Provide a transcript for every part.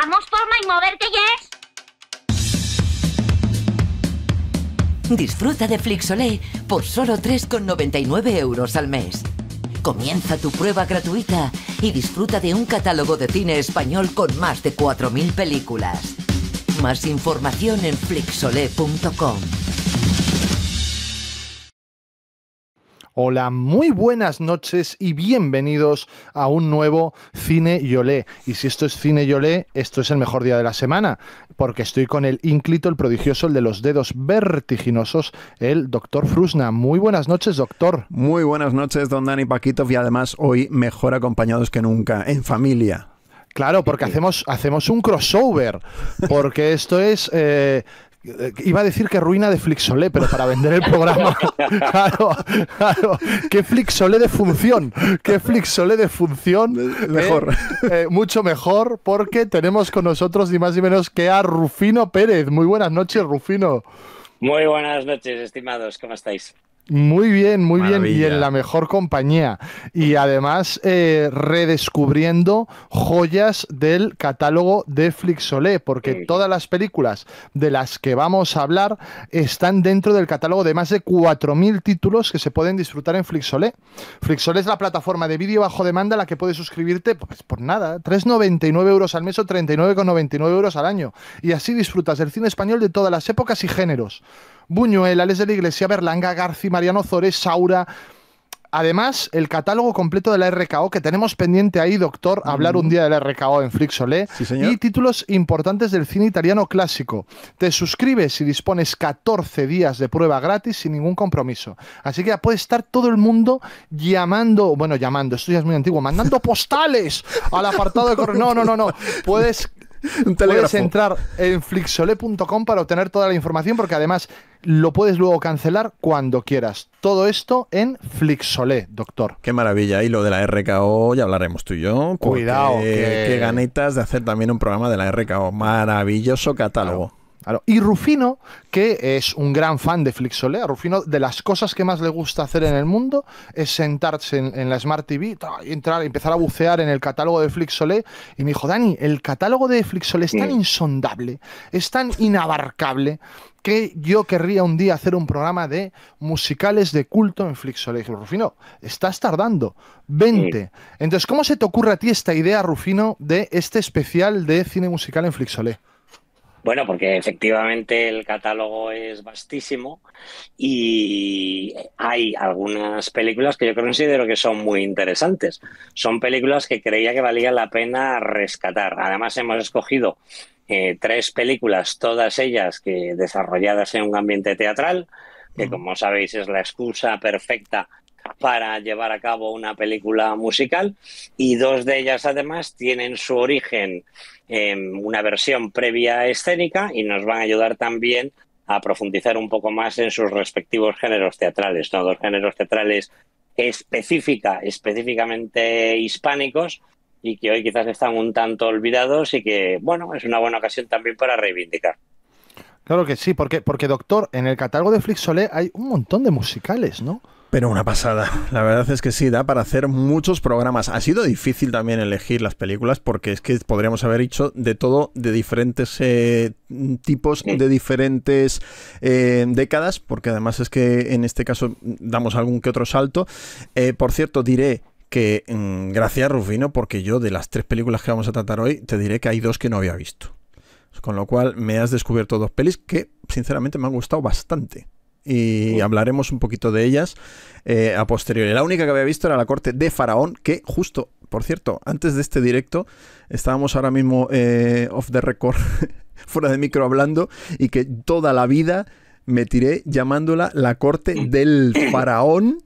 Vamos, forma y moverte, Yes. Disfruta de Flixolé por solo 3,99 euros al mes. Comienza tu prueba gratuita y disfruta de un catálogo de cine español con más de 4.000 películas. Más información en flixolé.com. Hola, muy buenas noches y bienvenidos a un nuevo Cine Yolé. Y si esto es Cine Yolé, esto es el mejor día de la semana, porque estoy con el ínclito, el prodigioso, el de los dedos vertiginosos, el doctor Frusna. Muy buenas noches, doctor. Muy buenas noches, don Dani Paquitov, y además hoy mejor acompañados que nunca, en familia. Claro, porque hacemos, hacemos un crossover, porque esto es... eh, Iba a decir que ruina de Flixolé, pero para vender el programa. claro, claro. ¿Qué Flixolé de función? ¿Qué Flixolé de función? Mejor. Eh, eh, mucho mejor, porque tenemos con nosotros ni más ni menos que a Rufino Pérez. Muy buenas noches, Rufino. Muy buenas noches, estimados. ¿Cómo estáis? Muy bien, muy bien, y en la mejor compañía. Y además eh, redescubriendo joyas del catálogo de Flixolé, porque todas las películas de las que vamos a hablar están dentro del catálogo de más de 4.000 títulos que se pueden disfrutar en Flixolé. Flixolé es la plataforma de vídeo bajo demanda a la que puedes suscribirte pues, por nada, 3,99 euros al mes o 39,99 euros al año. Y así disfrutas del cine español de todas las épocas y géneros. Buñuel, Alex de la Iglesia, Berlanga, Garci, Mariano Zores, Saura. Además, el catálogo completo de la RKO que tenemos pendiente ahí, doctor, hablar un día de la RKO en Flixolé. Sí, señor. Y títulos importantes del cine italiano clásico. Te suscribes y dispones 14 días de prueba gratis sin ningún compromiso. Así que ya puede estar todo el mundo llamando, bueno, llamando, esto ya es muy antiguo, mandando postales al apartado de correo. No, no, no, no. Puedes Puedes entrar en flixolé.com para obtener toda la información porque además lo puedes luego cancelar cuando quieras. Todo esto en Flixolé, doctor. Qué maravilla. Y lo de la RKO ya hablaremos tú y yo. Cuidado, que- Qué ganitas de hacer también un programa de la RKO. Maravilloso catálogo. Claro. Y Rufino, que es un gran fan de Flixolé, a Rufino de las cosas que más le gusta hacer en el mundo es sentarse en, en la Smart TV, y entrar, empezar a bucear en el catálogo de Flixolé. Y me dijo, Dani, el catálogo de Flixolé es tan insondable, es tan inabarcable, que yo querría un día hacer un programa de musicales de culto en Flixolé. Y dije, Rufino, estás tardando, 20. Entonces, ¿cómo se te ocurre a ti esta idea, Rufino, de este especial de cine musical en Flixolé? Bueno, porque efectivamente el catálogo es vastísimo y hay algunas películas que yo considero que son muy interesantes. Son películas que creía que valía la pena rescatar. Además, hemos escogido eh, tres películas, todas ellas que desarrolladas en un ambiente teatral, que como sabéis es la excusa perfecta para llevar a cabo una película musical y dos de ellas además tienen su origen en una versión previa escénica y nos van a ayudar también a profundizar un poco más en sus respectivos géneros teatrales, ¿no? Dos géneros teatrales específica, específicamente hispánicos y que hoy quizás están un tanto olvidados y que, bueno, es una buena ocasión también para reivindicar. Claro que sí, porque, porque doctor, en el catálogo de Flixolé hay un montón de musicales, ¿no? Pero una pasada. La verdad es que sí, da para hacer muchos programas. Ha sido difícil también elegir las películas porque es que podríamos haber hecho de todo, de diferentes eh, tipos, de diferentes eh, décadas, porque además es que en este caso damos algún que otro salto. Eh, por cierto, diré que mm, gracias Rufino, porque yo de las tres películas que vamos a tratar hoy, te diré que hay dos que no había visto. Con lo cual me has descubierto dos pelis que sinceramente me han gustado bastante y hablaremos un poquito de ellas eh, a posteriori. La única que había visto era la corte de Faraón, que justo, por cierto, antes de este directo, estábamos ahora mismo eh, off the record, fuera de micro hablando, y que toda la vida me tiré llamándola la corte del Faraón,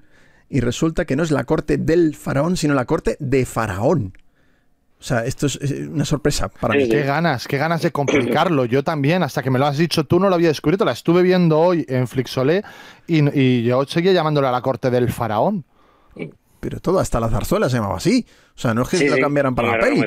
y resulta que no es la corte del Faraón, sino la corte de Faraón. O sea, esto es una sorpresa para mí. Qué ganas, qué ganas de complicarlo. Yo también, hasta que me lo has dicho tú, no lo había descubierto. La estuve viendo hoy en Flixolé y, y yo seguía llamándola la corte del faraón. Pero todo, hasta la zarzuela se llamaba así. O sea, no es que Sí, lo cambiaran para la peli. muy.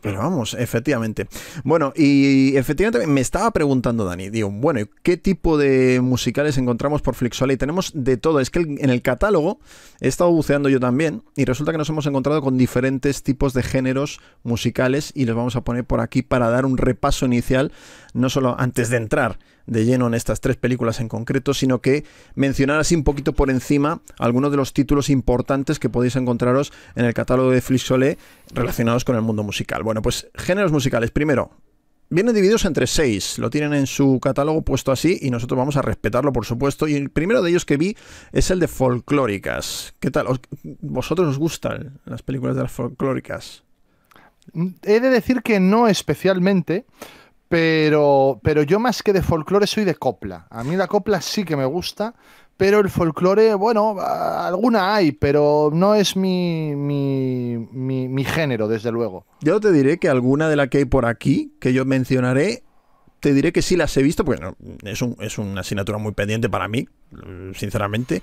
Pero vamos, efectivamente. Bueno, y efectivamente me estaba preguntando Dani, digo, bueno, ¿y ¿qué tipo de musicales encontramos por Flixola? Y tenemos de todo. Es que en el catálogo he estado buceando yo también y resulta que nos hemos encontrado con diferentes tipos de géneros musicales y los vamos a poner por aquí para dar un repaso inicial, no solo antes de entrar de lleno en estas tres películas en concreto, sino que mencionar así un poquito por encima algunos de los títulos importantes que podéis encontraros en el catálogo de Flixolé relacionados con el mundo musical. Bueno, pues géneros musicales. Primero, vienen divididos entre seis, lo tienen en su catálogo puesto así y nosotros vamos a respetarlo, por supuesto. Y el primero de ellos que vi es el de folclóricas. ¿Qué tal? ¿Os- ¿Vosotros os gustan las películas de las folclóricas? He de decir que no especialmente, pero, pero yo más que de folclore soy de copla. A mí la copla sí que me gusta, pero el folclore, bueno, alguna hay, pero no es mi, mi, mi- mi género, desde luego. Yo te diré que alguna de la que hay por aquí, que yo mencionaré, te diré que sí las he visto, porque es, un- es una asignatura muy pendiente para mí, sinceramente,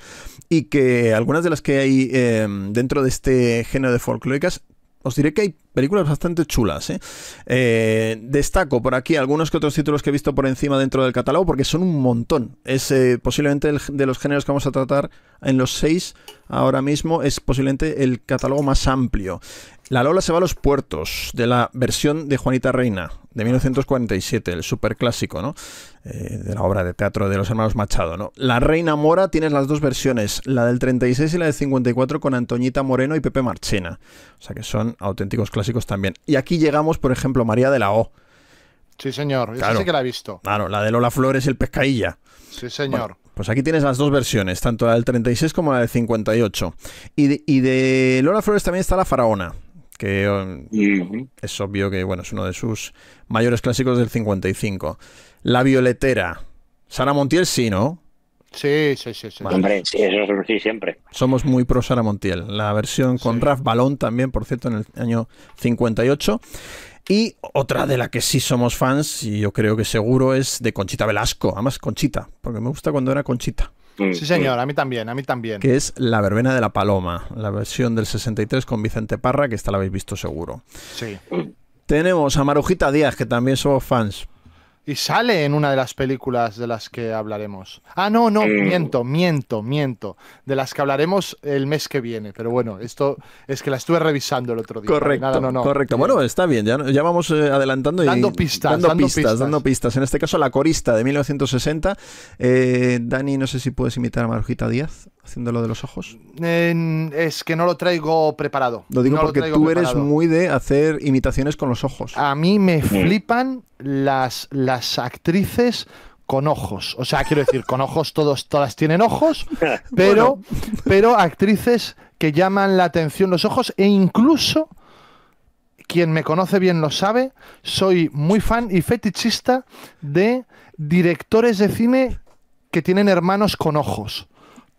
y que algunas de las que hay eh, dentro de este género de folclóricas, os diré que hay películas bastante chulas. ¿eh? Eh, destaco por aquí algunos que otros títulos que he visto por encima dentro del catálogo, porque son un montón. Es eh, posiblemente el, de los géneros que vamos a tratar en los seis ahora mismo, es posiblemente el catálogo más amplio. La Lola se va a los puertos, de la versión de Juanita Reina, de 1947, el superclásico, ¿no? Eh, de la obra de teatro de los hermanos Machado, ¿no? La Reina Mora tienes las dos versiones, la del 36 y la del 54 con Antoñita Moreno y Pepe Marchena. O sea que son auténticos clásicos también. Y aquí llegamos, por ejemplo, María de la O. Sí, señor. Esa Claro. sí que la he visto. Claro, la de Lola Flores y el Pescailla. Sí, señor. Pues aquí tienes las dos versiones, tanto la del 36 como la del 58. Y de, y de Lola Flores también está la Faraona, que es obvio que bueno, es uno de sus mayores clásicos del 55. La Violetera. Sara Montiel sí, ¿no? Sí, sí, sí. sí. Hombre, sí, eso es sí, siempre. Somos muy pro Sara Montiel. La versión con Sí. Raf Balón también, por cierto, en el año 58. Y otra de la que sí somos fans, y yo creo que seguro, es de Conchita Velasco. Además, Conchita, porque me gusta cuando era Conchita. Mm, Sí, señor. A mí también, a mí también. que es La Verbena de la Paloma, la versión del 63 con Vicente Parra, que esta la habéis visto seguro. Sí. Tenemos a Marujita Díaz, que también somos fans. Y sale en una de las películas de las que hablaremos. Ah, no, no, Mm. miento, miento, miento. De las que hablaremos el mes que viene. Pero bueno, esto es que la estuve revisando el otro día. Correcto, Nada, no, no. correcto. Bueno, está bien, ya, ya vamos eh, adelantando y Dando pistas, dando, dando pistas, pistas. dando pistas. En este caso, La Corista de 1960. Eh, Dani, no sé si puedes imitar a Marujita Díaz haciéndolo de los ojos. Es que no lo traigo preparado. Lo digo No porque tú eres muy de hacer imitaciones con los ojos. A mí me flipan las, las actrices con ojos. O sea, quiero decir, con ojos todos, todas tienen ojos, pero, pero actrices que llaman la atención los ojos e incluso quien me conoce bien lo sabe, soy muy fan y fetichista de directores de cine que tienen hermanos con ojos.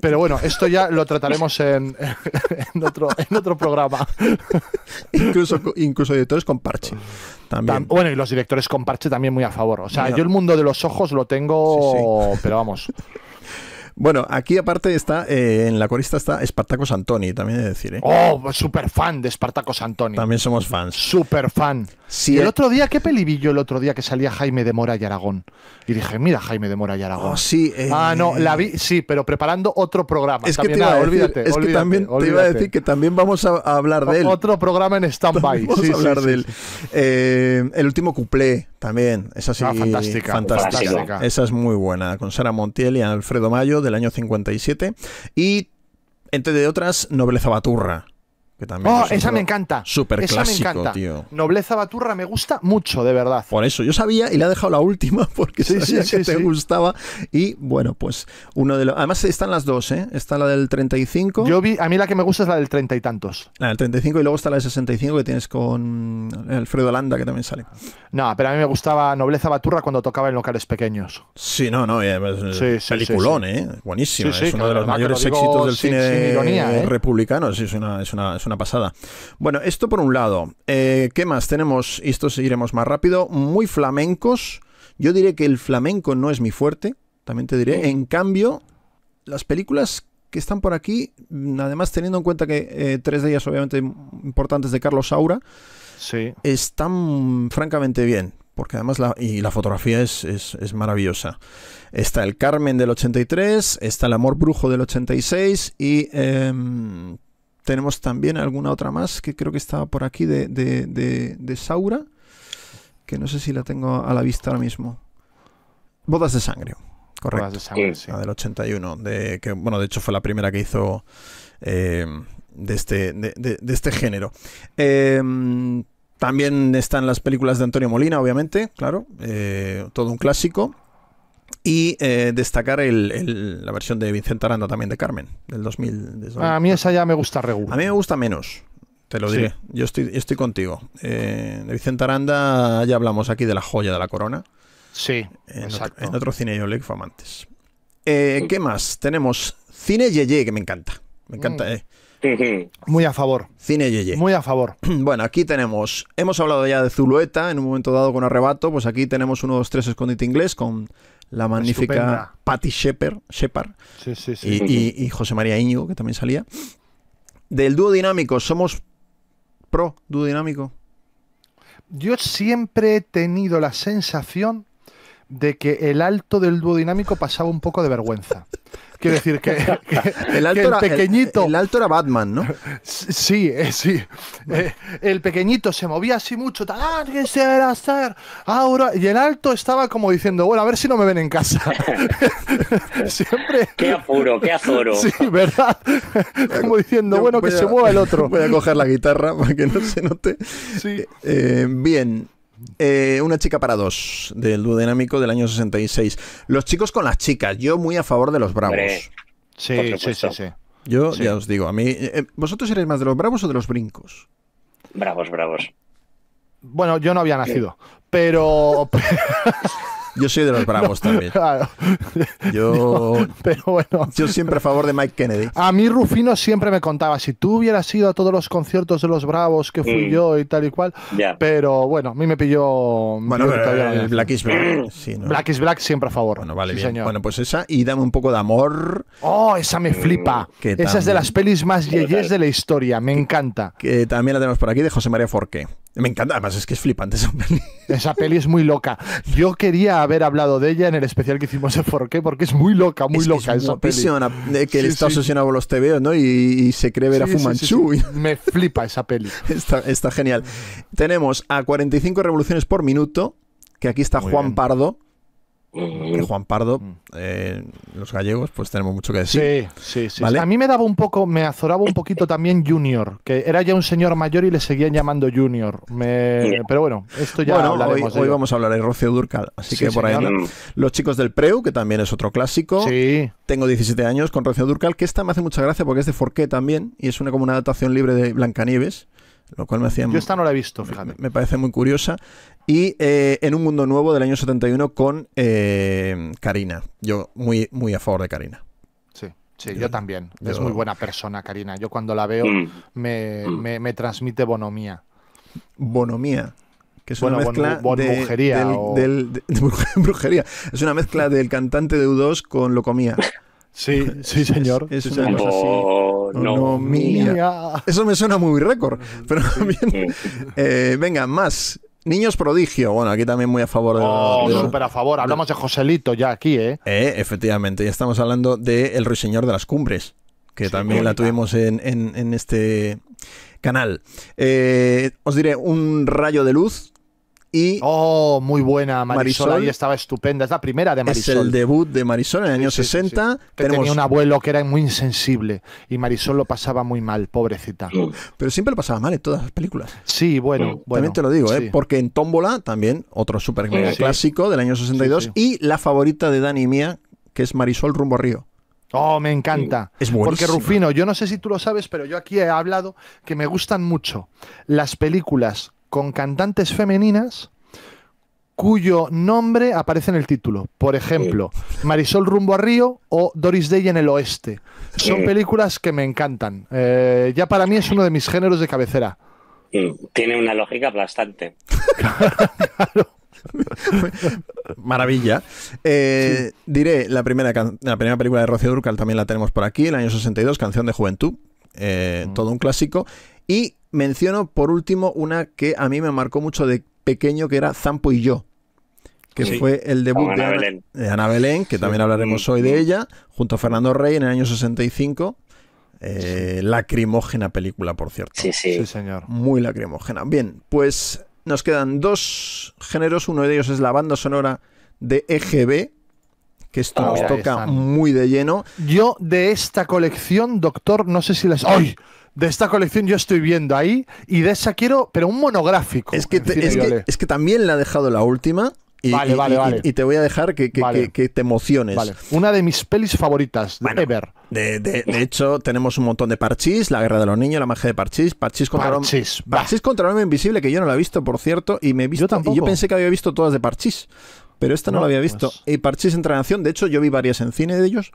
Pero bueno, esto ya lo trataremos en, en otro, en otro programa. incluso, incluso directores con parche. También. Tam- bueno, y los directores con parche también muy a favor. O sea, Mira. yo el mundo de los ojos lo tengo, pero vamos. Bueno, aquí aparte está, eh, en la corista está Espartaco Santoni, también he de decir, ¿eh? Oh, súper fan de Espartaco Santoni. También somos fans. Súper fan. Sí, el eh. otro día, ¿qué peli vi yo el otro día que salía Jaime de Mora y Aragón? Y dije, mira Jaime de Mora y Aragón. Oh, sí, eh, Ah, no, la vi, sí, pero preparando otro programa. Es que, También, te iba, a decir, olvídate, es que olvídate, también te iba a decir que también vamos a, a hablar de él. Otro programa en stand-by. Vamos Sí, a hablar sí, de él. el último cuplé también. Esa sí, Ah, fantástica, fantástica. fantástica. Esa es muy buena. Con Sara Montiel y Alfredo Mayo del año 57. Y entre otras, Nobleza Baturra. Que también Oh, es esa me encanta. Súper Esa me clásico, encanta. tío. Nobleza Baturra me gusta mucho, de verdad. Por eso, yo sabía y le he dejado la última porque Sí, sabía sí, que sí, te gustaba. Y bueno, pues uno de los. Además, están las dos, ¿eh? Está la del 35. Yo vi, a mí la que me gusta es la del treinta y tantos. La del 35 y luego está la del 65 que tienes con Alfredo Landa que también sale. No, pero a mí me gustaba Nobleza Baturra cuando tocaba en locales pequeños. Sí, no, no, y sí, peliculón, ¿eh? Buenísimo. Es uno de los mayores éxitos del cine ironía, ¿eh? republicano. Sí, es una, es, una, es una pasada. Bueno, esto por un lado. Eh, ¿Qué más? Tenemos, y esto iremos más rápido, muy flamencos. Yo diré que el flamenco no es mi fuerte, también te diré. En cambio, las películas que están por aquí, mm, además teniendo en cuenta que eh, tres de ellas obviamente importantes de Carlos Saura, Sí. están francamente bien, porque además la, y la fotografía es, es- es maravillosa. Está el Carmen del 83, está el Amor Brujo del 86 y tenemos también alguna otra más que creo que estaba por aquí de, de- de- de Saura, que no sé si la tengo a la vista ahora mismo. Bodas de Sangre, correcto. Bodas de sangre, sí. La del 81, de, que bueno, de hecho fue la primera que hizo eh, de, este, de, de- de este género. Eh, también están las películas de Antonio Molina, obviamente, claro, eh, todo un clásico. Y eh, destacar el- el- la versión de Vicente Aranda también de Carmen, del 2000. de- A mí esa ya me gusta regu. a mí me gusta menos, te lo Sí. diré. Yo estoy, yo estoy contigo. Eh, de Vicente Aranda ya hablamos aquí de la joya de la corona. Sí, En, exacto. otro, en otro cine yo fue amantes. Eh, ¿Qué más? Tenemos Cine Yeye, que me encanta. Me encanta, Mm. eh. Muy a favor. Cine Yeye. Muy a favor. Bueno, aquí tenemos. Hemos hablado ya de Zulueta en un momento dado con arrebato. Pues aquí tenemos uno, dos, tres escondite inglés con la magnífica Estupenda. Patty Shepard, Shepard Sí, sí, sí. y, y- y José María Íñigo, que también salía. Del dúo dinámico, somos pro dúo dinámico. Yo siempre he tenido la sensación de que el alto del dúo dinámico pasaba un poco de vergüenza. Quiero decir que, que- El alto, que el era, el- pequeñito. el alto era Batman, ¿no? Sí, eh, sí. Eh, el pequeñito se movía así mucho, tal, "Ah, quisiera hacer ahora. Y el alto estaba como diciendo, bueno, a ver si no me ven en casa. Siempre. Qué apuro, qué azoro. Sí, ¿verdad? Como diciendo, Yo bueno, que se mueva el otro. Voy a coger la guitarra para que no se note. Sí. Eh, bien. Eh, una chica para dos del dúo dinámico del año 66. Los chicos con las chicas. Yo muy a favor de los bravos. Sí, sí, sí, sí. Yo Sí. ya os digo, a mí. eh, ¿Vosotros eres más de los bravos o de los brincos? Bravos, bravos. Bueno, yo no había nacido, pero. Yo soy de los bravos también. Claro. Yo, Pero bueno. yo siempre a favor de Mike Kennedy. A mí Rufino siempre me contaba, si tú hubieras ido a todos los conciertos de los Bravos que fui Mm. yo y tal y cual, pero bueno, a mí me pilló... Bueno, pero todavía no el Black is Black. sí, ¿no? Black is Black siempre a favor. Bueno, vale, Sí, bien. señor. Bueno, pues esa y dame un poco de amor. Oh, esa me flipa. Que Esa es de las pelis más yeyes de la historia, me encanta. Que también la tenemos por aquí de José María Forqué. Me encanta, además es que es flipante esa peli. Esa peli es muy loca. Yo quería haber hablado de ella en el especial que hicimos de Forqué porque es muy loca, muy Es que loca es esa peli. de que él Sí, está sí. obsesionado con los TVO, ¿no? Y, y se cree ver a Sí, sí, Fu sí, Manchu. sí. Me flipa esa peli. Está, está genial. Tenemos a 45 revoluciones por minuto, que aquí está Muy Juan bien. Pardo. Que Juan Pardo, Mm. eh, los gallegos, pues tenemos mucho que decir. Sí, sí, sí. ¿Vale? A mí me daba un poco, me azoraba un poquito también Junior, que era ya un señor mayor y le seguían llamando Junior. Me- Pero bueno, esto ya bueno, hoy, hablaremos hoy ello. vamos a hablar de Rocío Durcal, así Sí, que por ahí anda. Los chicos del Preu, que también es otro clásico. Sí, Tengo 17 años con Rocío Durcal, que esta me hace mucha gracia porque es de Forqué también, y es una como una adaptación libre de Blancanieves, lo cual me hacía yo esta no la he visto, fíjate. me parece muy curiosa. Y eh, en un mundo nuevo del año 71 con eh, Karina. Yo muy, muy a favor de Karina. Sí, sí, Yo- yo también. Es muy buena persona, Karina. Yo cuando la veo Mm. me, Mm. me- me transmite bonomía. Bonomía. Que es Bueno, una mezcla bon- de, brujería del- o- del- de- de bruj- brujería. Es una mezcla del cantante de U2 con Locomía. Sí, sí, señor. es sí, una señor. cosa así. Bonomía. Mía. Eso me suena muy récord. Pero bien. Mm. Eh, venga, más. Niños prodigio. Bueno, aquí también muy a favor de, Oh, de- súper a favor. Hablamos de Joselito ya aquí, ¿eh? Eh, efectivamente, ya estamos hablando de El Ruiseñor de las Cumbres, que Sí, también la tuvimos en, en- en este canal. Eh, os diré un rayo de luz y Oh, muy buena. Marisol, Marisol. ahí estaba estupenda. Es la primera de es Marisol. el debut de Marisol en el año Sí, sí, sí, 60. sí. Que Tenemos, tenía un abuelo que era muy insensible y Marisol lo pasaba muy mal, pobrecita. Pero siempre lo pasaba mal en todas las películas. Sí, bueno, bueno. también te lo digo, ¿eh? porque en Tómbola también, otro super clásico del año 62, Sí, y la favorita de Dani y mía, que es Marisol rumbo a Río. Oh, me encanta. Es Porque. Rufino, yo no sé si tú lo sabes, pero yo aquí he hablado que me gustan mucho las películas con cantantes femeninas cuyo nombre aparece en el título. Por ejemplo, Marisol rumbo a Río o Doris Day en el oeste. Son Sí. películas que me encantan. Eh, ya para mí es uno de mis géneros de cabecera. Mm. Tiene una lógica aplastante. Maravilla. Eh, Diré, la primera, can- la primera película de Rocío Durcal también la tenemos por aquí, el año 62, Canción de Juventud. eh, Mm. Todo un clásico. Y menciono por último una que a mí me marcó mucho de pequeño, que era Zampo y yo. Que Sí. fue el debut de Ana Belén. de Ana Belén, que también hablaremos hoy de ella, junto a Fernando Rey en el año 65. Eh, lacrimógena película, por cierto. Sí, sí. Sí, señor. Muy lacrimógena. Bien, pues nos quedan dos géneros. Uno de ellos es la banda sonora de EGB, que esto Ah, nos toca muy de lleno. Yo de esta colección, doctor, no sé si les... ¡Ay! De esta colección yo estoy viendo ahí y de esa quiero, pero un monográfico. Es que, te- es, y que, olé. es que también la ha dejado la última. Y, Vale, y- vale, y- vale. y te voy a dejar que, que- que- que te emociones. Vale, una de mis pelis favoritas de Bueno, ever. De, de- de hecho, tenemos un montón de parchís, La Guerra de los Niños, La Magia de Parchís, Parchís contra, Parchís. Parchís contra el Hombre Invisible, que yo no la he visto, por cierto, y me he visto, y tampoco. yo pensé que había visto todas de Parchís, pero esta no, No, la había visto. pues- Y Parchís entre Nación, de hecho, yo vi varias en cine de ellos.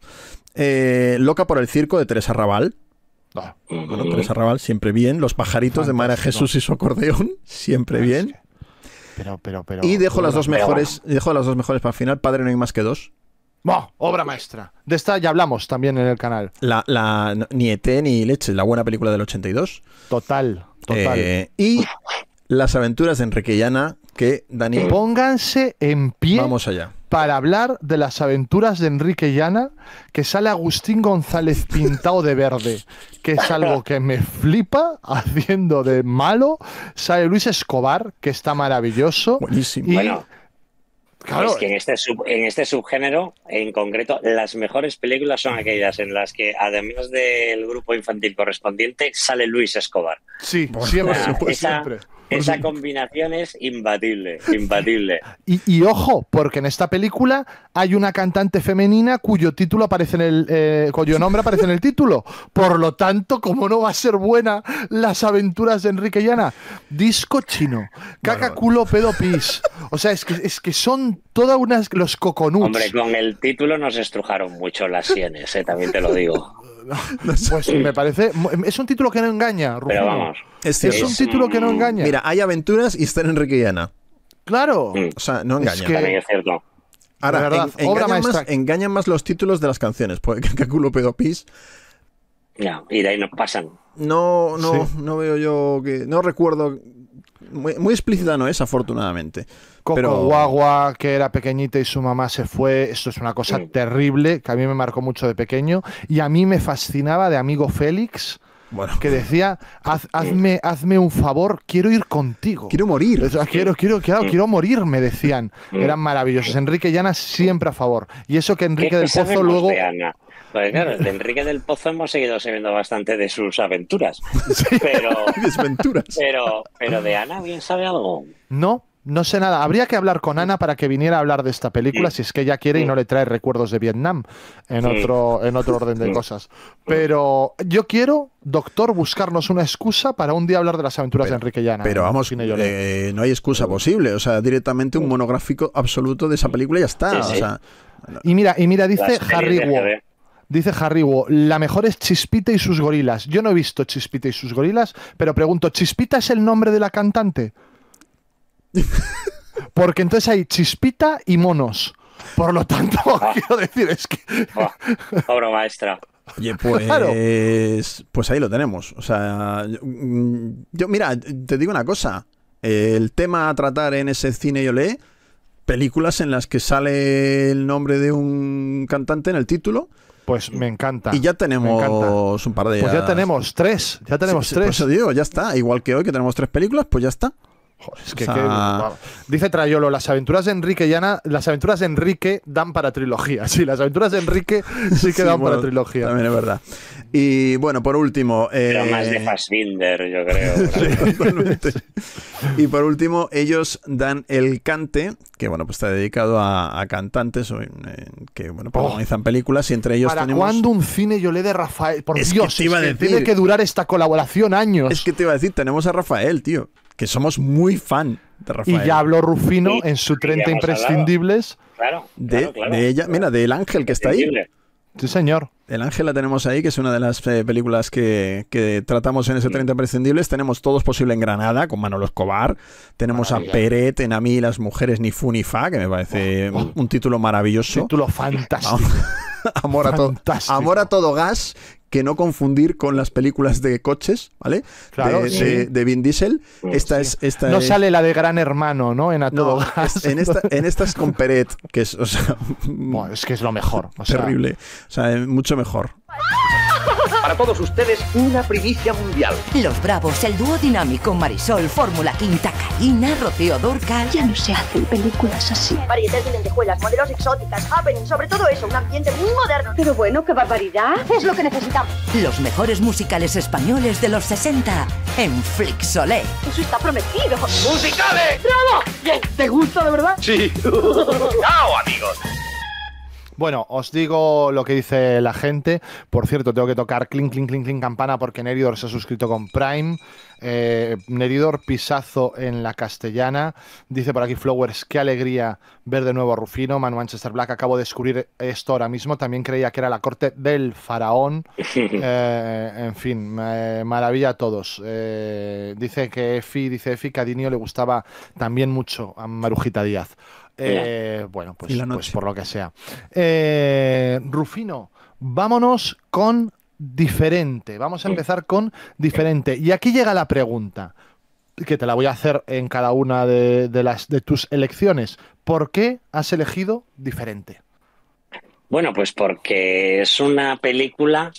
Eh, Loca por el circo de Teresa Raval. Ah, Bueno, Teresa Raval, siempre bien. Los pajaritos de María Fantástico. Jesús y su acordeón, siempre bien. Pero, pero, pero. Y dejo las dos mejores, dejo las dos mejores para el final. Padre no hay más que dos. Buah, obra maestra. De esta ya hablamos también en el canal. La, la, ni ET ni Leche, la buena película del 82. Total, total. Eh, y Las aventuras de Enrique y Ana, que Dani, Pónganse en pie vamos allá. Para hablar de las aventuras de Enrique y Ana, que sale Agustín González pintado de verde, que es algo que me flipa haciendo de malo. Sale Luis Escobar, que está maravilloso. Buenísimo. Y, Bueno, claro, es que en este, sub- en este subgénero, en concreto, las mejores películas son aquellas en las que, además del grupo infantil correspondiente, sale Luis Escobar. sí, siempre, siempre, esa, siempre. Esa combinación es imbatible, imbatible. Y, y ojo, porque en esta película hay una cantante femenina cuyo título aparece en el eh, cuyo nombre aparece en el título. Por lo tanto, como no va a ser buena las aventuras de Enrique y Ana, disco chino, caca culo pedo pis. O sea, es que es que son todas unas los coconuts. Hombre, con el título nos estrujaron mucho las sienes, eh, también te lo digo. Pues me parece es un título que no engaña, Pero Rufino. vamos, Es Es un título que no engaña. Mira, hay aventuras y están Enrique y Ana. claro. Mm. O sea, no Es engañan. que- también es cierto. Ahora, verdad, en- obra engañan, más, engañan más los títulos de las canciones, porque Caculo Pedo Pis. Ya, y de ahí nos pasan. No, no, Sí. no veo yo que. No recuerdo. Muy, muy explícita no es, afortunadamente. Coco Pero- Guagua, que era pequeñita y su mamá se fue. Esto es una cosa terrible que a mí me marcó mucho de pequeño. Y a mí me fascinaba de amigo Félix, Bueno, que decía: "Haz- hazme, hazme un favor, quiero ir contigo. quiero morir. O sea, quiero, quiero, Mm. quiero morir, me decían. Eran maravillosos. Enrique Llana siempre a favor. Y eso que Enrique ¿Qué del Pozo luego. de Ana? Pues claro, de Enrique del Pozo hemos seguido sabiendo bastante de sus aventuras. Pero, Desventuras. pero, pero de Ana, ¿bien sabe algo? No, no sé nada. Habría que hablar con Ana para que viniera a hablar de esta película, Mm. si es que ella quiere y no le trae recuerdos de Vietnam en Mm. otro, en otro orden de Mm. cosas. Pero yo quiero, doctor, buscarnos una excusa para un día hablar de las aventuras Pero- de Enrique Llana. Pero vamos, eh, no hay excusa posible. O sea, directamente un monográfico absoluto de esa película y ya está. Sí, O sí. sea, y mira, y mira, dice Harry. GB. Dice Harry Wu, la mejor es Chispita y sus gorilas. Yo no he visto Chispita y sus gorilas, pero pregunto, ¿Chispita es el nombre de la cantante? Porque entonces hay Chispita y monos. Por lo tanto, quiero decir, es que Oh, obra maestra. Oye, pues, Claro. pues ahí lo tenemos. O sea, yo, yo, mira, te digo una cosa. El tema a tratar en ese cine yo leí películas en las que sale el nombre de un cantante en el título Pues me encanta. y ya tenemos un par de Pues ya tenemos tres, ya tenemos Sí, sí, Por tres. eso digo, ya está. Igual que hoy que tenemos tres películas, pues ya está. Joder, es que- o sea- que- guau. Dice Trayolo, las aventuras de Enrique y Ana, las aventuras de Enrique dan para trilogía. Sí, las aventuras de Enrique sí que Sí, dan bueno, para trilogía. También es verdad. Y bueno, por último. Pero eh, más de Fassbinder, yo creo. Totalmente. Y por último, ellos dan el cante, que bueno, pues está dedicado a, a cantantes o en- en- que bueno, protagonizan películas y entre ellos ¿Para tenemos. cuándo un cine yo le de Rafael? Por Es que Dios, te iba es a que decir. tiene que durar esta colaboración años. Es que te iba a decir, tenemos a Rafael, tío, que somos muy fan de Rafael. y ya habló Rufino Sí, en su sí, 30 ya hemos hablado. imprescindibles. Claro, de, claro, claro. de ella, mira, del ángel que está ahí. Sí, señor. El Ángel la tenemos ahí, que es una de las eh, películas que, que, tratamos en ese 30 imprescindibles. Tenemos Todos Posible en Granada, con Manolo Escobar. Tenemos a Peret en A mí las mujeres ni fu ni fa, que me parece un título maravilloso. Título fantástico. amor, a amor a todo gas, que no confundir con las películas de coches, ¿vale? Claro, de, de, Vin Diesel. Esta es, esta no sale la de Gran Hermano, ¿no? En A Todo Gas. En esta, en esta es con Peret, que es, o sea, es que es lo mejor. terrible. O sea, mucho mejor. Para todos ustedes, una primicia mundial. Los Bravos, el dúo dinámico Marisol, Fórmula Quinta, Karina, Rocío Durcal. Ya no se hacen películas así. Varietés de lentejuelas, modelos exóticas, happening, sobre todo eso, un ambiente muy moderno. Pero bueno, qué barbaridad. Es lo que necesitamos. Los mejores musicales españoles de los 60 en Flixolé. Eso está prometido. ¡Musicales! ¡Bravo! Bien, ¿te gusta de verdad? Sí. ¡Chao, amigos! Bueno, os digo lo que dice la gente. Por cierto, tengo que tocar clink, clink, clink, clink campana porque Neridor se ha suscrito con Prime. Eh, Neridor Pisazo en la castellana. Dice por aquí Flowers, qué alegría ver de nuevo a Rufino. Manu Manchester Black, acabo de descubrir esto ahora mismo. También creía que era la corte del faraón. Eh, en fin, maravilla a todos. Eh, dice que Efi, dice Efi, que a Dinio le gustaba también mucho a Marujita Díaz. Eh, bueno, pues, pues, por lo que sea. Eh, Rufino, vámonos con diferente. Vamos a empezar con diferente. Y aquí llega la pregunta, que te la voy a hacer en cada una de, las, de tus elecciones. ¿Por qué has elegido diferente? Bueno, pues porque es una película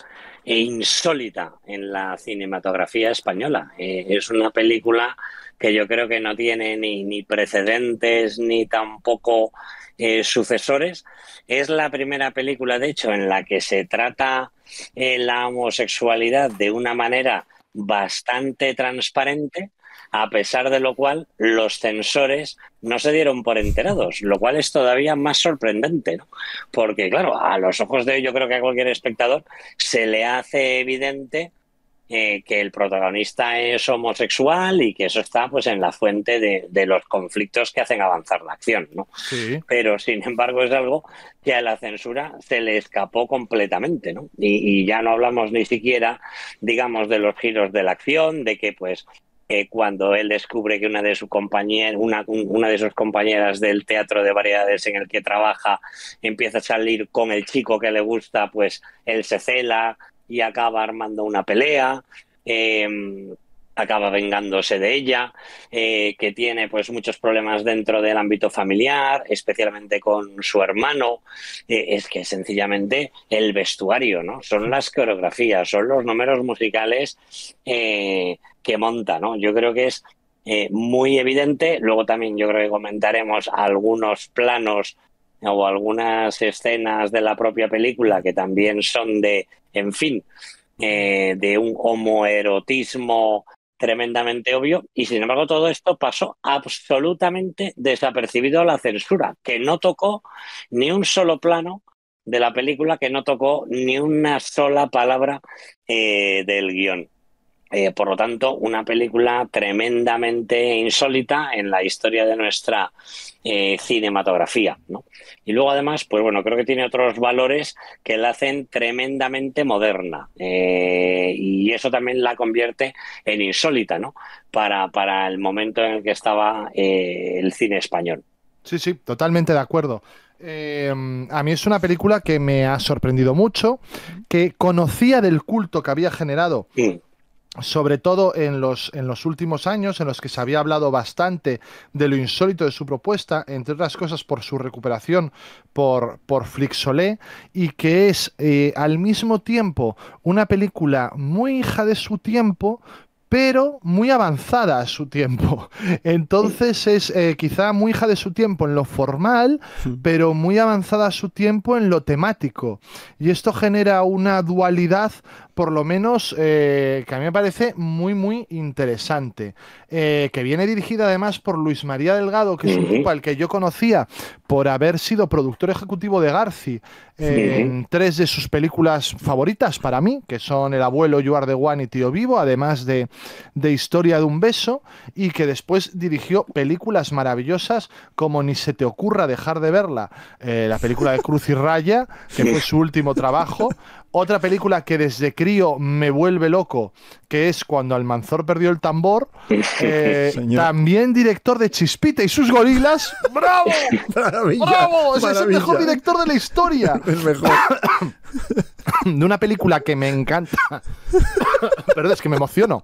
insólita en la cinematografía española. Eh, es una película que yo creo que no tiene ni, ni precedentes ni tampoco eh, sucesores. Es la primera película, de hecho, en la que se trata eh, la homosexualidad de una manera bastante transparente, a pesar de lo cual los censores no se dieron por enterados, lo cual es todavía más sorprendente. Porque, claro, a los ojos de yo creo que a cualquier espectador se le hace evidente eh, que el protagonista es homosexual y que eso está pues en la fuente de, los conflictos que hacen avanzar la acción, ¿no? Pero sin embargo es algo que a la censura se le escapó completamente, ¿no? Y, ya no hablamos ni siquiera, digamos, de los giros de la acción, de que pues eh, cuando él descubre que una de una, una, de sus compañeras del teatro de variedades en el que trabaja empieza a salir con el chico que le gusta, pues él se cela, y acaba armando una pelea. Em, acaba vengándose de ella, eh, que tiene pues muchos problemas dentro del ámbito familiar, especialmente con su hermano. Eh, es que sencillamente el vestuario, ¿no? Son las coreografías, son los números musicales eh, que monta, ¿no? Yo creo que es muy evidente. Luego también yo creo que comentaremos algunos planos o algunas escenas de la propia película que también son de, en fin, eh, de un homoerotismo tremendamente obvio y sin embargo todo esto pasó absolutamente desapercibido a la censura, que no tocó ni un solo plano de la película, que no tocó ni una sola palabra eh, del guion. Eh, por lo tanto, una película tremendamente insólita en la historia de nuestra eh, cinematografía. ¿no? Y luego, además, pues bueno, creo que tiene otros valores que la hacen tremendamente moderna. Eh, y eso también la convierte en insólita, ¿no? Para, para el momento en el que estaba el cine español. Sí, sí, totalmente de acuerdo. a mí es una película que me ha sorprendido mucho, que conocía del culto que había generado sobre todo en los, en los últimos años, en los que se había hablado bastante de lo insólito de su propuesta, entre otras cosas por su recuperación por, por Flixolé, y que es eh, al mismo tiempo una película muy hija de su tiempo, pero muy avanzada a su tiempo. Entonces es eh, quizá muy hija de su tiempo en lo formal, pero muy avanzada a su tiempo en lo temático. Y esto genera una dualidad por lo menos eh, que a mí me parece muy, muy interesante. Eh, que viene dirigida además por Luis María Delgado, que es un tipo al que yo conocía por haber sido productor ejecutivo de Garci en tres de sus películas favoritas para mí, que son El abuelo, You Are the One y Tío Vivo, además de, de Historia de un beso, y que después dirigió películas maravillosas como Ni se te ocurra dejar de verla, eh, la película de Cruz y Raya, que fue su último trabajo, Otra película que desde crío me vuelve loco, que es cuando Almanzor perdió el tambor. Eh, Señor. también director de Chispita y sus gorilas. ¡Bravo! Maravilla, ¡Bravo! Ese es el mejor director de la historia. El mejor. De una película que me encanta. Perdón, es que me emociono.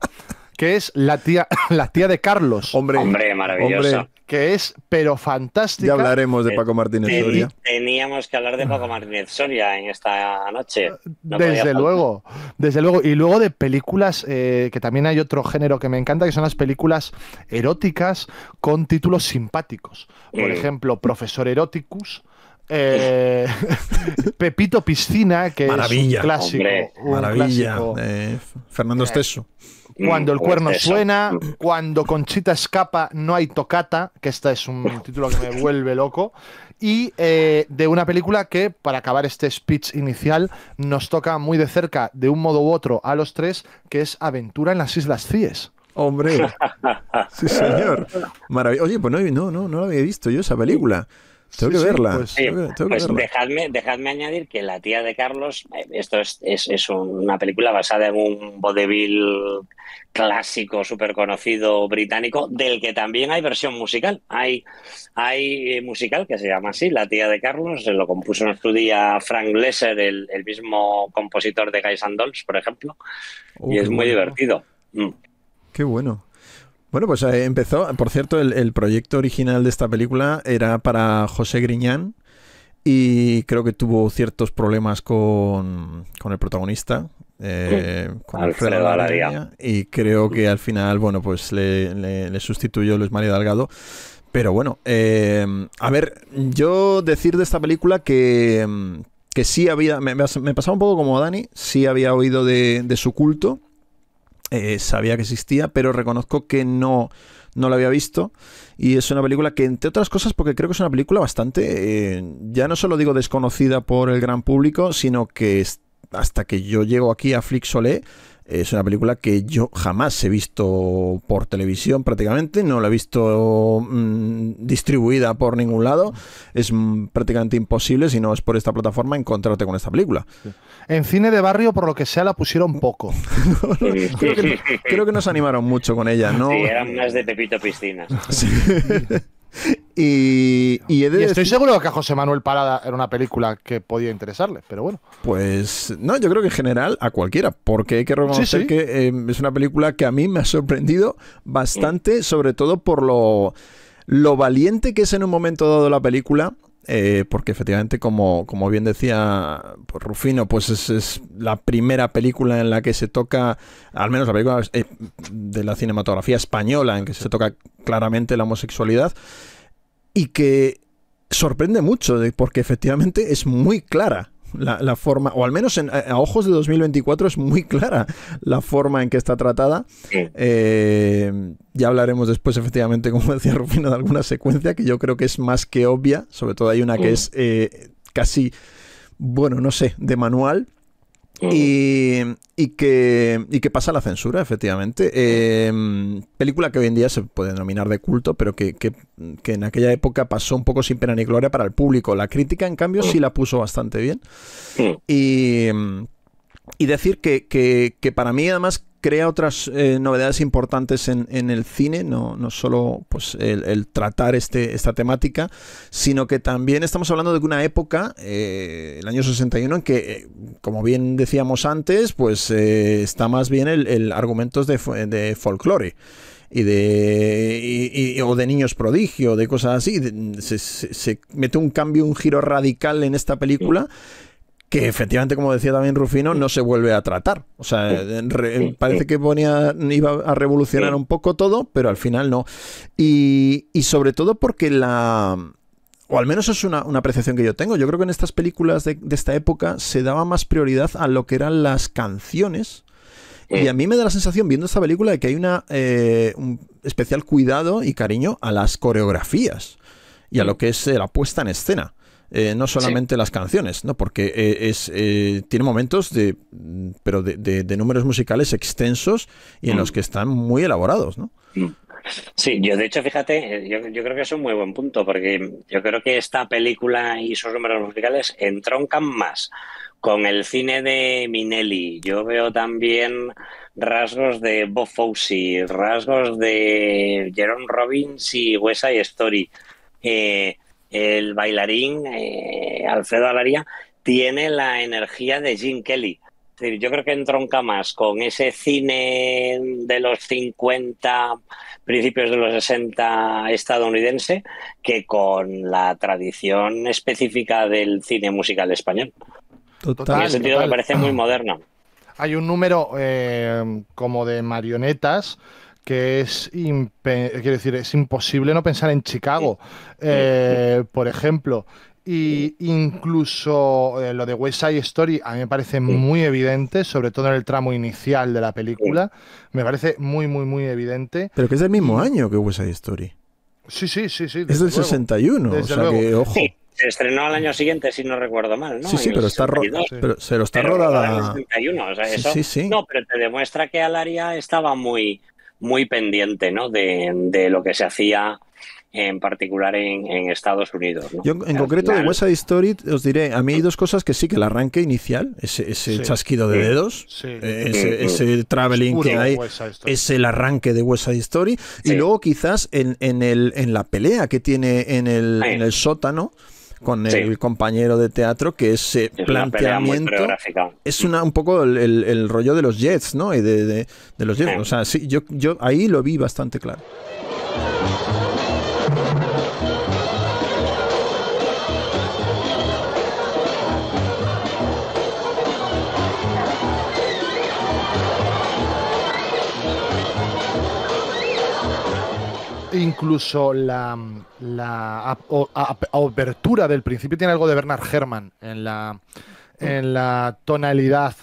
Que es La tía, la tía de Carlos. Hombre, Hombre, maravillosa. hombre, Que es, pero fantástica. ya hablaremos de Paco Martínez Soria. Teníamos que hablar de Paco Martínez Soria en esta noche. No podía desde luego, desde luego. Y luego de películas, eh, que también hay otro género que me encanta, que son las películas eróticas con títulos simpáticos. Por Mm. ejemplo, Profesor Eroticus. eh, Pepito Piscina, que Maravilla. es un clásico. Hombre, un Maravilla. clásico. eh, Fernando Esteso. Cuando el Mm, cuerno pues eso. suena, cuando Conchita escapa, no hay tocata, que este es un título que me vuelve loco. Y eh, de una película que, para acabar este speech inicial, nos toca muy de cerca, de un modo u otro, a los tres, que es Aventura en las Islas Cíes. Hombre. Sí, señor. Maravilloso. Oye, pues no, no, no, no la había visto yo esa película. Tengo Sí, que verla. pues- Sí, tengo que, tengo que pues verla. dejadme, dejadme añadir que La tía de Carlos, esto es, es- es una película basada en un vodevil clásico, súper conocido británico, del que también hay versión musical. Hay, hay eh, musical que se llama así, La tía de Carlos, se lo compuso en su día Frank Lesser, el, el mismo compositor de Guys and Dolls, por ejemplo, Oh, y es muy bueno. divertido. Mm. Qué bueno. Bueno, pues eh, empezó, por cierto, el, el proyecto original de esta película era para José Griñán y creo que tuvo ciertos problemas con, con el protagonista, eh, con Alfredo Alfredo y creo que al final, bueno, pues le, le- le sustituyó Luis María Delgado. Pero bueno, eh, a ver, yo decir de esta película que, que sí había, me, me me pasaba un poco como a Dani, sí había oído de, de su culto, eh, sabía que existía, pero reconozco que no, no la había visto. Y es una película que, entre otras cosas, porque creo que es una película bastante, eh, ya no solo digo desconocida por el gran público, sino que es- hasta que yo llego aquí a Flixolé, es una película que yo jamás he visto por televisión prácticamente, no la he visto mm, distribuida por ningún lado. Es prácticamente imposible, si no es por esta plataforma, encontrarte con esta película. En cine de barrio, por lo que sea, la pusieron poco. creo, que, creo que nos animaron mucho con ella, ¿no? Sí, eran más de Pepito Piscinas. Sí. y, y he de Y estoy decir- seguro que a José Manuel Parada era una película que podía interesarle, pero bueno. Pues no, yo creo que en general a cualquiera, porque hay que reconocer Sí, sí. que eh, es una película que a mí me ha sorprendido bastante, sobre todo por lo, lo valiente que es en un momento dado la película. Eh, porque efectivamente, como, como bien decía pues, Rufino, pues es, es la primera película en la que se toca, al menos la película eh, de la cinematografía española, en que se toca claramente la homosexualidad, y que sorprende mucho, porque efectivamente es muy clara la, la forma, o al menos en- a, ojos de 2024 es muy clara la forma en que está tratada. Sí. Eh, ya hablaremos después, efectivamente, como decía Rufino, de alguna secuencia que yo creo que es más que obvia, sobre todo hay una que es eh, casi, bueno, no sé, de manual. Y, y que, y que pasa la censura, efectivamente. Eh, película que hoy en día se puede denominar de culto, pero que, que- que en aquella época pasó un poco sin pena ni gloria para el público. La crítica, en cambio, sí la puso bastante bien. Mm. Y, y decir que, que- que para mí, además, crea otras eh, novedades importantes en, el cine, no, no solo pues, el, tratar este, esta temática, sino que también estamos hablando de una época, eh, el año 61, en que, eh, como bien decíamos antes, pues eh, está más bien el, el argumentos de, de folclore y de o de niños prodigio, de cosas así. Se mete un cambio, un giro radical en esta película que efectivamente, como decía también Rufino, no se vuelve a tratar. O sea, re- parece que ponía, iba a revolucionar un poco todo, pero al final no. Y, y sobre todo porque la... O al menos es una, una apreciación que yo tengo. Yo creo que en estas películas de, de esta época se daba más prioridad a lo que eran las canciones. Y a mí me da la sensación, viendo esta película, de que hay una, eh, un especial cuidado y cariño a las coreografías y a lo que es eh, la puesta en escena. Eh, no solamente las canciones, ¿no? Porque eh, es, eh, tiene momentos de, mm, pero de, de- de números musicales extensos y en los que están muy elaborados, ¿no? Sí, yo de hecho, fíjate, eh, yo, yo creo que es un muy buen punto, porque yo creo que esta película y sus números musicales entroncan más con el cine de Minelli. Yo veo también rasgos de Bob Fosse, rasgos de Jerome Robbins y West Side Story. Eh, el bailarín eh, Alfredo Alaria tiene la energía de Jim Kelly. Es decir, yo creo que entronca más con ese cine de los 50, principios de los 60 estadounidense, que con la tradición específica del cine musical español. Total, en ese sentido total. me parece muy moderno. Hay un número eh, como de marionetas que es, quiero decir, es imposible no pensar en Chicago, eh, por ejemplo. Y incluso eh, lo de West Side Story a mí me parece muy evidente, sobre todo en el tramo inicial de la película. Me parece muy, muy, muy evidente. Pero que es del mismo año que West Side Story. Sí, sí, sí, sí. Es del luego. 61, o sea luego. que, ojo. Sí, se estrenó al año siguiente, si no recuerdo mal, ¿no? Sí, sí, En pero está, ro- 62. Sí. pero, pero está Pero rodada en el rodada. 61, o sea, Sí, eso- sí, sí. No, pero te demuestra que Alaria estaba muy, muy pendiente, ¿no? De, de lo que se hacía en particular en, en Estados Unidos. ¿no? Yo, en Al concreto, de final- West Side Story, os diré, a mí hay dos cosas que sí, que el arranque inicial, ese, ese Sí. chasquido de Sí. dedos, Sí. eh, Mm, ese, mm. ese traveling Puro que hay, West es el arranque de West Side Story. Y luego quizás en, en, el, en la pelea que tiene en el, Sí. en el sótano con Sí. el compañero de teatro, que ese Es planteamiento... Es una, un poco el, el- el rollo de los Jets, ¿no? Y de, de- de los Jets. O sea, sí, yo, yo ahí lo vi bastante claro. Incluso la, la apertura del principio tiene algo de Bernard Herrmann en la, en la tonalidad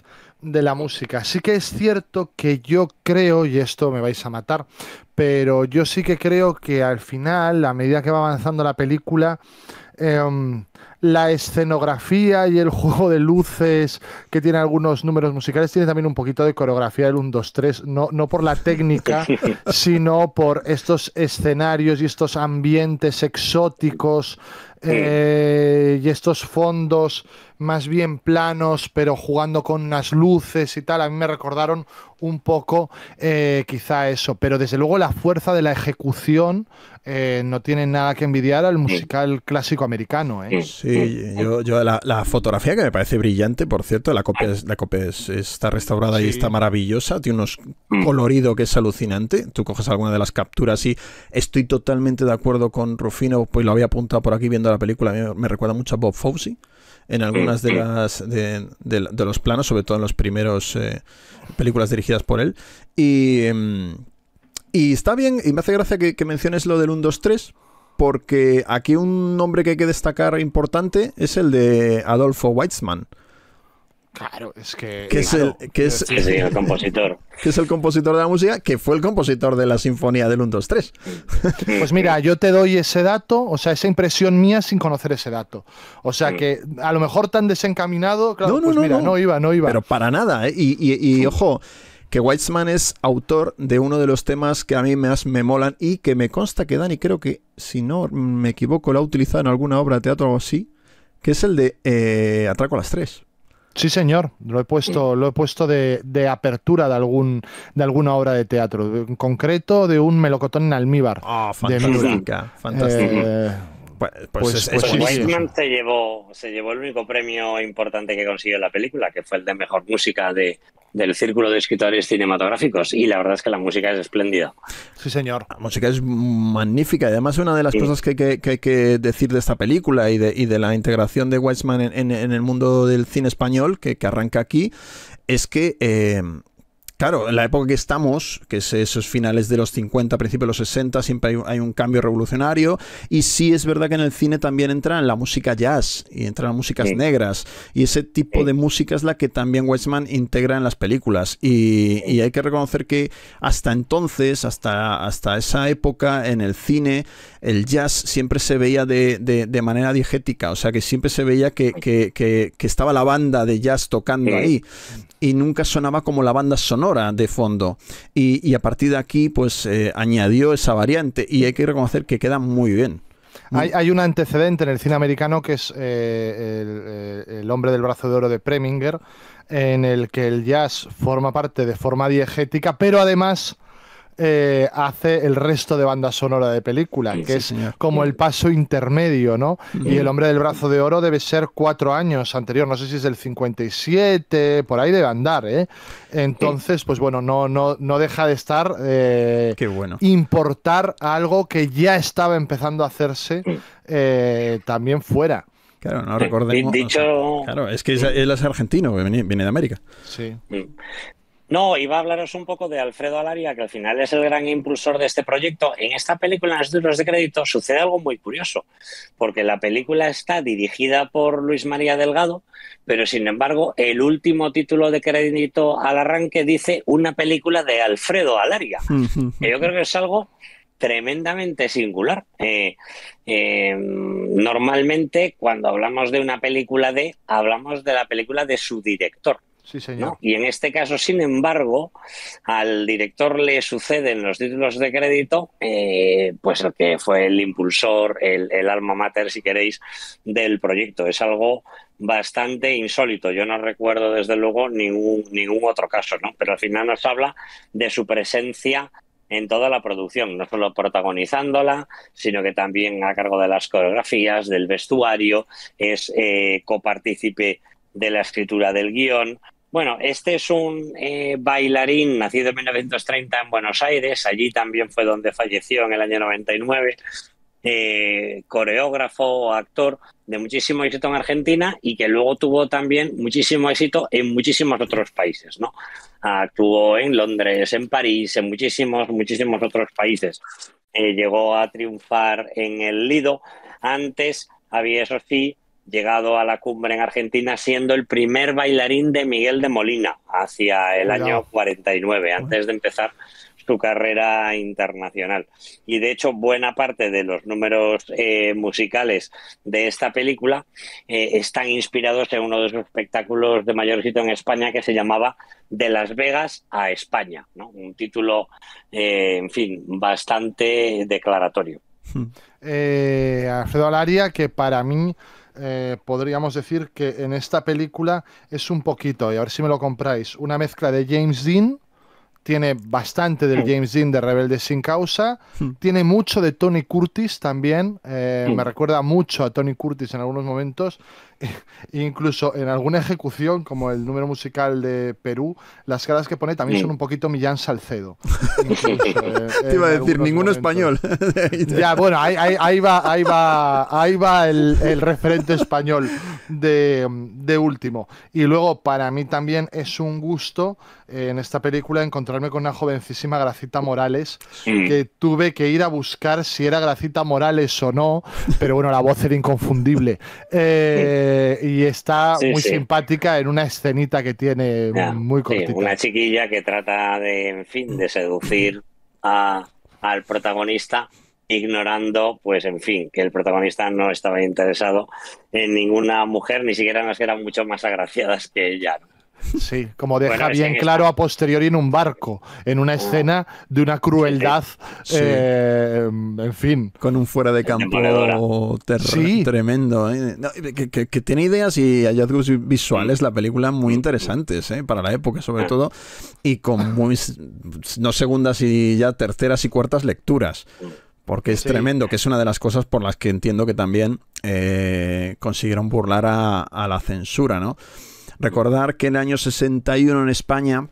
de la música. Sí que es cierto que yo creo, y esto me vais a matar, pero yo sí que creo que al final, a medida que va avanzando la película, em, la escenografía y el juego de luces que tiene algunos números musicales tiene también un poquito de coreografía del 1, 2, 3, no, no por la técnica, sino por estos escenarios y estos ambientes exóticos eh, y estos fondos más bien planos, pero jugando con unas luces y tal. A mí me recordaron un poco eh, quizá eso, pero desde luego la fuerza de la ejecución eh, no tiene nada que envidiar al musical clásico americano. ¿eh? Sí, yo, yo la, la fotografía que me parece brillante, por cierto, la copia, es- la copia es- está restaurada y está maravillosa, tiene unos Mm. colorido que es alucinante. Tú coges alguna de las capturas y estoy totalmente de acuerdo con Rufino, pues lo había apuntado por aquí viendo la película, me, me recuerda mucho a Bob Fosse en de los planos, sobre todo en los primeros eh, películas dirigidas por él. Y, y está bien, y me hace gracia que, que menciones lo del 1, 2, 3, porque aquí un nombre que hay que destacar importante es el de Adolfo Weitzman, Claro, es que. que es claro, el que es, Sí, sí, el compositor. que es el compositor de la música, que fue el compositor de la sinfonía del 1, 2, 3. Pues mira, yo te doy ese dato, o sea, esa impresión mía sin conocer ese dato. O sea que a lo mejor tan desencaminado, claro, No, no, pues no, mira, no. no. iba, no iba. Pero para nada, ¿eh? Y, y- y, ojo, que Weitzman es autor de uno de los temas que a mí más me molan y que me consta que Dani, creo que, si no me equivoco, lo ha utilizado en alguna obra de teatro o algo así, que es el de eh, Atraco a las tres. Sí, señor, lo he puesto, lo he puesto de, de apertura de algún de alguna obra de teatro, en concreto de un melocotón en almíbar. Ah, de Miura. fantástica, fantástica. Eh, pues, pues pues- es- pues Pues se llevó, se llevó el único premio importante que consiguió la película, que fue el de mejor música de, del Círculo de Escritores Cinematográficos. Y la verdad es que la música es espléndida. sí, señor. La música es magnífica y además una de las Sí. cosas que hay que, que hay que decir de esta película y de, y de la integración de Weitzman en, en- en el mundo del cine español que, que arranca aquí es que, eh, claro, en la época que estamos, que es esos finales de los 50, principios de los 60, siempre hay, un- hay un cambio revolucionario y sí es verdad que en el cine también entra en la música jazz y entran las músicas Sí. negras y ese tipo Sí. de música es la que también Weitzman integra en las películas y, y hay que reconocer que hasta entonces, hasta, hasta esa época en el cine, el jazz siempre se veía de, de- de manera diegética, o sea que siempre se veía que, que- que- que estaba la banda de jazz tocando Sí. ahí y nunca sonaba como la banda sonora de fondo y, y a partir de aquí pues eh, añadió esa variante y hay que reconocer que queda muy bien. Hay, hay un antecedente en el cine americano que es eh, el, eh, el hombre del brazo de oro de Preminger, en el que el jazz forma parte de forma diegética, pero además eh, hace el resto de banda sonora de película, Sí, que sí, es señor. como el paso intermedio, ¿no? Y el hombre del brazo de oro debe ser cuatro años anterior, no sé si es del 57, por ahí debe andar, ¿eh? Entonces, pues bueno, no, no, no deja de estar eh, Qué bueno. importar algo que ya estaba empezando a hacerse eh, también fuera. Claro, no recordemos. Claro, es que es- él es argentino, viene, viene de América. Sí. No, iba a hablaros un poco de Alfredo Alaria, que al final es el gran impulsor de este proyecto. En esta película, en los títulos de crédito, sucede algo muy curioso, porque la película está dirigida por Luis María Delgado, pero sin embargo, el último título de crédito al arranque dice una película de Alfredo Alaria. yo creo que es algo tremendamente singular. Eh, eh, normalmente, cuando hablamos de una película de, hablamos de la película de su director. Sí, ¿no? señor. Y en este caso, sin embargo, al director le suceden los títulos de crédito, eh, pues el que fue el impulsor, el, el alma mater, si queréis, del proyecto. Es algo bastante insólito. Yo no recuerdo, desde luego, ningún, ningún otro caso, ¿no? Pero al final nos habla de su presencia en toda la producción, no solo protagonizándola, sino que también a cargo de las coreografías, del vestuario, es eh, copartícipe de la escritura del guion. Bueno, este es un eh, bailarín nacido en 1930 en Buenos Aires, allí también fue donde falleció en el año 99, eh, coreógrafo, actor de muchísimo éxito en Argentina y que luego tuvo también muchísimo éxito en muchísimos otros países, ¿no? Actuó en Londres, en París, en muchísimos, muchísimos otros países. Eh, llegó a triunfar en el Lido. Antes había, eso sí, llegado a la cumbre en Argentina siendo el primer bailarín de Miguel de Molina hacia el Cuidado. año 49, antes de empezar su carrera internacional. Y de hecho, buena parte de los números eh, musicales de esta película eh, están inspirados en uno de sus espectáculos de mayor éxito en España que se llamaba De Las Vegas a España, ¿no? un título, eh, en fin, bastante declaratorio. Eh, Alfredo Alaria, que para mí eh, podríamos decir que en esta película es un poquito, y a ver si me lo compráis, una mezcla de James Dean, tiene bastante del James Dean de Rebelde sin causa, tiene mucho de Tony Curtis también, eh, me recuerda mucho a Tony Curtis en algunos momentos, incluso en alguna ejecución, como el número musical de Perú, las caras que pone también son un poquito Millán Salcedo. Incluso, eh, Te iba a decir, ninguno momentos. español. Ya, bueno, ahí, ahí- ahí va, ahí va, ahí va el, el referente español de, de último. Y luego, para mí también es un gusto eh, en esta película encontrarme con una jovencísima Gracita Morales, que tuve que ir a buscar si era Gracita Morales o no, pero bueno, la voz era inconfundible. Eh, y está Sí, muy sí. simpática en una escenita que tiene Ya, muy sí, cortita. una chiquilla que trata de, en fin, de seducir a- al protagonista ignorando, pues en fin, que el protagonista no estaba interesado en ninguna mujer, ni siquiera en las que eran mucho más agraciadas que ella. ¿no? Sí, como deja Bueno, bien en claro a posteriori en un barco, en una escena de una crueldad, Sí. eh, en fin. Con un fuera de campo Sí. tremendo. ¿eh? No, que, que- que tiene ideas y hallazgos visuales la película muy interesantes, ¿eh? para la época sobre Ah. todo, y con muy, no segundas y ya terceras y cuartas lecturas. Porque es Sí. tremendo, que es una de las cosas por las que entiendo que también eh, consiguieron burlar a, a la censura, ¿no? Recordar que en el año 61 en España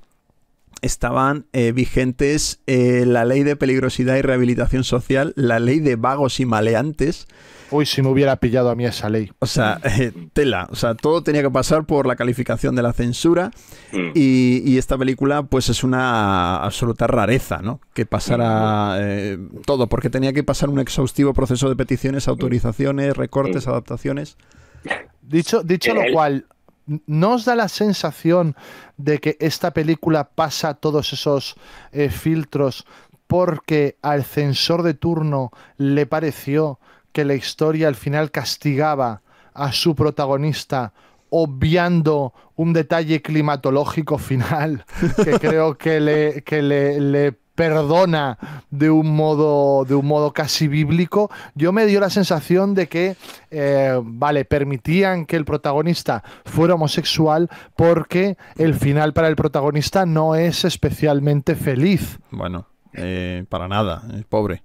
estaban eh, vigentes eh, la ley de peligrosidad y rehabilitación social, la ley de vagos y maleantes. Uy, si me hubiera pillado a mí esa ley. O sea, eh, tela. O sea, todo tenía que pasar por la calificación de la censura. Mm. Y, y esta película, pues es una absoluta rareza, ¿no? Que pasara eh, todo, porque tenía que pasar un exhaustivo proceso de peticiones, autorizaciones, recortes, adaptaciones. Dicho, dicho lo cual, ¿no os da la sensación de que esta película pasa todos esos eh, filtros porque al censor de turno le pareció que la historia al final castigaba a su protagonista obviando un detalle climatológico final que creo que le, que le, le perdona de un modo, de un modo casi bíblico, yo me dio la sensación de que, eh, vale, permitían que el protagonista fuera homosexual porque el final para el protagonista no es especialmente feliz. Bueno, eh, para nada, es pobre.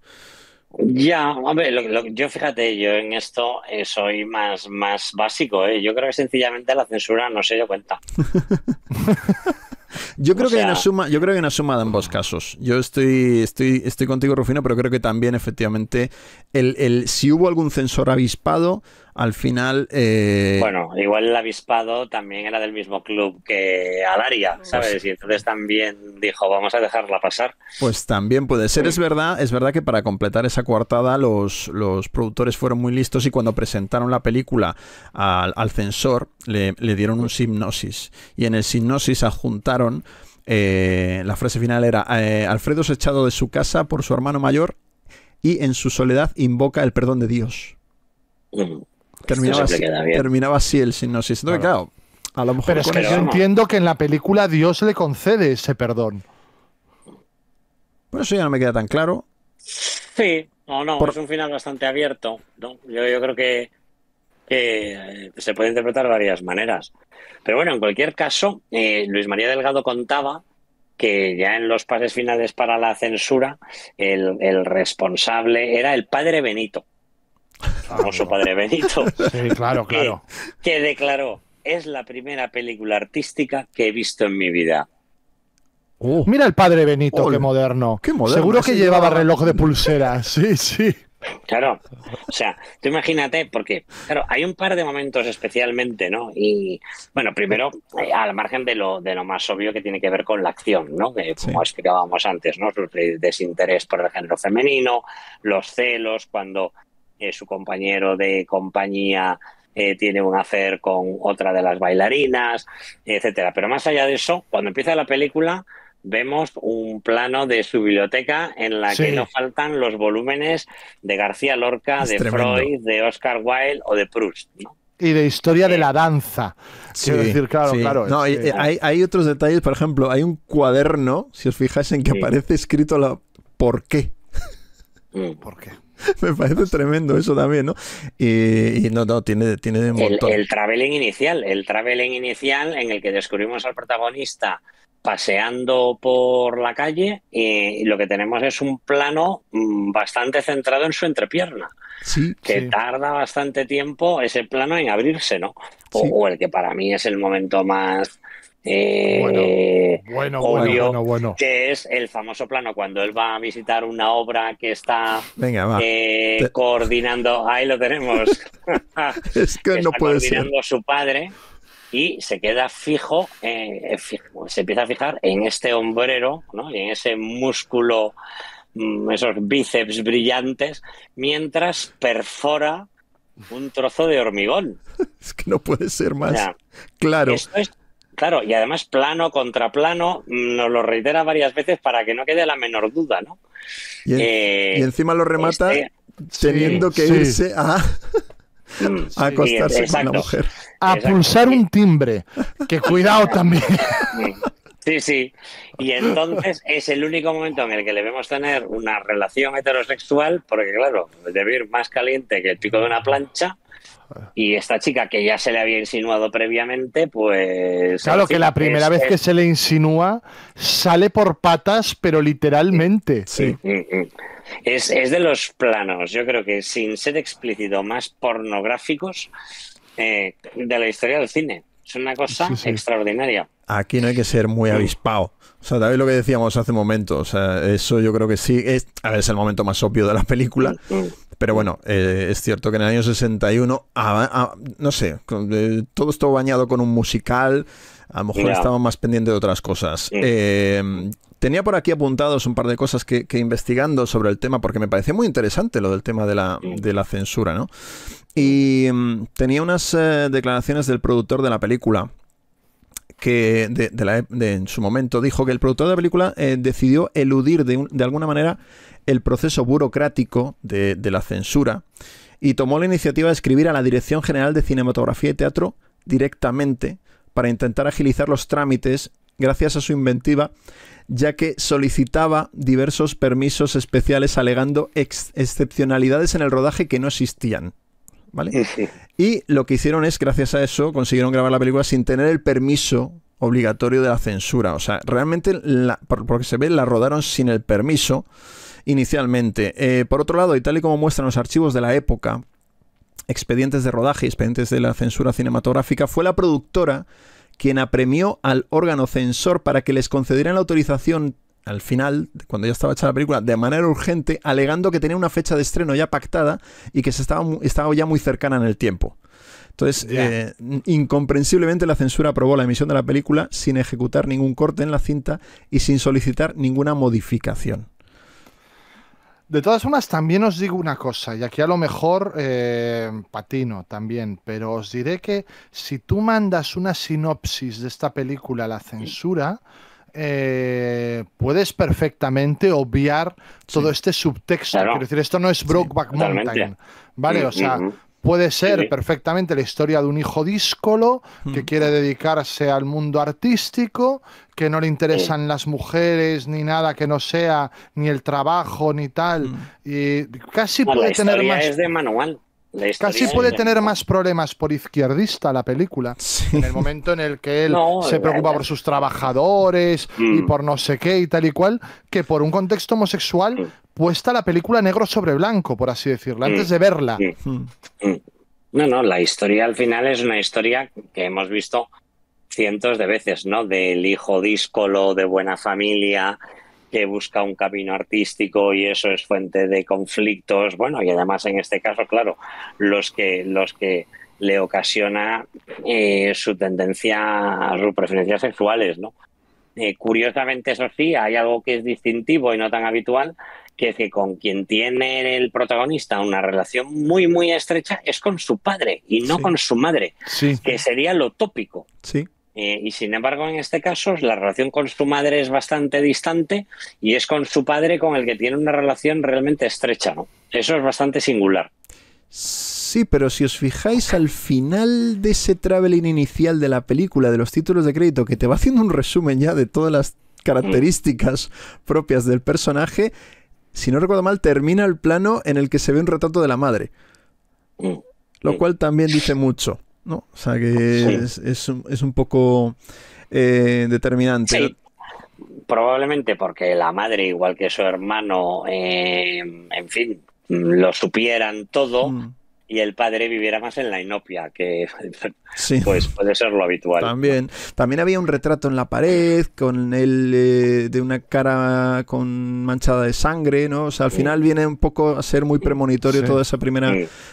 Ya, hombre, lo- lo- yo fíjate, yo en esto eh, soy más, más básico, ¿eh? Yo creo que sencillamente la censura no se dio cuenta. Yo creo O que hay una suma, yo creo que hay una suma de ambos casos. Yo estoy, estoy, estoy contigo, Rufino, pero creo que también, efectivamente, el, el, si hubo algún censor avispado, al final. eh, Bueno, igual el avispado también era del mismo club que Alaria, ¿sabes? Y entonces también dijo, vamos a dejarla pasar. Pues también puede ser. Es verdad, es verdad que para completar esa coartada los, los productores fueron muy listos y cuando presentaron la película al, al censor le, le dieron un hipnosis. Y en el hipnosis adjuntaron, eh, la frase final era, eh, Alfredo es echado de su casa por su hermano mayor y en su soledad invoca el perdón de Dios. Mm. Terminaba, así, terminaba así el hipnosis. Entonces, claro, a lo mejor Pero es que yo entiendo que en la película Dios le concede ese perdón. Bueno, eso ya no me queda tan claro. Sí, no, no, Por- es un final bastante abierto, ¿no? Yo, yo creo que, que, eh, se puede interpretar de varias maneras. Pero bueno, en cualquier caso, eh, Luis María Delgado contaba que ya en los pases finales para la censura, el, el responsable era el padre Benito, famoso padre Benito, Sí, claro, claro. que declaró, es la primera película artística que he visto en mi vida. Oh, Mira el padre Benito, qué moderno. qué moderno, Seguro que llevaba reloj de pulsera. Sí, sí. Claro, o sea, tú imagínate, porque, claro, hay un par de momentos especialmente, ¿no? Y, bueno, primero, eh, al margen de lo, de lo más obvio que tiene que ver con la acción, ¿no? Que, como explicábamos antes, ¿no? Su desinterés por el género femenino, los celos, cuando eh, su compañero de compañía eh, tiene un hacer con otra de las bailarinas, etcétera. Pero más allá de eso, cuando empieza la película, vemos un plano de su biblioteca en la que no faltan los volúmenes de García Lorca, Es de tremendo. Freud, de Oscar Wilde o de Proust. ¿no? Y de historia de la danza. Quiero Sí, decir, claro, sí. claro. No, es hay, que- hay- hay otros detalles, por ejemplo, hay un cuaderno, si os fijáis en que Sí. aparece escrito la por qué. Mm. ¿Por qué? Me parece tremendo eso también, ¿no? Y, y no, no, tiene, tiene El, montón. el traveling inicial, el traveling inicial en el que descubrimos al protagonista paseando por la calle y lo que tenemos es un plano mm, bastante centrado en su entrepierna, Sí, que Sí. tarda bastante tiempo ese plano en abrirse, ¿no? O, Sí. o el que para mí es el momento más eh, Bueno, bueno, obvio bueno, bueno. que es el famoso plano cuando él va a visitar una obra que está venga, va. eh, Te- coordinando, ahí lo tenemos, es que que no está puede ser. coordinando a su padre y se queda fijo, eh, fijo, se empieza a fijar en este hombrero, ¿no? Y en ese músculo, mm, esos bíceps brillantes, mientras perfora un trozo de hormigón. Es que no puede ser O más sea, claro. esto es, claro, y además plano contra plano, mm, nos lo reitera varias veces para que no quede la menor duda, ¿no? Y, en- Eh, y encima lo remata este- teniendo que sí. irse a, mm, a acostarse con exacto. la mujer. A exacto. pulsar un timbre. Que cuidado también. Sí, sí. Y entonces es el único momento en el que le vemos tener una relación heterosexual, porque claro, debe ir más caliente que el pico de una plancha. Y esta chica que ya se le había insinuado previamente, pues. Claro que la primera es- vez que es- se le insinúa sale por patas, pero literalmente. Sí. Es, es de los planos, yo creo que sin ser explícito, más pornográficos eh, de la historia del cine. Es una cosa Sí, sí. extraordinaria. Aquí no hay que ser muy avispado. O sea, también lo que decíamos hace un momento. O sea, eso yo creo que sí. Es, a ver, es el momento más obvio de la película. Mm. Pero bueno, eh, es cierto que en el año 61, ah, ah, no sé, con- eh, todo esto bañado con un musical, a lo mejor Ya. estaban más pendientes de otras cosas. Mm. Eh, tenía por aquí apuntados un par de cosas que, que investigando sobre el tema, porque me parecía muy interesante lo del tema de la, Mm. de la censura, ¿no? Y mm, tenía unas eh, declaraciones del productor de la película que de, la en su momento dijo que el productor de la película eh, decidió eludir de, un- de alguna manera el proceso burocrático de, la censura y tomó la iniciativa de escribir a la Dirección General de Cinematografía y Teatro directamente para intentar agilizar los trámites gracias a su inventiva, ya que solicitaba diversos permisos especiales alegando ex- excepcionalidades en el rodaje que no existían. ¿Vale? Y lo que hicieron es, gracias a eso, consiguieron grabar la película sin tener el permiso obligatorio de la censura. O sea, realmente, la- por, por lo que se ve, la rodaron sin el permiso inicialmente. Eh, por otro lado, y tal y como muestran los archivos de la época, expedientes de rodaje y expedientes de la censura cinematográfica, fue la productora quien apremió al órgano censor para que les concedieran la autorización al final, cuando ya estaba hecha la película, de manera urgente, alegando que tenía una fecha de estreno ya pactada y que se estaba, estaba ya muy cercana en el tiempo. Entonces, eh, incomprensiblemente la censura aprobó la emisión de la película sin ejecutar ningún corte en la cinta y sin solicitar ninguna modificación. De todas formas, también os digo una cosa, y aquí a lo mejor eh, patino también, pero os diré que si tú mandas una sinopsis de esta película a la censura, eh, puedes perfectamente obviar todo este subtexto. Claro. Quiero decir, esto no es Brokeback. Mountain, ¿vale? O sea, Ujú. puede ser Sí. perfectamente la historia de un hijo díscolo que Mm. quiere dedicarse al mundo artístico, que no le interesan las mujeres ni nada que no sea ni el trabajo ni tal. Mm. Y casi puede la tener más. es de manual. La historia Casi puede de tener más problemas por izquierdista la película. Sí. En el momento en el que él No, se preocupa verdad. por sus trabajadores y Mm. por no sé qué y tal y cual, que por un contexto homosexual Mm. puesta la película negro sobre blanco, por así decirlo, antes Mm. de verla. Mm. Mm. No, no, la historia al final es una historia que hemos visto cientos de veces, ¿no? Del hijo díscolo de buena familia que busca un camino artístico y eso es fuente de conflictos. Bueno, y además en este caso, claro, los que, los que le ocasiona eh, su tendencia a sus preferencias sexuales, ¿no? Eh, curiosamente, eso sí, hay algo que es distintivo y no tan habitual, que es que con quien tiene el protagonista una relación muy, muy estrecha es con su padre y no Sí. con su madre, Sí. que sería lo tópico. Sí. Eh, y sin embargo, en este caso, la relación con su madre es bastante distante y es con su padre con el que tiene una relación realmente estrecha, ¿no? Eso es bastante singular. Sí, pero si os fijáis al final de ese traveling inicial de la película, de los títulos de crédito, que te va haciendo un resumen ya de todas las características propias del personaje, si no recuerdo mal, termina el plano en el que se ve un retrato de la madre, Mm. lo Mm. cual también dice mucho, ¿no? O sea que Sí. es, es un- es un poco eh, determinante. Sí, probablemente porque la madre, igual que su hermano, eh, en fin, lo supieran todo Mm, y el padre viviera más en la inopia, que Sí. pues puede ser lo habitual. También. También había un retrato en la pared con él eh, de una cara con manchada de sangre, ¿no? O sea, al final viene un poco a ser muy premonitorio Sí. toda esa primera...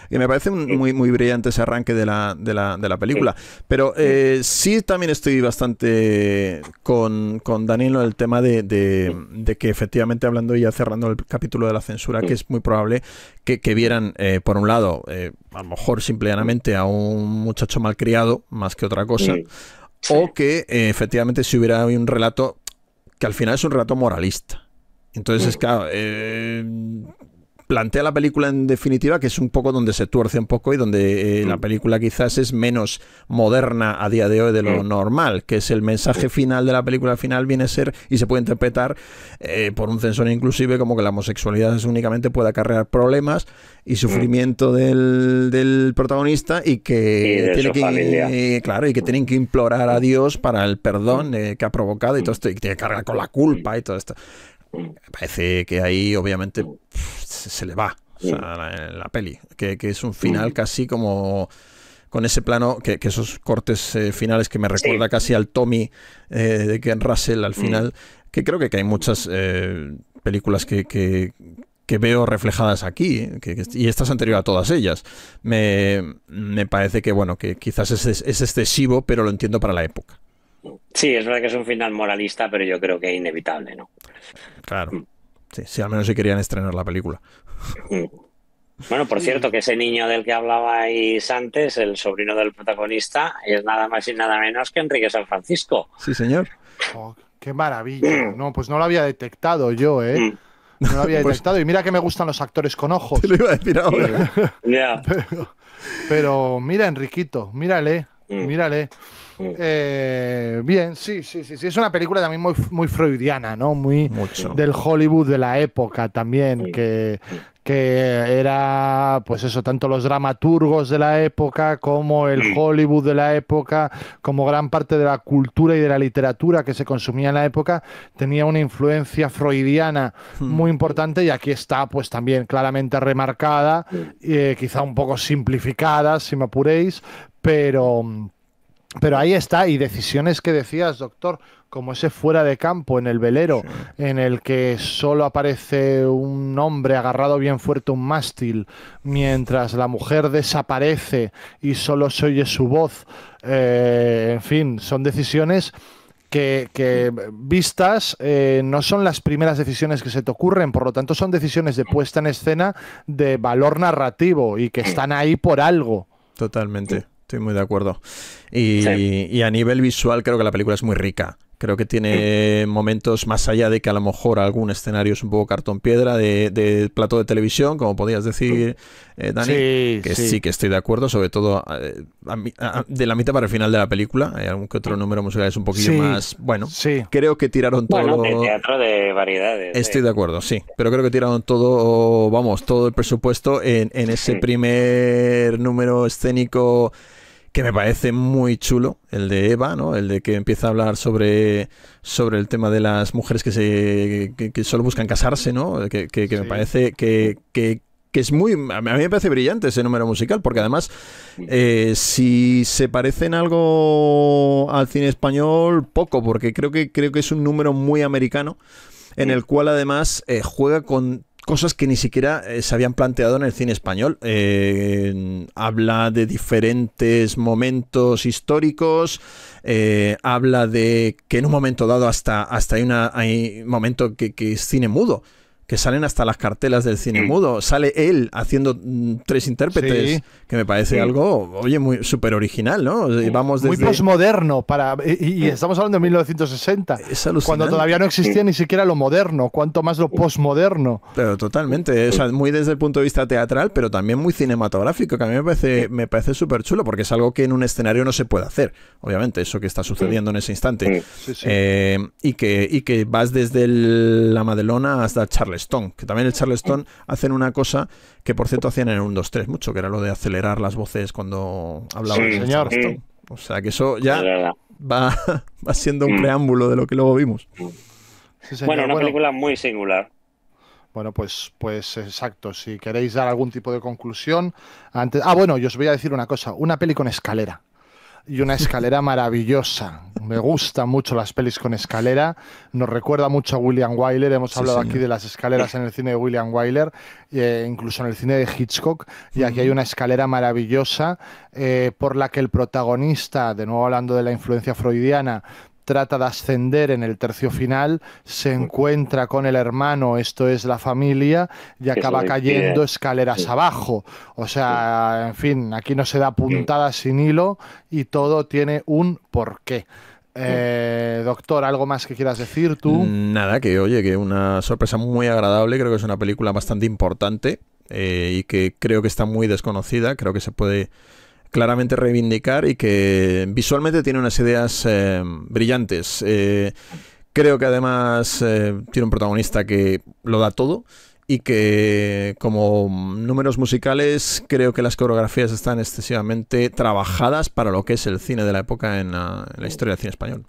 Y me parece un- Sí. muy, muy brillante ese arranque de la, de la, de la película. Pero eh, sí también estoy bastante con, con Daniel en el tema de, de- de que efectivamente hablando y ya cerrando el capítulo de la censura, que es muy probable que, que vieran, eh, por un lado, eh, a lo mejor simplemente a un muchacho malcriado más que otra cosa, Mm. Sí. o que eh, efectivamente si hubiera un relato que al final es un relato moralista. Entonces, es claro, eh, plantea la película en definitiva que es un poco donde se tuerce un poco y donde eh, la película quizás es menos moderna a día de hoy de lo Mm. normal, que es el mensaje final de la película al final viene a ser y se puede interpretar eh, por un censor inclusive como que la homosexualidad es únicamente puede acarrear problemas y sufrimiento del, del protagonista y que Y tiene que familia. claro, y que tienen que implorar a Dios para el perdón eh, que ha provocado y todo esto, y que tiene que cargar con la culpa y todo esto. Me parece que ahí obviamente se, le va o sea, la, la peli, que, que es un final casi como con ese plano, que, que esos cortes eh, finales que me recuerda casi al Tommy eh, de Ken Russell al final, que creo que, que hay muchas eh, películas que, que, que veo reflejadas aquí, que- y esta es anterior a todas ellas. Me, me parece que, bueno, que quizás es, es excesivo, pero lo entiendo para la época. Sí, es verdad que es un final moralista, pero yo creo que inevitable, ¿no? Claro. Sí, sí, al menos si querían estrenar la película. Mm. Bueno, por cierto, que ese niño del que hablabais antes, el sobrino del protagonista, es nada más y nada menos que Enrique San Francisco. Sí, señor. Oh, qué maravilla. No, pues no lo había detectado yo, ¿eh? Mm. No lo había Pues- detectado. Y mira que me gustan los actores con ojos. Te lo iba a decir ahora. Ya. Pero mira, Enriquito, mírale. Mm. Mírale. Eh, bien, sí, sí, sí, sí. Es una película también muy, muy freudiana, ¿no? Muy Mucho. del Hollywood de la época también, Sí. que, que era, pues eso, tanto los dramaturgos de la época como el. Hollywood de la época, como gran parte de la cultura y de la literatura que se consumía en la época, tenía una influencia freudiana muy importante y aquí está, pues también claramente remarcada, eh, quizá un poco simplificada, si me apuréis, pero... Pero ahí está, y decisiones que decías, doctor, como ese fuera de campo en el velero, en el que solo aparece un hombre agarrado bien fuerte un mástil, mientras la mujer desaparece y solo se oye su voz. Eh, en fin, son decisiones que, que vistas eh, no son las primeras decisiones que se te ocurren, por lo tanto son decisiones de puesta en escena de valor narrativo y que están ahí por algo. Totalmente, estoy muy de acuerdo. Y, Sí. y a nivel visual creo que la película es muy rica. Creo que tiene momentos más allá de que a lo mejor algún escenario es un poco cartón piedra de, de plato de televisión, como podías decir, eh, Dani. Sí, que sí. sí. que estoy de acuerdo, sobre todo eh, a mi- a- de la mitad para el final de la película. Hay algún que otro número musical es un poquillo Sí. más. Bueno, Sí. creo que tiraron todo. Bueno, de teatro de variedades. Estoy de acuerdo, sí. Pero creo que tiraron todo, vamos, todo el presupuesto en, en ese Sí. primer número escénico que me parece muy chulo, el de Eva, ¿no? El de que empieza a hablar sobre, sobre el tema de las mujeres que se que, que solo buscan casarse, ¿no? Que, que- que me parece que, que- que es muy... A mí me parece brillante ese número musical, porque además, eh, si se parece en algo al cine español, poco, porque creo que, creo que es un número muy americano, en el cual además eh, juega con cosas que ni siquiera eh, se habían planteado en el cine español. Eh, habla de diferentes momentos históricos, eh, habla de que en un momento dado hasta, hasta hay, una, hay un momento que, que es cine mudo. Que salen hasta las cartelas del cine mudo. Sale él haciendo mm, tres intérpretes, Sí. que me parece Sí. algo, oye, muy súper original, ¿no? O sea, Vamos Muy posmoderno para y, y estamos hablando de 1960, Es cuando todavía no existía ni siquiera lo moderno, cuanto más lo posmoderno. Pero totalmente, o sea, muy desde el punto de vista teatral, pero también muy cinematográfico, que a mí me parece, me parece súper chulo, porque es algo que en un escenario no se puede hacer, obviamente, eso que está sucediendo en ese instante. Sí. Eh, y, que, y que vas desde el- la Madelona hasta Charleston, que también el Charleston hacen una cosa que por cierto hacían en el 1, 2, 3 mucho, que era lo de acelerar las voces cuando hablaban Sí, en señor. Charleston. O sea que eso Es ya va, va siendo un Mm. preámbulo de lo que luego vimos. Sí, señor. Bueno, una Bueno, película muy singular. Bueno, pues, pues exacto. Si queréis dar algún tipo de conclusión, antes. Ah, bueno, yo os voy a decir una cosa: una peli con escalera. Y una escalera maravillosa. Me gustan mucho las pelis con escalera. Nos recuerda mucho a William Wyler. Hemos Sí, hablado señor. aquí de las escaleras en el cine de William Wyler, eh, incluso en el cine de Hitchcock. Y aquí hay una escalera maravillosa eh, por la que el protagonista, de nuevo hablando de la influencia freudiana, trata de ascender en el tercio final, se encuentra con el hermano, esto es la familia, y acaba cayendo escaleras abajo. O sea, en fin, aquí no se da puntada sin hilo y todo tiene un porqué. Eh, doctor, ¿algo más que quieras decir tú? Nada, que oye, que una sorpresa muy agradable, creo que es una película bastante importante eh, y que creo que está muy desconocida, creo que se puede claramente reivindicar y que visualmente tiene unas ideas eh, brillantes. Eh, creo que además eh, tiene un protagonista que lo da todo y que como números musicales creo que las coreografías están excesivamente trabajadas para lo que es el cine de la época en la, en la historia del cine español.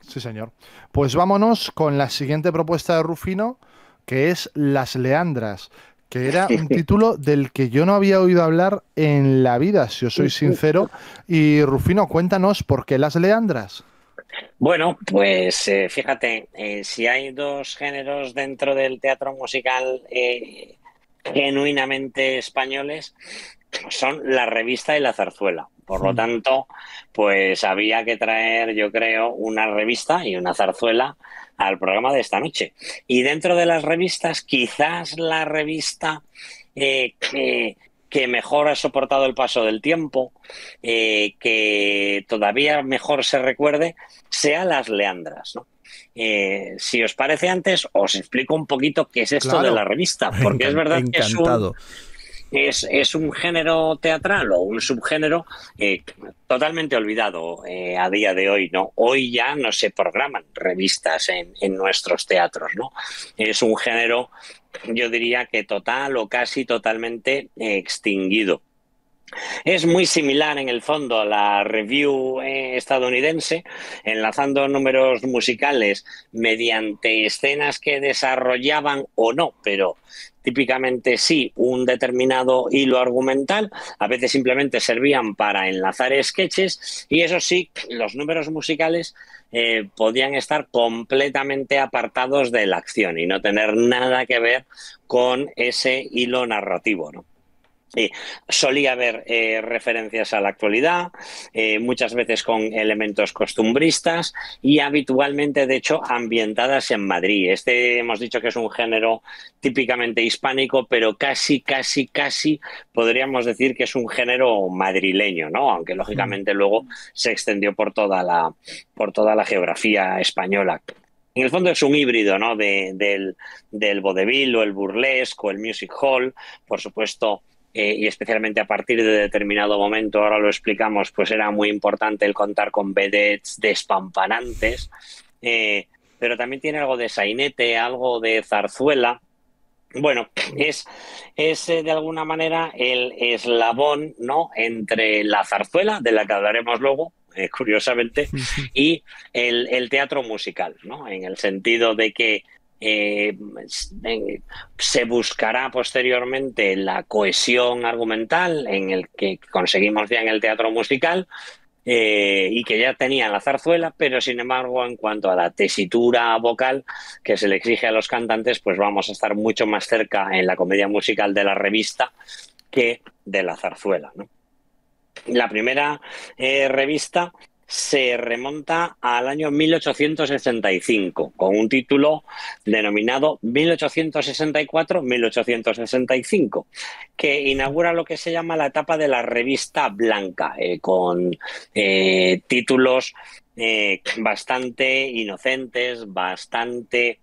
Sí, señor. Pues vámonos con la siguiente propuesta de Rufino, que es Las Leandras, que era un título del que yo no había oído hablar en la vida, si os soy sincero. Y Rufino, cuéntanos por qué Las Leandras. Bueno, pues eh, fíjate, eh, si hay dos géneros dentro del teatro musical eh, genuinamente españoles, son la revista y la zarzuela. Por lo tanto, pues había que traer, yo creo, una revista y una zarzuela al programa de esta noche. Y dentro de las revistas, quizás la revista eh, que, que mejor ha soportado el paso del tiempo, eh, que todavía mejor se recuerde, sea Las Leandras. ¿no? Eh, si os parece antes, os explico un poquito qué es esto Claro. de la revista, porque es verdad que es un. Es, es un género teatral o un subgénero eh, totalmente olvidado eh, a día de hoy, ¿no? Hoy ya no se programan revistas en, en nuestros teatros, ¿no? Es un género, yo diría que total o casi totalmente extinguido. Es muy similar en el fondo a la review eh, estadounidense, enlazando números musicales mediante escenas que desarrollaban o no, pero típicamente sí un determinado hilo argumental, a veces simplemente servían para enlazar sketches y eso sí, los números musicales eh, podían estar completamente apartados de la acción y no tener nada que ver con ese hilo narrativo, ¿no? Solía haber eh, referencias a la actualidad, eh, muchas veces con elementos costumbristas y habitualmente, de hecho, ambientadas en Madrid. Este hemos dicho que es un género típicamente hispánico, pero casi, casi, casi podríamos decir que es un género madrileño, ¿no? Aunque lógicamente luego se extendió por toda la, por toda la geografía española. En el fondo es un híbrido ¿no? de, del, del vodevil o el burlesque o el music hall, por supuesto eh, y especialmente a partir de determinado momento, ahora lo explicamos, pues era muy importante el contar con vedettes despampanantes, eh, pero también tiene algo de sainete, algo de zarzuela. Bueno, es, es eh, de alguna manera el eslabón ¿no? entre la zarzuela, de la que hablaremos luego, eh, curiosamente, y el, el, teatro musical, ¿no? En el sentido de que eh, se buscará posteriormente la cohesión argumental en el que conseguimos ya en el teatro musical eh, y que ya tenía la zarzuela, pero sin embargo en cuanto a la tesitura vocal que se le exige a los cantantes, pues vamos a estar mucho más cerca en la comedia musical de la revista que de la zarzuela. La primera eh, revista se remonta al año 1865, con un título denominado 1864-1865, que inaugura lo que se llama la etapa de la revista blanca, eh, con eh, títulos eh, bastante inocentes, bastante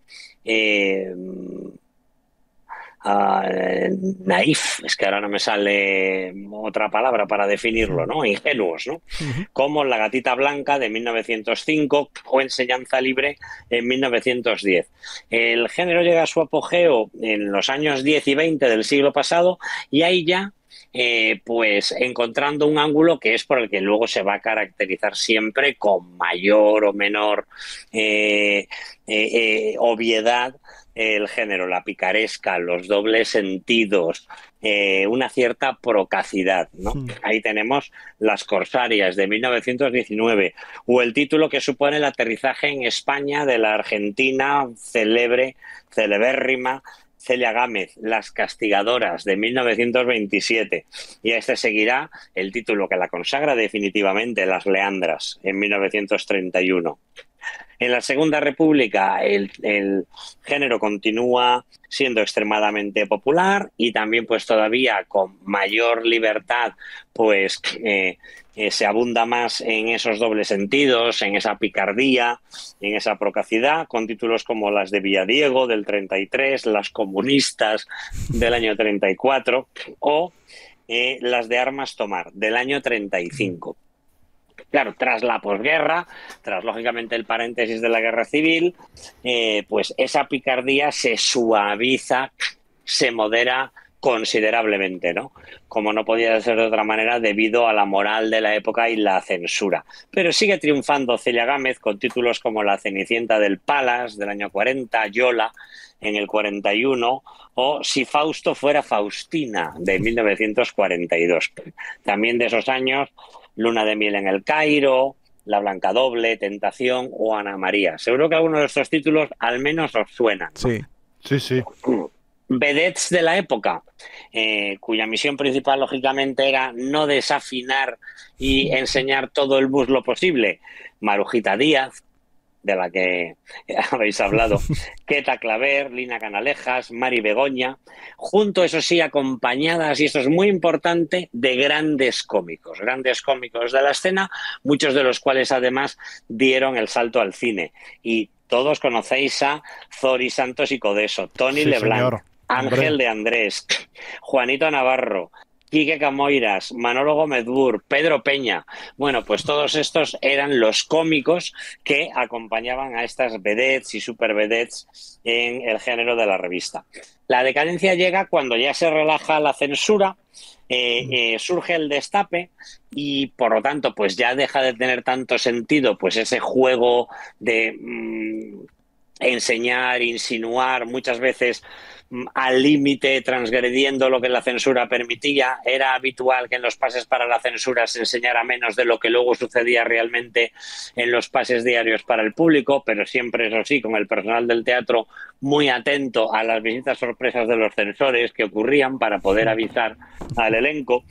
naif, es que ahora no me sale otra palabra para definirlo, ¿no? Ingenuos, ¿no? Uh -huh. Como La gatita blanca de 1905 o Enseñanza libre en 1910. El género llega a su apogeo en los años 10 y 20 del siglo pasado y ahí ya eh, pues encontrando un ángulo que es por el que luego se va a caracterizar siempre con mayor o menor eh, eh, obviedad el género, la picaresca, los dobles sentidos, eh, una cierta procacidad. ¿no? Sí. Ahí tenemos Las Corsarias de 1919 o el título que supone el aterrizaje en España de la argentina celebre, celebérrima Celia Gámez, Las Castigadoras de 1927 y a este seguirá el título que la consagra definitivamente, Las Leandras en 1931. En la Segunda República el, género continúa siendo extremadamente popular y también pues todavía con mayor libertad pues eh, eh, se abunda más en esos dobles sentidos, en esa picardía, en esa procacidad, con títulos como las de Villadiego del 33, las comunistas del año 34 o eh, las de Armas Tomar del año 35. Claro, tras la posguerra, tras lógicamente el paréntesis de la guerra civil, eh, pues esa picardía se suaviza, se modera considerablemente, ¿no? Como no podía ser de otra manera debido a la moral de la época y la censura. Pero sigue triunfando Celia Gámez con títulos como La Cenicienta del Palas del año 40, Yola en el 41 o Si Fausto fuera Faustina de 1942. También de esos años Luna de miel en el Cairo, La Blanca Doble, Tentación o Ana María. Seguro que algunos de estos títulos al menos os suenan. ¿no? Sí, sí, sí. Vedettes de la época, eh, cuya misión principal, lógicamente, era no desafinar y enseñar todo el bus lo posible. Marujita Díaz, de la que habéis hablado, Queta Claver, Lina Canalejas, Mari Begoña, junto, eso sí, acompañadas, y esto es muy importante, de grandes cómicos, grandes cómicos de la escena, muchos de los cuales además dieron el salto al cine. Y todos conocéis a Zori Santos y Codeso, Tony sí, Leblanc, señor. Ángel de Andrés, Juanito Navarro, Quique Camoiras, Manolo Gómez Bur, Pedro Peña. Bueno, pues todos estos eran los cómicos que acompañaban a estas vedettes y super vedettes en el género de la revista. La decadencia llega cuando ya se relaja la censura, eh, eh, surge el destape y por lo tanto pues ya deja de tener tanto sentido pues ese juego de mm, enseñar, insinuar muchas veces mm, al límite, transgrediendo lo que la censura permitía. Era habitual que en los pases para la censura se enseñara menos de lo que luego sucedía realmente en los pases diarios para el público, pero siempre, eso sí, con el personal del teatro muy atento a las visitas sorpresas de los censores que ocurrían para poder avisar al elenco.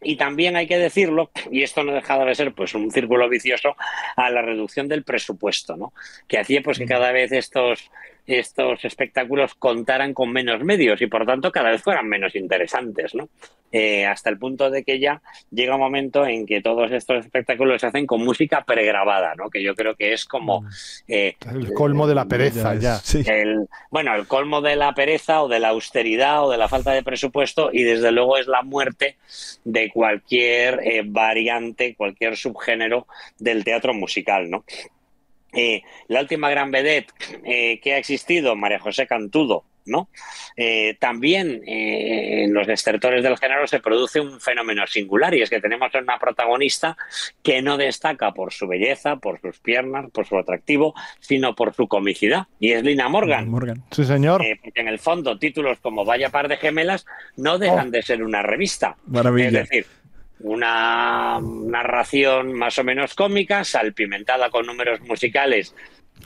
Y también hay que decirlo, y esto no dejaba de ser pues un círculo vicioso, a la reducción del presupuesto, ¿no? Que hacía pues que cada vez estos estos espectáculos contaran con menos medios y por tanto cada vez fueran menos interesantes, ¿no? Eh, hasta el punto de que ya llega un momento en que todos estos espectáculos se hacen con música pregrabada, ¿no? Que yo creo que es como... Eh, el colmo de la pereza, ya. El, bueno, el colmo de la pereza o de la austeridad o de la falta de presupuesto y desde luego es la muerte de cualquier eh, variante, cualquier subgénero del teatro musical, ¿no? Eh, la última gran vedette eh, que ha existido, María José Cantudo, ¿no? Eh, también en los desertores del género se produce un fenómeno singular y es que tenemos una protagonista que no destaca por su belleza, por sus piernas, por su atractivo, sino por su comicidad. Y es Lina Morgan. Morgan. Sí, señor. porque en el fondo títulos como Vaya par de gemelas no dejan Oh. de ser una revista. Maravilla. Es decir, una narración más o menos cómica, salpimentada con números musicales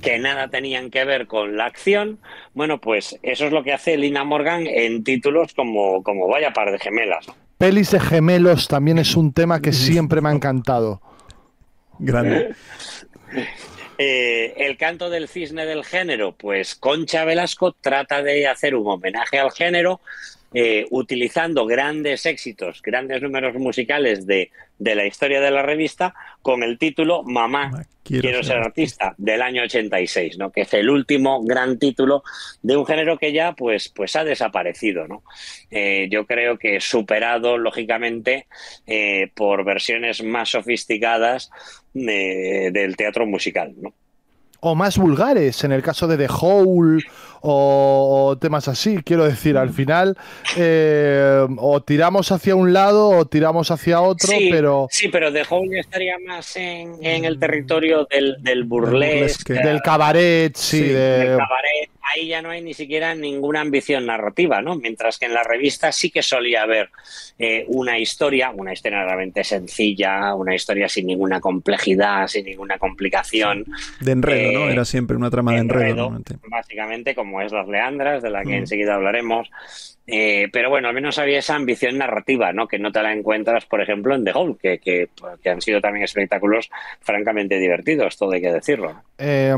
que nada tenían que ver con la acción. Bueno, pues eso es lo que hace Lina Morgan en títulos como, como Vaya par de gemelas. Pelis de gemelos también es un tema que siempre me ha encantado. Grande. Eh, el canto del cisne del género, pues Concha Velasco trata de hacer un homenaje al género eh, utilizando grandes éxitos, grandes números musicales de, de, la historia de la revista con el título Mamá, quiero, quiero ser artista, del año 86, ¿no? que es el último gran título de un género que ya pues, pues ha desaparecido. ¿no? Eh, yo creo que superado, lógicamente, eh, por versiones más sofisticadas de, del teatro musical. ¿no? o más vulgares, en el caso de The Hole o, o temas así. Quiero decir, al final eh, o tiramos hacia un lado o tiramos hacia otro, sí, pero... Sí, pero The Hole estaría más en, en el territorio del, del burlesque. Del cabaret, sí. sí de... Del cabaret. Ahí ya no hay ni siquiera ninguna ambición narrativa, ¿no? Mientras que en la revista sí que solía haber eh, una historia, una historia realmente sencilla, una historia sin ninguna complejidad, sin ninguna complicación. De enredo, eh, ¿no? Era siempre una trama de enredo. enredo básicamente, como es Las Leandras, de la que mm. enseguida hablaremos. Eh, pero bueno, al menos había esa ambición narrativa, ¿no? Que no te la encuentras, por ejemplo, en The Hole, que, que, que han sido también espectáculos francamente divertidos, todo hay que decirlo. Eh,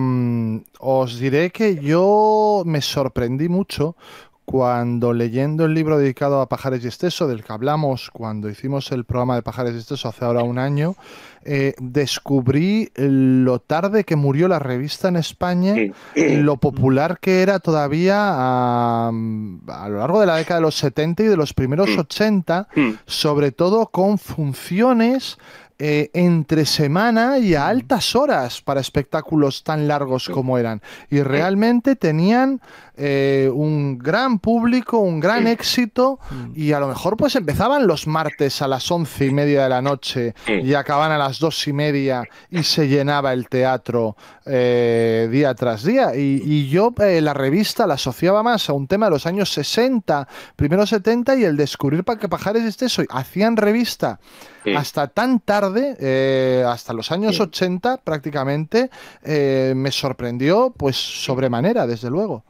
os diré que yo me sorprendí mucho cuando leyendo el libro dedicado a Pajares y Esteso, del que hablamos cuando hicimos el programa de Pajares y Esteso hace ahora un año, eh, descubrí lo tarde que murió la revista en España, lo popular que era todavía a, a, lo largo de la década de los 70 y de los primeros 80, sobre todo con funciones eh, entre semana y a altas horas para espectáculos tan largos como eran. Y realmente tenían eh, un gran público, un gran éxito y a lo mejor pues empezaban los martes a las once y media de la noche y acababan a las dos y media y se llenaba el teatro eh, día tras día. Y, y yo eh, la revista la asociaba más a un tema de los años 60, primero 70 y el descubrir para que Pajares esté eso. Hacían revista hasta tan tarde, eh, hasta los años sí. 80 prácticamente, me sorprendió pues sobremanera, desde luego.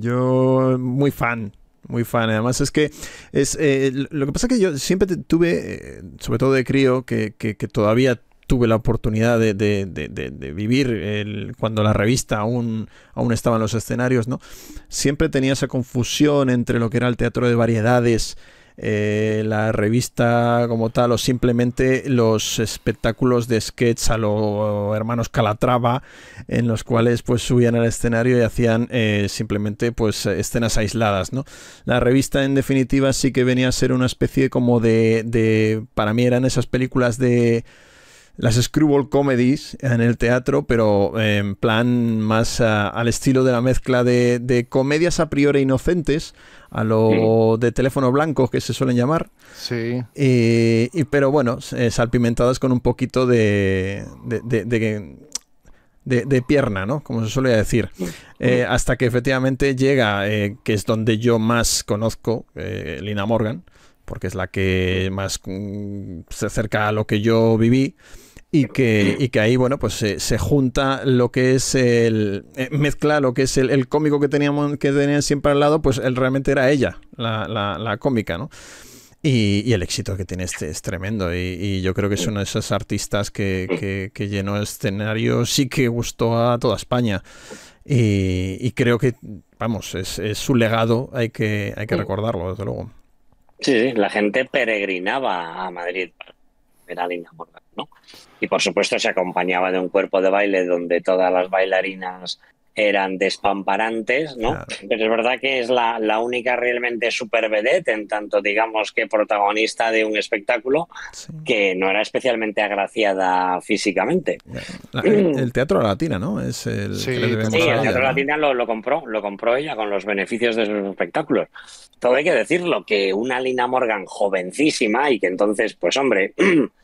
Yo muy fan, muy fan. Además es que es eh, lo que pasa es que yo siempre tuve, eh, sobre todo de crío, que, que, todavía tuve la oportunidad de, de, de, de vivir el, cuando la revista aún, aún estaba en los escenarios, ¿no? Siempre tenía esa confusión entre lo que era el teatro de variedades eh, la revista como tal o simplemente los espectáculos de sketch a los hermanos Calatrava en los cuales pues subían al escenario y hacían eh, simplemente pues escenas aisladas no la revista en definitiva sí que venía a ser una especie como de, de para mí eran esas películas de las screwball comedies en el teatro, pero en plan más al estilo de la mezcla de, de, comedias a priori inocentes, a lo de teléfono blanco que se suelen llamar. Sí. Y, pero bueno, eh, salpimentadas con un poquito de, de, de, de pierna, ¿no? Como se suele decir. Eh, hasta que efectivamente llega, eh, que es donde yo más conozco, Lina Morgan, porque es la que más mm, se acerca a lo que yo viví y que, y que ahí, bueno, pues se, se junta lo que es el. eh, mezcla lo que es el, el cómico que teníamos que tenían siempre al lado, pues él realmente era ella, la, la, la cómica, ¿no? Y, y, el éxito que tiene este es tremendo. Y, y, yo creo que es uno de esos artistas que, que, que llenó escenarios y que gustó a toda España. Y, y creo que, vamos, es, es, su legado, hay que, hay que recordarlo, desde luego. Sí, sí, la gente peregrinaba a Madrid para ver a Lina Morgan, ¿no? Y por supuesto se acompañaba de un cuerpo de baile donde todas las bailarinas eran despamparantes, ¿no? Claro. Pero es verdad que es la, la, única realmente super vedette, en tanto, digamos, que protagonista de un espectáculo sí. que no era especialmente agraciada físicamente. La, el, el, Teatro Latina, ¿no? Es el, sí, sí el Teatro ¿no? Latina lo, lo, compró, lo compró ella con los beneficios de sus espectáculos. Todo hay que decirlo, que una Lina Morgan jovencísima y que entonces, pues hombre...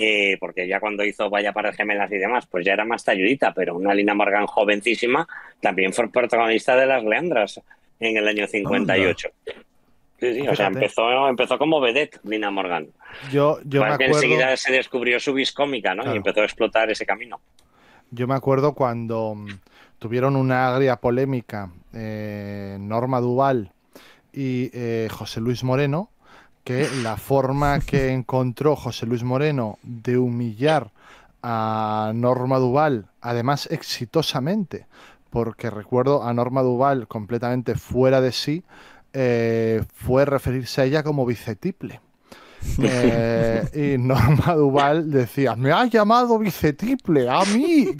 Eh, porque ya cuando hizo Vaya para Gemelas y demás, pues ya era más talludita, pero una Lina Morgan jovencísima también fue protagonista de Las Leandras en el año 58. Oh, no. Sí, sí, o sea, empezó, empezó como vedette Lina Morgan. Yo, yo me acuerdo... enseguida se descubrió su viscómica, ¿no? Claro. Y empezó a explotar ese camino. Yo me acuerdo cuando mm, tuvieron una agria polémica eh, Norma Duval y eh, José Luis Moreno, que la forma que encontró José Luis Moreno de humillar a Norma Duval, además exitosamente, porque recuerdo a Norma Duval completamente fuera de sí, eh, fue referirse a ella como bicetiple. Eh, y Norma Duval decía, me ha llamado bicetiple, a mí.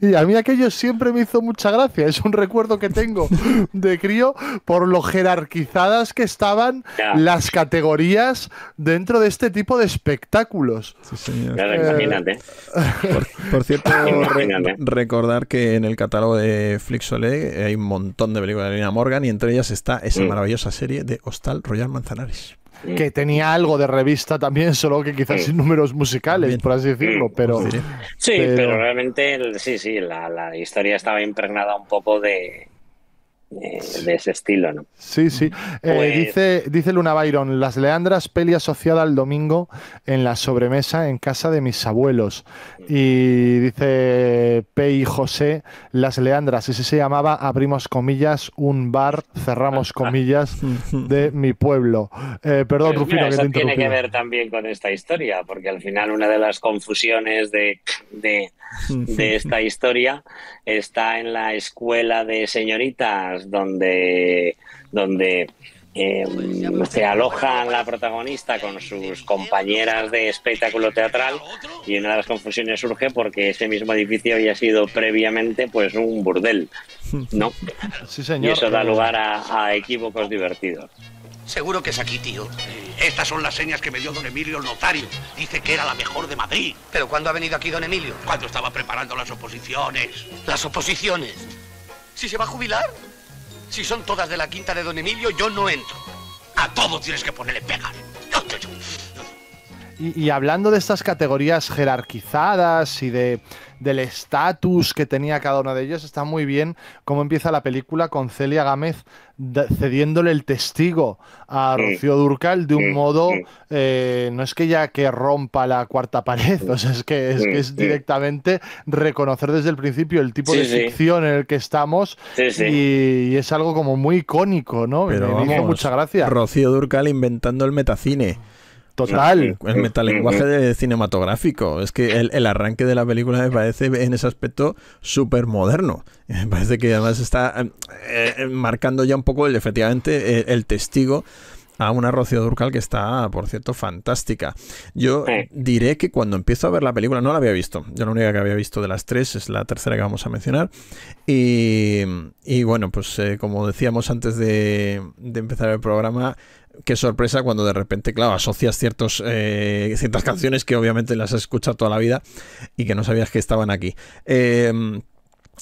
y, y, a mí aquello siempre me hizo mucha gracia. Es un recuerdo que tengo de crío por lo jerarquizadas que estaban yeah. las categorías dentro de este tipo de espectáculos. Sí, señor. Claro, eh, imagínate. Por, por cierto, re recordar que en el catálogo de Flixolé hay un montón de películas de Lina Morgan y entre ellas está esa mm. maravillosa serie de Hostal Royal Manzanares que tenía algo de revista también, solo que quizás sin números musicales, por así decirlo, pero... Sí, pero, pero realmente, sí, sí, la, la, historia estaba impregnada un poco de, de, de ese estilo, ¿no? Sí, sí. Eh, pues... dice, dice Luna Byron, Las Leandras, peli asociada al domingo en la sobremesa en casa de mis abuelos. Y dice Pei José, Las Leandras, ese se llamaba, abrimos comillas, un bar, cerramos comillas, de mi pueblo. Eh, perdón, pues Rufino, mira, que eso te tiene que ver también con esta historia, porque al final una de las confusiones de, de, de esta historia está en la escuela de señoritas donde, donde eh, se aloja la protagonista con sus compañeras de espectáculo teatral y una de las confusiones surge porque ese mismo edificio había sido previamente pues un burdel, ¿no? Sí, señor. Y eso da lugar a, a equívocos divertidos. Seguro que es aquí, tío. Estas son las señas que me dio don Emilio el notario. Dice que era la mejor de Madrid. ¿Pero cuándo ha venido aquí don Emilio? Cuando estaba preparando las oposiciones. ¿Las oposiciones? ¿Si se va a jubilar? Si son todas de la quinta de don Emilio, yo no entro. A todo tienes que ponerle pegas. Y, y, hablando de estas categorías jerarquizadas y de, del estatus que tenía cada uno de ellos, está muy bien cómo empieza la película con Celia Gámez cediéndole el testigo a Rocío Durcal de un modo, eh, no es que ya que rompa la cuarta pared, o sea, es que es, que es directamente reconocer desde el principio el tipo sí, de ficción sí. en el que estamos sí, y, y, es algo como muy icónico, ¿no? Pero me, vamos, hizo mucha gracia. Rocío Durcal inventando el metacine Total. El metalenguaje de cinematográfico. Es que el, el, arranque de la película me parece en ese aspecto súper moderno. Me parece que además está eh, marcando ya un poco el, efectivamente el, el testigo a una Rocío Durcal que está, por cierto, fantástica. Yo sí. diré que cuando empiezo a ver la película, no la había visto, yo la única que había visto de las tres es la tercera que vamos a mencionar. Y, y bueno, pues eh, como decíamos antes de, de, empezar el programa, qué sorpresa cuando de repente, claro, asocias ciertos, eh, ciertas canciones que obviamente las has escuchado toda la vida y que no sabías que estaban aquí. Eh,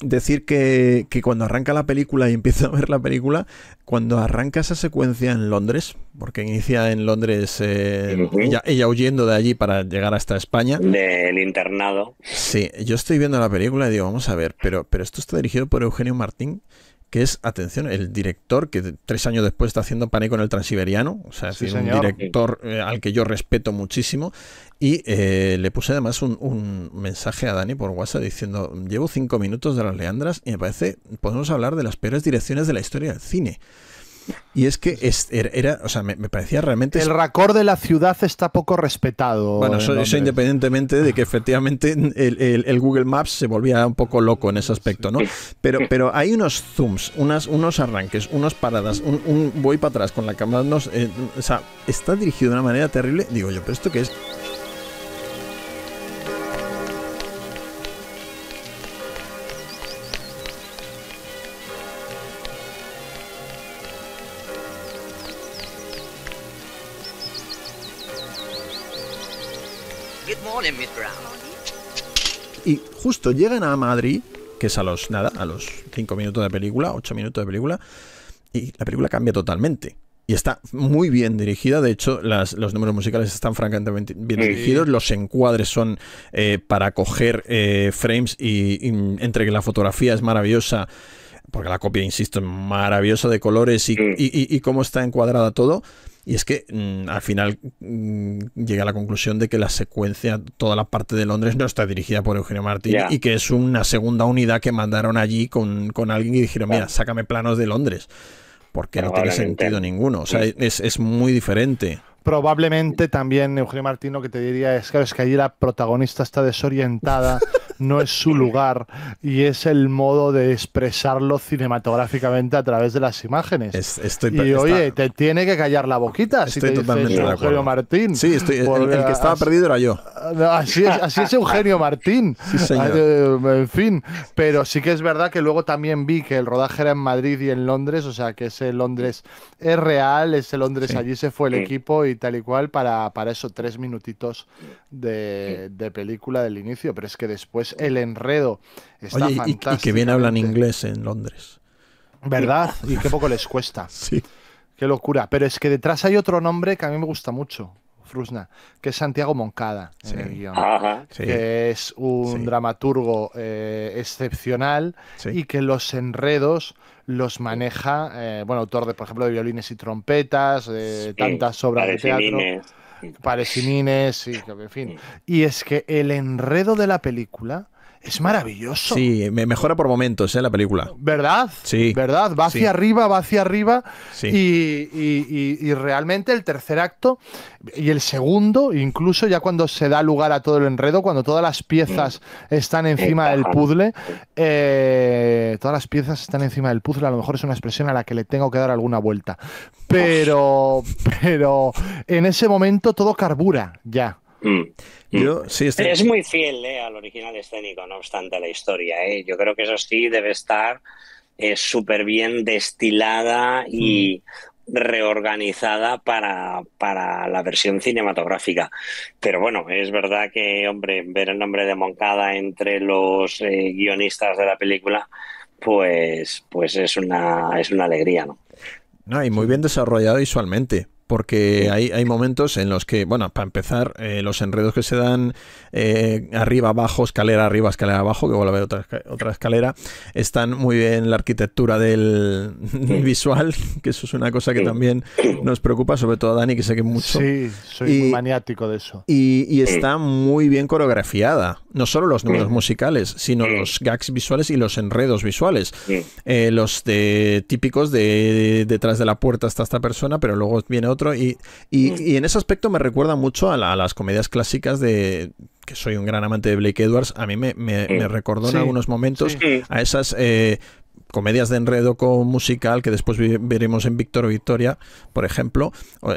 decir que, que, cuando arranca la película y empiezo a ver la película, cuando arranca esa secuencia en Londres, porque inicia en Londres eh, uh -huh. ella, ella, huyendo de allí para llegar hasta España. Del internado. Sí, yo estoy viendo la película y digo, vamos a ver, pero, pero esto está dirigido por Eugenio Martín, que es, atención, el director que tres años después está haciendo Pánico en el Transiberiano, o sea, sí, es un director eh, al que yo respeto muchísimo, y eh, le puse además un, un, mensaje a Dani por WhatsApp diciendo, llevo cinco minutos de las Leandras y me parece, podemos hablar de las peores direcciones de la historia del cine. Y es que es, era, o sea, me, me, parecía realmente... El racor de la ciudad está poco respetado. Bueno, eso, eso independientemente de que efectivamente el, el, el, Google Maps se volvía un poco loco en ese aspecto, ¿no? Pero, pero hay unos zooms, unas, unos arranques, unos paradas, un, un voy para atrás con la cámara, unos, eh, o sea, está dirigido de una manera terrible. Digo yo, ¿pero esto qué es? Justo llegan a Madrid, que es a los nada, a los 5 minutos de película, 8 minutos de película, y la película cambia totalmente. Y está muy bien dirigida, de hecho las, los números musicales están francamente bien dirigidos, los encuadres son eh, para coger eh, frames y, y, entre que la fotografía es maravillosa, porque la copia, insisto, es maravillosa de colores y, y, y cómo está encuadrada todo. Y es que mmm, al final mmm, llega a la conclusión de que la secuencia, toda la parte de Londres no está dirigida por Eugenio Martín yeah. y que es una segunda unidad que mandaron allí con, con alguien y dijeron, mira, sácame planos de Londres. Porque no tiene sentido ninguno. O sea, es, es muy diferente probablemente también Eugenio Martín lo que te diría es claro, es que allí la protagonista está desorientada, no es su lugar y es el modo de expresarlo cinematográficamente a través de las imágenes. Es, estoy, y está, oye, te tiene que callar la boquita estoy si te totalmente dices de Eugenio Martín. Sí, estoy, el, el, que estaba así, perdido era yo. Así es, así es Eugenio Martín. Sí, señor. En fin, pero sí que es verdad que luego también vi que el rodaje era en Madrid y en Londres, o sea que ese Londres es real, ese Londres sí. allí se fue el sí. equipo y tal y cual para para, eso tres minutitos de, de, película del inicio, pero es que después el enredo está Oye, fantástico. Y, y, que bien hablan inglés en Londres. ¿Verdad? Y qué poco les cuesta. Sí. Qué locura. Pero es que detrás hay otro nombre que a mí me gusta mucho. Frusna, que es Santiago Moncada sí. en el guion, Ajá. que es un Sí. dramaturgo eh, excepcional Sí. y que los enredos los maneja, eh, bueno, autor de, por ejemplo, de violines y trompetas, de tantas obras de teatro. Parecimines, y, en fin. Y es que el enredo de la película es maravilloso. Sí, me mejora por momentos, ¿eh? La película. ¿Verdad? Sí. ¿Verdad? Va hacia Sí. arriba, va hacia arriba. Sí. Y, y- y- y realmente el tercer acto y el segundo, incluso ya cuando se da lugar a todo el enredo, cuando todas las piezas están encima del puzzle, eh, todas las piezas están encima del puzzle, a lo mejor es una expresión a la que le tengo que dar alguna vuelta. Pero, pero en ese momento todo carbura ya. Mm. Yo, sí, estoy- Es muy fiel eh, al original escénico, no obstante la historia. eh. Yo creo que eso sí debe estar eh, súper bien destilada y reorganizada para, para la versión cinematográfica. Pero bueno, es verdad que, hombre, ver el nombre de Moncada entre los eh, guionistas de la película, pues, pues es una, es una alegría, ¿no? No, y muy bien desarrollado visualmente. Porque hay, hay momentos en los que, bueno, para empezar, eh, los enredos que se dan eh, arriba, abajo, escalera arriba, escalera abajo, que vuelve a haber otra, otra escalera, están muy bien la arquitectura del visual, que eso es una cosa que también nos preocupa, sobre todo a Dani, que sé que mucho. Sí, soy Y- muy maniático de eso. Y, y está muy bien coreografiada. No solo los números musicales, sino los gags visuales y los enredos visuales. Eh, los de típicos de detrás de la puerta está esta persona, pero luego viene otro otro. Y, y, en ese aspecto me recuerda mucho a, las comedias clásicas de que soy un gran amante de Blake Edwards. A mí me, me, recordó en algunos momentos a esas eh, comedias de enredo con musical que después veremos en Víctor Victoria, por ejemplo,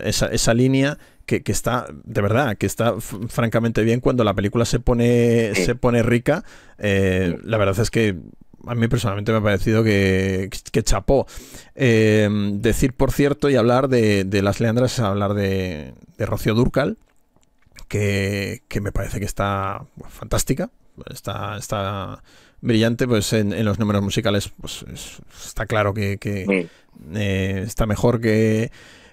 esa, esa línea que, está, de verdad, que está francamente bien cuando la película se pone, se pone rica. Eh, la verdad es que a mí personalmente me ha parecido que, que chapó. Eh, decir, por cierto, y hablar de, las leandras es hablar de, de Rocío Durcal, que, me parece que está fantástica. Está, está brillante, pues en, los números musicales pues está claro que, eh, está mejor que,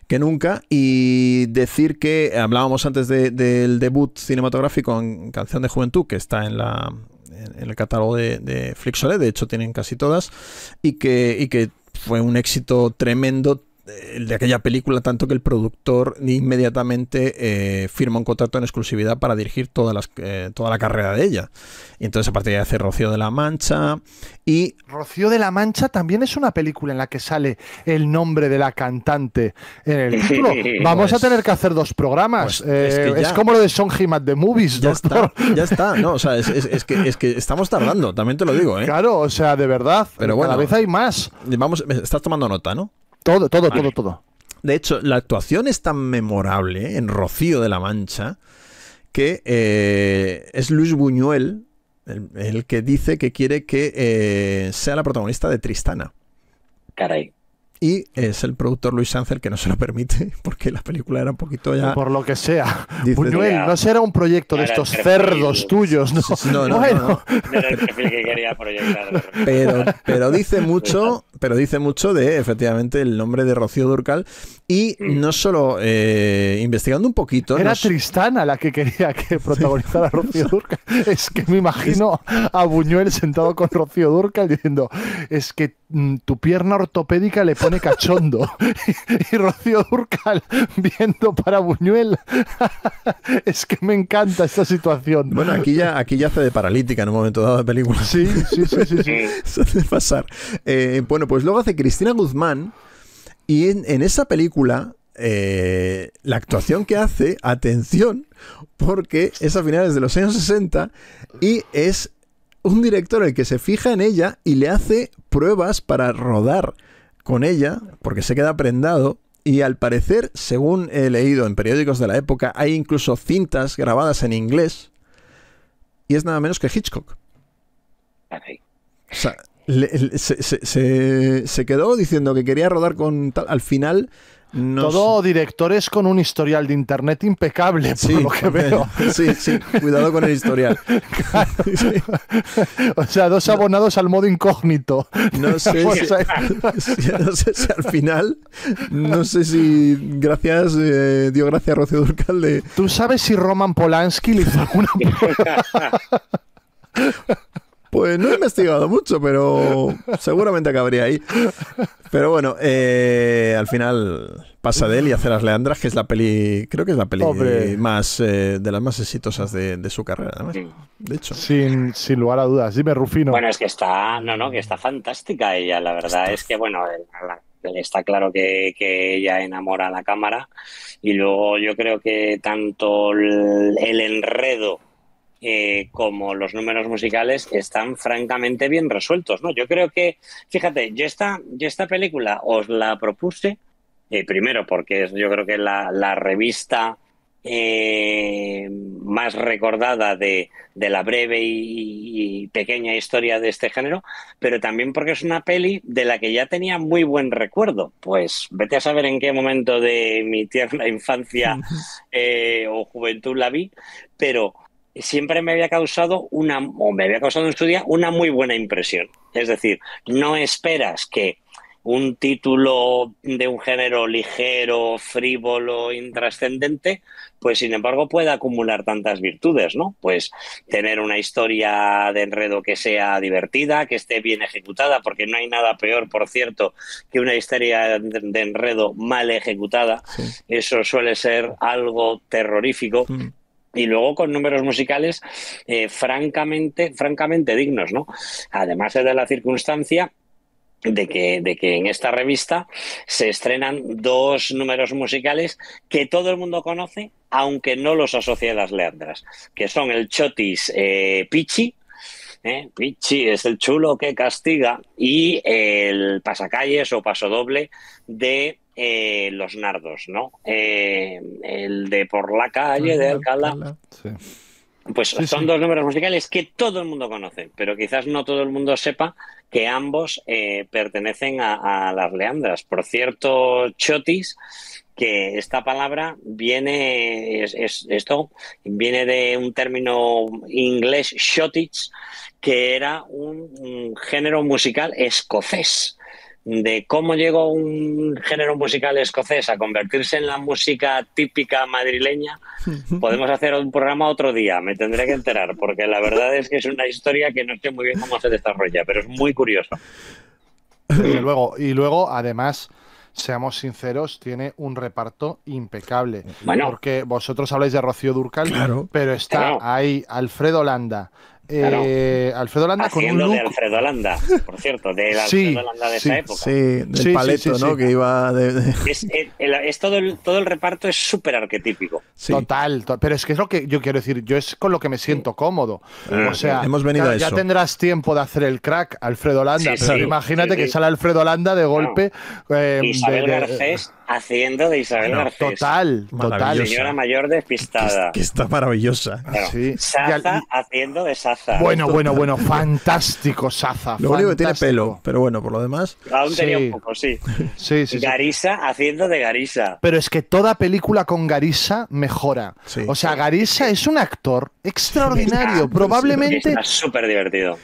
que nunca. Y decir que hablábamos antes del debut cinematográfico en Canción de Juventud, que está en la en el catálogo de, de Flixolé, de hecho tienen casi todas, y que, y que fue un éxito tremendo de aquella película, tanto que el productor inmediatamente eh, firma un contrato en exclusividad para dirigir todas las, eh, toda la carrera de ella. Y entonces a partir de hace Rocío de la Mancha y... Rocío de la Mancha también es una película en la que sale el nombre de la cantante en el título. Vamos a pues tener que hacer dos programas. Pues eh, es, como lo de Song Him the Movies, ya Está, ya está, no, o sea, es, que, es que estamos tardando, también te lo digo, ¿eh? Claro, o sea, de verdad, Pero bueno, cada vez hay más. Vamos, estás tomando nota, ¿no? Todo, todo, todo, todo. De hecho, la actuación es tan memorable en Rocío de la Mancha que eh, es Luis Buñuel el, que dice que quiere que eh, sea la protagonista de Tristana. Caray. Y es el productor Luis Sánchez que no se lo permite porque la película era un poquito ya. Por lo que sea. Buñuel, no será un proyecto de estos cerdos tuyos, ¿no? No, no, bueno. Pero, pero dice mucho, pero dice mucho de efectivamente el nombre de Rocío Durcal y mm. no solo eh, investigando un poquito. Era Tristana la que quería que protagonizara a Rocío Durcal. Es que me imagino a Buñuel sentado con Rocío Durcal diciendo: Es que tu pierna ortopédica le pone cachondo. y, Rocío Durcal viendo para Buñuel. es que me encanta esta situación. Bueno, aquí ya, aquí ya hace de paralítica en un momento dado de película. Sí, sí, sí, sí. sí. Se hace pasar. Eh, bueno, pues luego hace Cristina Guzmán. Y en, esa película, eh, la actuación que hace, atención, porque es a finales de los años 60 y es un director el que se fija en ella y le hace pruebas para rodar con ella, porque se queda prendado. Y al parecer, según he leído en periódicos de la época, hay incluso cintas grabadas en inglés. Y es nada menos que Hitchcock. O sea, se, quedó diciendo que quería rodar con tal. Al final. Todo directores con un historial de internet impecable, por lo que veo. Sí, sí, cuidado con el historial. O sea, dos abonados al modo incógnito. No sé, si, no sé si al final, no sé si gracias, eh, dio gracias a Rocío Durcal de... ¿Tú sabes si Roman Polanski le hizo alguna Pues no he investigado mucho, pero seguramente acabaría ahí. Pero bueno, eh, al final pasa de él y hace las Leandras, que es la peli, creo que es la peli más eh, de las más exitosas de, su carrera, de hecho. Sin, sin, lugar a dudas, dime Rufino. Bueno, es que está, no, no, que está fantástica ella, la verdad es que, bueno, está claro que, que, ella enamora a la cámara y luego yo creo que tanto el enredo eh, como los números musicales están francamente bien resueltos, ¿no? Yo creo que, fíjate, yo esta, yo esta película os la propuse, eh, primero porque es, yo creo que la, la revista eh, más recordada de, de la breve y, pequeña historia de este género, pero también porque es una peli de la que ya tenía muy buen recuerdo. Pues vete a saber en qué momento de mi tierna infancia o juventud la vi, pero siempre me había causado una, o me había causado en su día, una muy buena impresión. Es decir, no esperas que un título de un género ligero, frívolo, intrascendente, pues sin embargo pueda acumular tantas virtudes, ¿no? Pues tener una historia de enredo que sea divertida, que esté bien ejecutada, porque no hay nada peor, por cierto, que una historia de enredo mal ejecutada. Eso suele ser algo terrorífico. Mm y luego con números musicales eh, francamente, francamente dignos, ¿no? Además de la circunstancia de que, de que en esta revista se estrenan dos números musicales que todo el mundo conoce, aunque no los asocie a las leandras, que son el Chotis eh, Pichi, ¿eh? Pichi es el chulo que castiga, y el pasacalles o pasodoble de eh, los nardos, ¿no? Eh, el de por la calle de Alcalá. Sí. Pues Sí, son sí. dos números musicales que todo el mundo conoce, pero quizás no todo el mundo sepa que ambos eh, pertenecen a, a las leandras. Por cierto, chotis, que esta palabra viene, es, es- esto viene de un término inglés, shottage, que era un, un género musical escocés. De cómo llegó un género musical escocés a convertirse en la música típica madrileña, podemos hacer un programa otro día, me tendré que enterar, porque la verdad es que es una historia que no sé muy bien cómo se desarrolla, pero es muy curioso. Desde luego. Y luego, además, seamos sinceros, tiene un reparto impecable. Bueno. Porque vosotros habláis de Rocío Durcal, Claro. pero está Claro. ahí Alfredo Landa. Claro. Eh, Alfredo Landa con un Haciendo de look. Alfredo Landa, por cierto, de Sí, Alfredo Landa de sí, esa época. Sí, del Sí, paleto, sí, ¿no? sí. Que iba de... de- Es, el- el- es todo, el, todo el reparto es súper arquetípico. sí. Total, to- pero es que es lo que yo quiero decir, yo es con lo que me siento cómodo. Ah, o sea, hemos venido ya, a ya eso. tendrás tiempo de hacer el crack, Alfredo Landa, Sí, pero sí, imagínate sí, que sale Alfredo Landa de golpe. eh, Isabel de- de- Garcés haciendo de Isabel Bueno, Garcés. Total, total. Señora mayor despistada. Que está maravillosa. Sí. Saza haciendo de Saza. Bueno, bueno, bueno, fantástico, Saza. Lo único que tiene pelo, pero bueno, por lo demás. Aún tenía un poco, sí. Sí, sí, sí. Garisa haciendo de Garisa. Pero es que toda película con Garisa mejora. Sí. O sea, Garisa es un actor extraordinario. Está- Probablemente, Está súper divertido.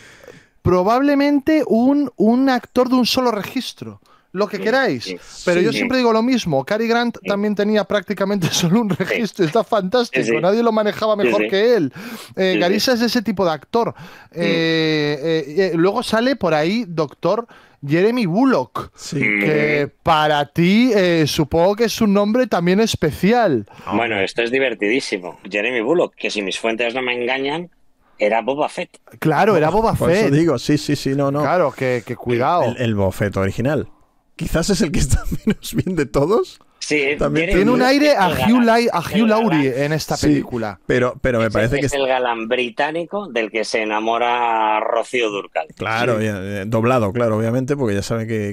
probablemente un, un actor de un solo registro. Lo que queráis. sí. Pero yo Sí. siempre digo lo mismo. Cary Grant también tenía prácticamente solo un registro. Está fantástico. Sí, sí. Nadie lo manejaba mejor sí. que él. Eh, Sí, Garisa es ese tipo de actor. Eh, eh, eh, luego sale por ahí doctor Jeremy Bullock. Sí. Mm. Que para ti eh, supongo que es un nombre también especial. Bueno, esto es divertidísimo. Jeremy Bullock, que si mis fuentes no me engañan, era Boba Fett. Claro, era Boba Por eso Fett. digo, sí, sí, sí, no, no. Claro, que, que cuidado. El, el bofeto original. Quizás es el que está menos bien de todos. Sí, También Tiene un aire a Hugh, galán, a Hugh Laurie en esta Sí, película. Pero, pero me Es- parece que es el galán británico del que se enamora Rocío Durcal. Claro, ya, eh, doblado, claro, obviamente, porque ya saben que,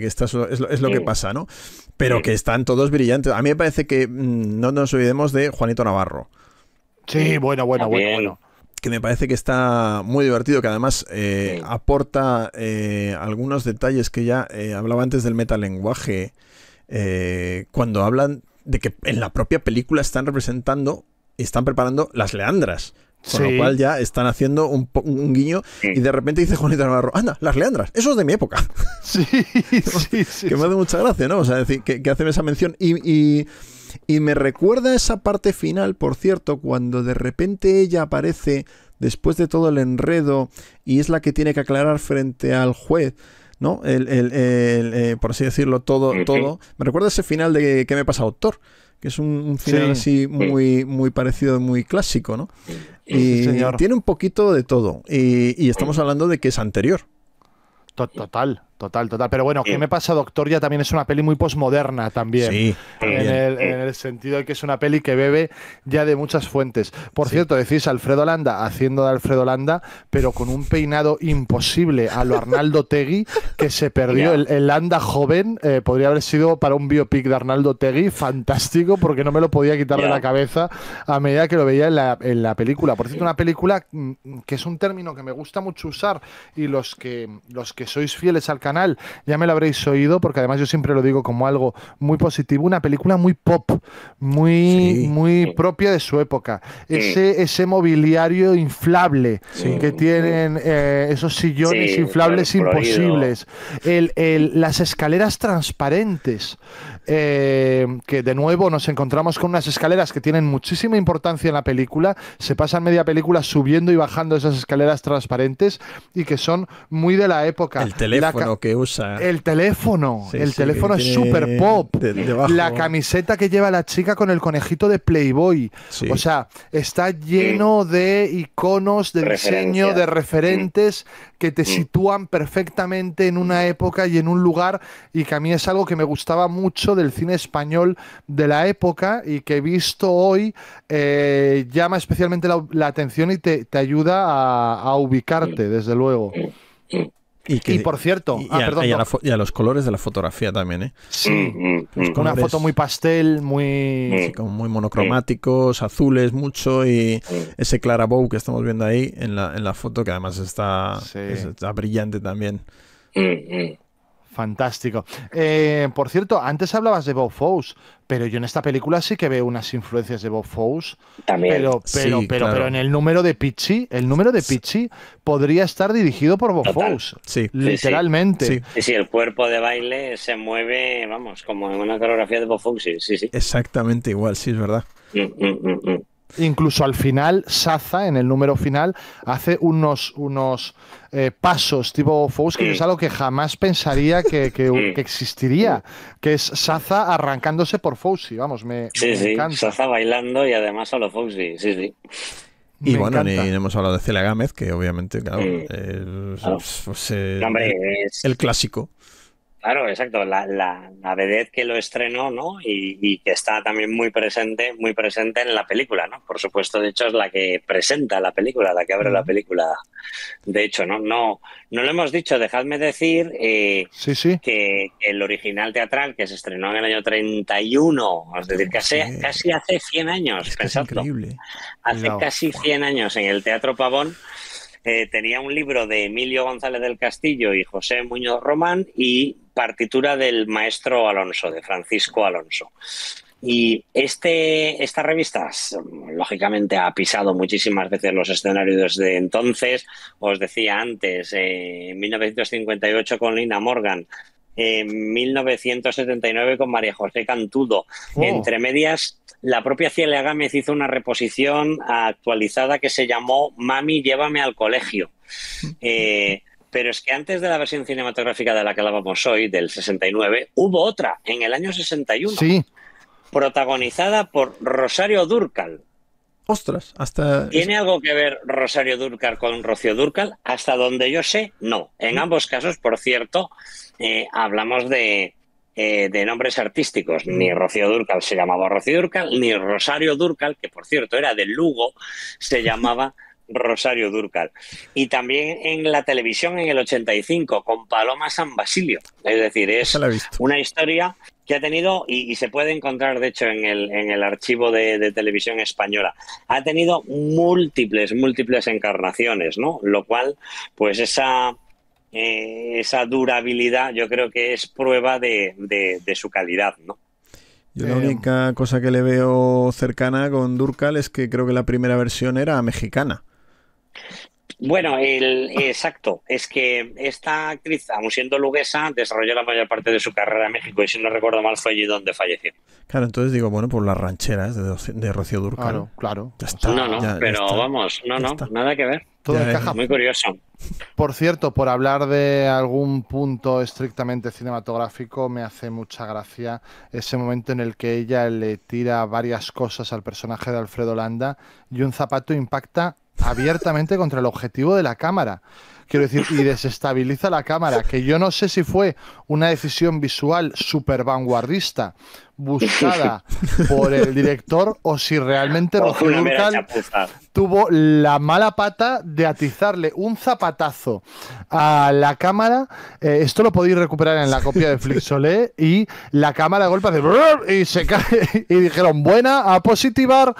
es lo, es que Sí. pasa, ¿no? Pero Sí. que están todos brillantes. A mí me parece que mm, no nos olvidemos de Juanito Navarro, Sí, bueno, bueno, bueno, También. bueno. Que me parece que está muy divertido, que además eh, Sí. aporta eh, algunos detalles que ya eh, hablaba antes del metalenguaje, eh, cuando hablan de que en la propia película están representando y están preparando las leandras. Con Sí. lo cual ya están haciendo un, guiño Sí. y de repente dice Juanito Navarro, anda, las leandras, eso es de mi época. Sí, sí, sí. que me hace mucha gracia, ¿no? O sea, decir, que, que hacen esa mención. Y, y- y me recuerda esa parte final, por cierto, cuando de repente ella aparece después de todo el enredo y es la que tiene que aclarar frente al juez. ¿No? El, el- el, eh, por así decirlo, todo, todo. Me recuerda ese final de ¿Qué me pasa, doctor? Que es un, un final Sí. así muy, muy parecido, muy clásico, ¿no? Y Sí, señor. tiene un poquito de todo. Y, y estamos hablando de que es anterior. To- Total, total, total. Pero bueno, ¿qué me pasa, Doctor? Ya también es una peli muy posmoderna también. Sí, En el, en el sentido de que es una peli que bebe ya de muchas fuentes. Por cierto, decís Alfredo Landa haciendo de Alfredo Landa, pero con un peinado imposible a lo Arnaldo Tegui, que se perdió. El, el Landa joven eh, podría haber sido para un biopic de Arnaldo Tegui fantástico, porque no me lo podía quitar de la cabeza a medida que lo veía en la, en la película. Por cierto, una película mm, que es un término que me gusta mucho usar y los que, los que sois fieles al canal ya me lo habréis oído, porque además yo siempre lo digo como algo muy positivo, una película muy pop, muy, Sí. muy Sí. propia de su época. Sí. Ese, ese mobiliario inflable Sí. que tienen eh, esos sillones Sí, inflables imposibles, el, el- las escaleras transparentes, eh, que de nuevo nos encontramos con unas escaleras que tienen muchísima importancia en la película, se pasan media película subiendo y bajando esas escaleras transparentes y que son muy de la época. El teléfono que usa. El teléfono, Sí, el sí, teléfono es súper pop. de- debajo. La camiseta que lleva la chica con el conejito de Playboy. Sí. O sea, está lleno de iconos, de diseño, de referentes que te sitúan perfectamente en una época y en un lugar y que a mí es algo que me gustaba mucho del cine español de la época y que he visto hoy eh, llama especialmente la, la atención y te, te ayuda a, a ubicarte, desde luego. Y, que- Y por cierto, y, ah, a, perdón, y a no. la fo- y a los colores de la fotografía también, ¿eh? Sí, Mm, mm, Los mm. una colores foto muy pastel, muy... como muy monocromáticos, azules mucho y ese clarabow que estamos viendo ahí en la, en la foto que además está, Sí. está brillante también. Fantástico. Eh, por cierto, antes hablabas de Bob Fosse, pero yo en esta película sí que veo unas influencias de Bob Fosse. También. Pero, pero, Sí, pero, claro. pero en el número de Pichi, el número de Pichi podría estar dirigido por Bob Total. Fosse. Sí. Literalmente. Sí. Sí, sí, el cuerpo de baile se mueve, vamos, como en una coreografía de Bob Fosse, sí, sí. Exactamente igual, sí, es verdad. Mm, mm, mm, mm. Incluso al final, Saza, en el número final, hace unos, unos eh, pasos tipo Fosse, que es algo que jamás pensaría que, que- que existiría, que es Saza arrancándose por Fosse. Vamos, me, Sí, me sí, encanta. Saza bailando y además solo Fosse, sí, sí. Y Me bueno, ni hemos hablado de Celia Gámez, que obviamente, claro, Mm. es- Claro. pues, hombre, es- el clásico. Claro, exacto, la, la, la vedette que lo estrenó, ¿no? Y, y que está también muy presente, muy presente en la película, ¿no? Por supuesto, de hecho, es la que presenta la película, la que abre la película. De hecho, ¿no? No, no lo hemos dicho, dejadme decir eh, Sí, sí. que el original teatral que se estrenó en el año 31, es decir, casi, Sí. casi hace 100 años, Es pensadlo. increíble. Hace casi 100 años en el Teatro Pavón eh, tenía un libro de Emilio González del Castillo y José Muñoz Román y partitura del maestro Alonso, de Francisco Alonso. Y este, esta revista, lógicamente, ha pisado muchísimas veces los escenarios desde entonces. Os decía antes, eh, en 1958 con Lina Morgan, en 1979 con María José Cantudo. Oh. Entre medias, la propia Celia Gámez hizo una reposición actualizada que se llamó Mami, llévame al colegio. Eh, pero es que antes de la versión cinematográfica de la que hablábamos hoy, del 69, hubo otra en el año 61, Sí, protagonizada por Rosario Durcal. Ostras, hasta... ¿Tiene algo que ver Rosario Durcal con Rocío Durcal? Hasta donde yo sé, no. En ambos casos, por cierto, eh, hablamos de, eh, de nombres artísticos. Ni Rocío Durcal se llamaba Rocío Durcal, ni Rosario Durcal, que por cierto era de Lugo, se llamaba Rosario Durcal. Y también en la televisión en el 85 con Paloma San Basilio. Es decir, es una historia que ha tenido, y, y se puede encontrar de hecho en el, en el archivo de, de televisión española, ha tenido múltiples, múltiples encarnaciones, ¿no? Lo cual, pues esa, eh, esa durabilidad yo creo que es prueba de, de- de su calidad, ¿no? Yo la Eh, única cosa que le veo cercana con Durcal es que creo que la primera versión era mexicana. Bueno, el, exacto. Es que esta actriz, aun siendo luguesa, desarrolló la mayor parte de su carrera en México y si no recuerdo mal fue allí donde falleció. Claro, entonces digo, bueno, por las rancheras de, Rocío Durcal. claro, claro. Ya está. No, no, ya- ya pero está. vamos, no, no, está. nada que ver. Todo Ya, encaja. Muy curioso. Por cierto, por hablar de algún punto estrictamente cinematográfico, me hace mucha gracia ese momento en el que ella le tira varias cosas al personaje de Alfredo Landa y un zapato impacta abiertamente contra el objetivo de la cámara. Quiero decir, y desestabiliza la cámara, que yo no sé si fue una decisión visual súper vanguardista buscada por el director o si realmente Rocío chapuza. tuvo la mala pata de atizarle un zapatazo a la cámara. Eh, esto lo podéis recuperar en la copia de Flixolé y la cámara de golpe hace brrr y se cae y dijeron buena a positivar.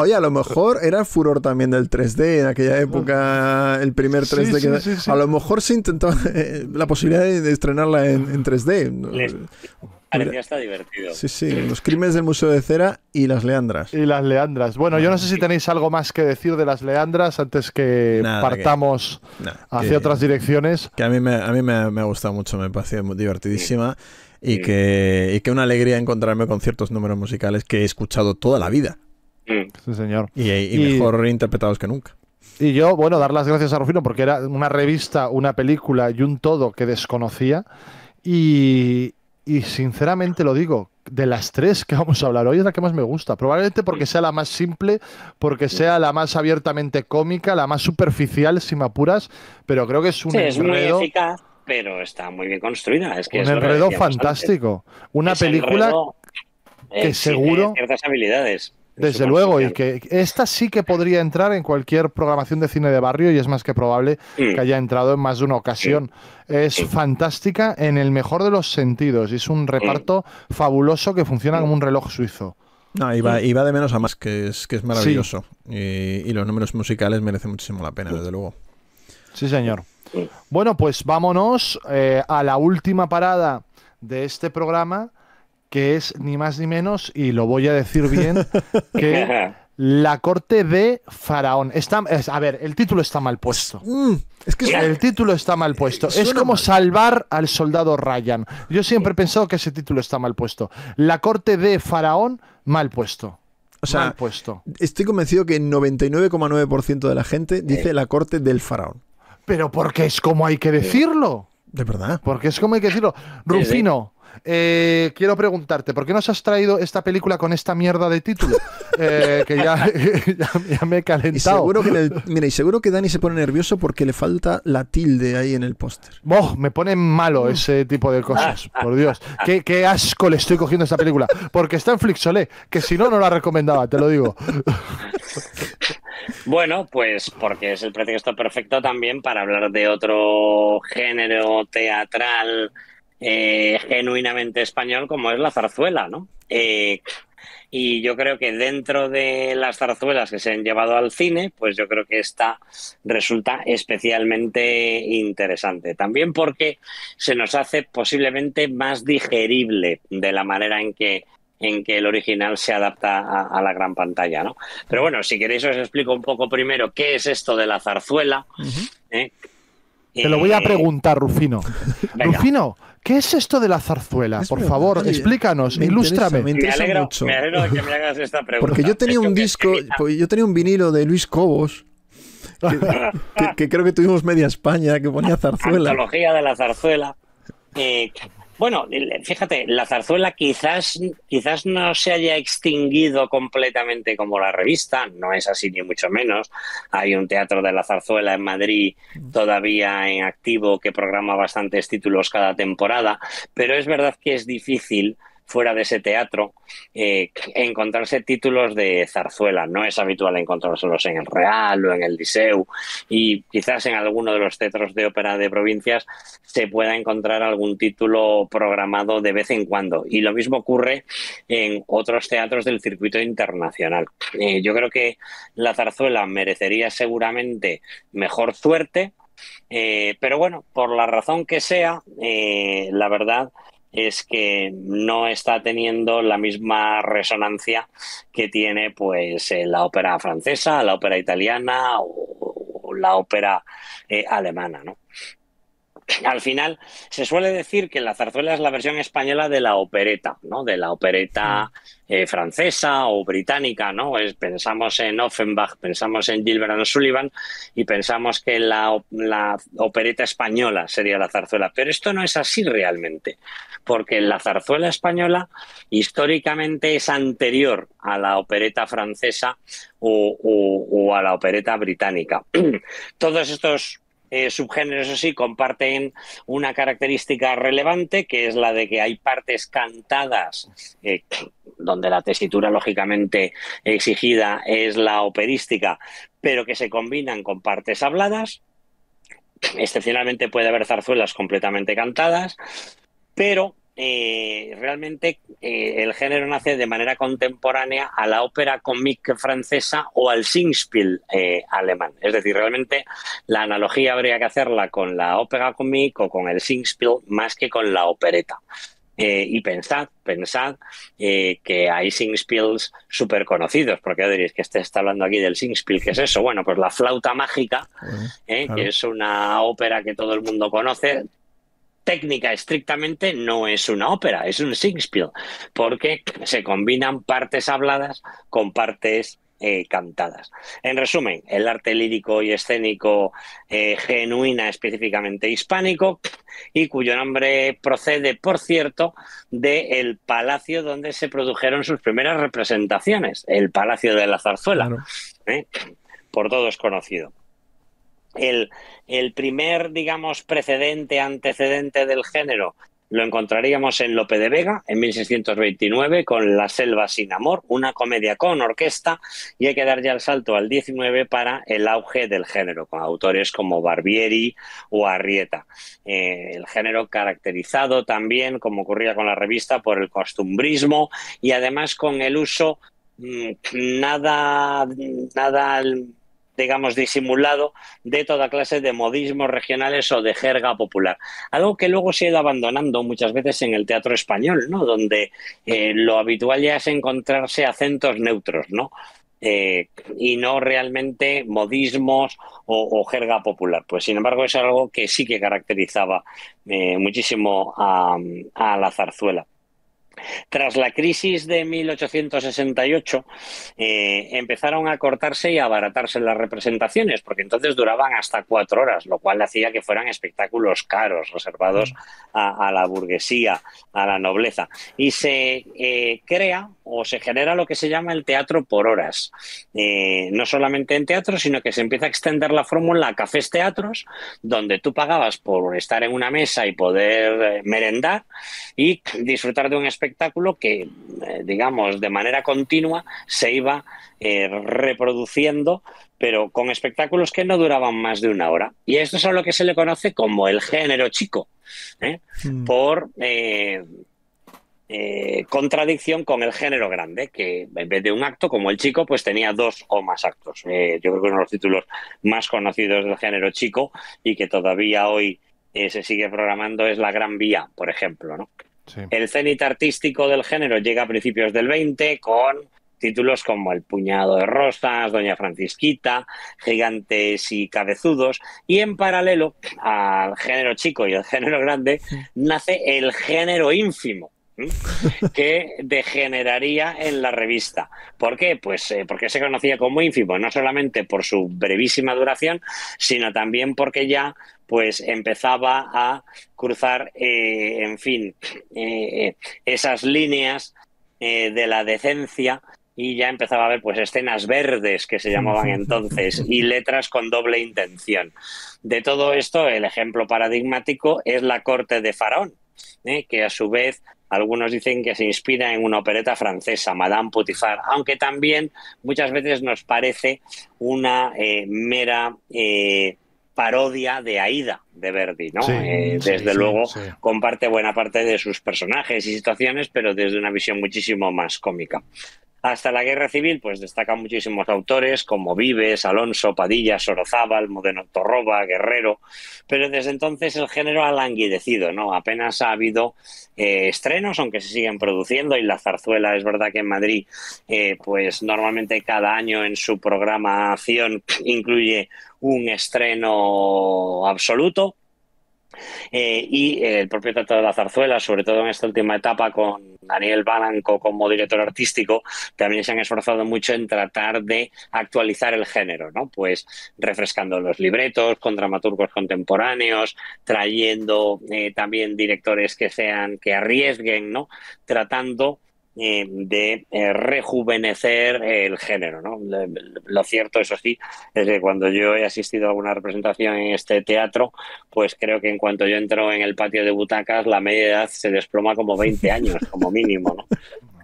Oye, a lo mejor era el furor también del 3D en aquella época, el primer Sí, 3D. sí, que sí, sí. A lo mejor se intentó eh, la posibilidad de, de estrenarla en, en 3D. ¿no? Les parecía hasta divertido. Sí, sí, los crímenes del Museo de Cera y las Leandras. Y las leandras. Bueno, yo no sé si tenéis algo más que decir de las leandras antes que Nada, partamos hacia que- otras direcciones. Que a mí me, a mí me, me ha gustado mucho, me pareció divertidísima y, que, y que una alegría encontrarme con ciertos números musicales que he escuchado toda la vida. Sí, señor. y, y Y- mejor interpretados que nunca. Y yo, bueno, dar las gracias a Rufino porque era una revista, una película y un todo que desconocía. Y, y sinceramente lo digo, de las tres que vamos a hablar hoy es la que más me gusta. Probablemente porque sea la más simple, porque sea la más abiertamente cómica, la más superficial, si me apuras, pero creo que es un Sí, es muy enredo, eficaz, pero está muy bien construida. Es que un es enredo fantástico. Una película enredo que exige seguro- ciertas habilidades. Desde luego, y que esta sí que podría entrar en cualquier programación de cine de barrio y es más que probable Mm. que haya entrado en más de una ocasión. Es fantástica en el mejor de los sentidos y es un reparto fabuloso que funciona como un reloj suizo. No, y va, y va de menos a más, que es, que es maravilloso. Y, y los números musicales merecen muchísimo la pena, desde luego. Sí, señor. Bueno, pues vámonos eh, a la última parada de este programa, que es ni más ni menos, y lo voy a decir bien, que La corte de Faraón. Está, es- a ver, el título está mal puesto. Mm, es que El título está mal puesto. Es como mal. salvar al soldado Ryan. Yo siempre he pensado que ese título está mal puesto. La corte de Faraón, mal puesto. O sea, mal puesto. estoy convencido que 99,9% de la gente dice la corte del faraón. Pero porque es como hay que decirlo. De verdad. Porque es como hay que decirlo. Rufino, eh, quiero preguntarte, ¿por qué nos has traído esta película con esta mierda de título? Eh, que ya, ya- ya me he Y calentado. seguro que el- mira, y seguro que Dani se pone nervioso porque le falta la tilde ahí en el póster. Boh, me pone malo ese tipo de cosas, por Dios. Qué, qué asco le estoy cogiendo a esta película. Porque está en Flixolé, que si no, no la recomendaba, te lo digo. Bueno, pues porque es el pretexto perfecto también para hablar de otro género teatral eh, genuinamente español como es la zarzuela, ¿no? Eh, y yo creo que dentro de las zarzuelas que se han llevado al cine, pues yo creo que esta resulta especialmente interesante. También porque se nos hace posiblemente más digerible de la manera en que en que el original se adapta a, a la gran pantalla, ¿no? Pero bueno, si queréis os explico un poco primero qué es esto de la zarzuela. ¿eh? Te lo voy a preguntar, Rufino. venga. Rufino, ¿qué es esto de la zarzuela? Es Por verdad, favor, oye, explícanos, me ilústrame. interesa, me Me interesa alegro, mucho. me alegro de que me hagas esta pregunta. Porque yo tenía un me disco, pues yo tenía un vinilo de Luis Cobos, que, que- que creo que tuvimos media España, que ponía zarzuela. Antología de la zarzuela. Eh, bueno, fíjate, la zarzuela quizás, quizás no se haya extinguido completamente como la revista, no es así ni mucho menos. Hay un teatro de la zarzuela en Madrid todavía en activo que programa bastantes títulos cada temporada, pero es verdad que es difícil fuera de ese teatro eh, encontrarse títulos de zarzuela. No es habitual encontrárselos en el Real o en el Liceu y quizás en alguno de los teatros de ópera de provincias se pueda encontrar algún título programado de vez en cuando. Y lo mismo ocurre en otros teatros del circuito internacional. Eh, yo creo que la zarzuela merecería seguramente mejor suerte, eh, pero bueno, por la razón que sea, la verdad es que no está teniendo la misma resonancia que tiene pues eh, la ópera francesa, la ópera italiana o, la ópera eh, alemana, ¿no? Al final se suele decir que la zarzuela es la versión española de la opereta, ¿no? De la opereta eh, francesa o británica, ¿no? Es, pensamos en Offenbach, pensamos en Gilbert and Sullivan y pensamos que la, op- la opereta española sería la zarzuela. Pero esto no es así realmente, porque la zarzuela española históricamente es anterior a la opereta francesa o, o- o a la opereta británica. Todos estos eh, subgéneros así comparten una característica relevante que es la de que hay partes cantadas eh, donde la tesitura lógicamente exigida es la operística pero que se combinan con partes habladas. Excepcionalmente puede haber zarzuelas completamente cantadas pero eh, realmente eh, el género nace de manera contemporánea a la ópera comique francesa o al Singspiel eh, alemán. Es decir, realmente la analogía habría que hacerla con la ópera comique o con el Singspiel más que con la opereta. Eh, y pensad, pensad eh, que hay Singspiels súper conocidos, porque diréis que este está hablando aquí del Singspiel, ¿qué es eso? Bueno, pues la flauta mágica, eh, claro. que es una ópera que todo el mundo conoce, técnica estrictamente no es una ópera, es un singspiel, porque se combinan partes habladas con partes eh, cantadas. En resumen, el arte lírico y escénico eh, genuina, específicamente hispánico, y cuyo nombre procede, por cierto, del palacio donde se produjeron sus primeras representaciones, el Palacio de la Zarzuela, ¿eh? por todos conocido. El, primer, digamos, precedente, antecedente del género lo encontraríamos en Lope de Vega en 1629 con La Selva sin Amor, una comedia con orquesta, y hay que dar ya el salto al 19 para el auge del género, con autores como Barbieri o Arrieta. Eh, el género caracterizado también, como ocurría con la revista, por el costumbrismo y además con el uso mmm, nada, nada digamos, disimulado de toda clase de modismos regionales o de jerga popular. Algo que luego se ha ido abandonando muchas veces en el teatro español, ¿no? Donde eh, lo habitual ya es encontrarse acentos neutros, ¿no? Eh, y no realmente modismos o, jerga popular. Pues sin embargo es algo que sí que caracterizaba eh, muchísimo a la zarzuela. Tras la crisis de 1868, eh, empezaron a cortarse y a abaratarse las representaciones, porque entonces duraban hasta cuatro horas, lo cual hacía que fueran espectáculos caros, reservados a, a la burguesía, a la nobleza. Y se eh, crea o se genera lo que se llama el teatro por horas. Eh, no solamente en teatro, sino que se empieza a extender la fórmula a cafés teatros, donde tú pagabas por estar en una mesa y poder eh, merendar y disfrutar de un espectáculo que, eh, digamos, de manera continua se iba eh, reproduciendo, pero con espectáculos que no duraban más de una hora. Y esto es a lo que se le conoce como el género chico, ¿eh? mm. por contradicción con el género grande, que en vez de un acto como el chico, pues tenía dos o más actos. Yo creo que uno de los títulos más conocidos del género chico y que todavía hoy se sigue programando es La Gran Vía, por ejemplo. ¿no? Sí. El cenit artístico del género llega a principios del 20 con títulos como El puñado de rosas, Doña Francisquita, Gigantes y cabezudos, y en paralelo al género chico y al género grande nace el género ínfimo, que degeneraría en la revista. ¿Por qué? Pues eh, porque se conocía como ínfimo, no solamente por su brevísima duración, sino también porque ya pues empezaba a cruzar, eh, en fin, eh, esas líneas de la decencia y ya empezaba a haber pues escenas verdes que se llamaban entonces y letras con doble intención. De todo esto, el ejemplo paradigmático es la corte de Faraón, ¿eh? que a su vez algunos dicen que se inspira en una opereta francesa, Madame Potifar, aunque también muchas veces nos parece una eh, mera eh, parodia de Aida de Verdi, ¿no? Sí, eh, desde sí, luego sí. comparte buena parte de sus personajes y situaciones, pero desde una visión muchísimo más cómica. Hasta la guerra civil, pues destacan muchísimos autores como Vives, Alonso, Padilla, Sorozábal, Modeno Torroba, Guerrero, pero desde entonces el género ha languidecido, ¿no? Apenas ha habido eh, estrenos, aunque se siguen produciendo, y la zarzuela es verdad que en Madrid, eh, pues normalmente cada año en su programación incluye un estreno absoluto, eh, y el propio Teatro de la Zarzuela, sobre todo en esta última etapa con Daniel Balanco como director artístico, también se han esforzado mucho en tratar de actualizar el género, ¿no? Pues refrescando los libretos con dramaturgos contemporáneos, trayendo eh, también directores que sean, que arriesguen, ¿no? Tratando eh, de eh, rejuvenecer el género. ¿no? Lo cierto, eso sí, es que cuando yo he asistido a alguna representación en este teatro, pues creo que en cuanto yo entro en el patio de butacas, la media edad se desploma como 20 años, como mínimo. ¿no?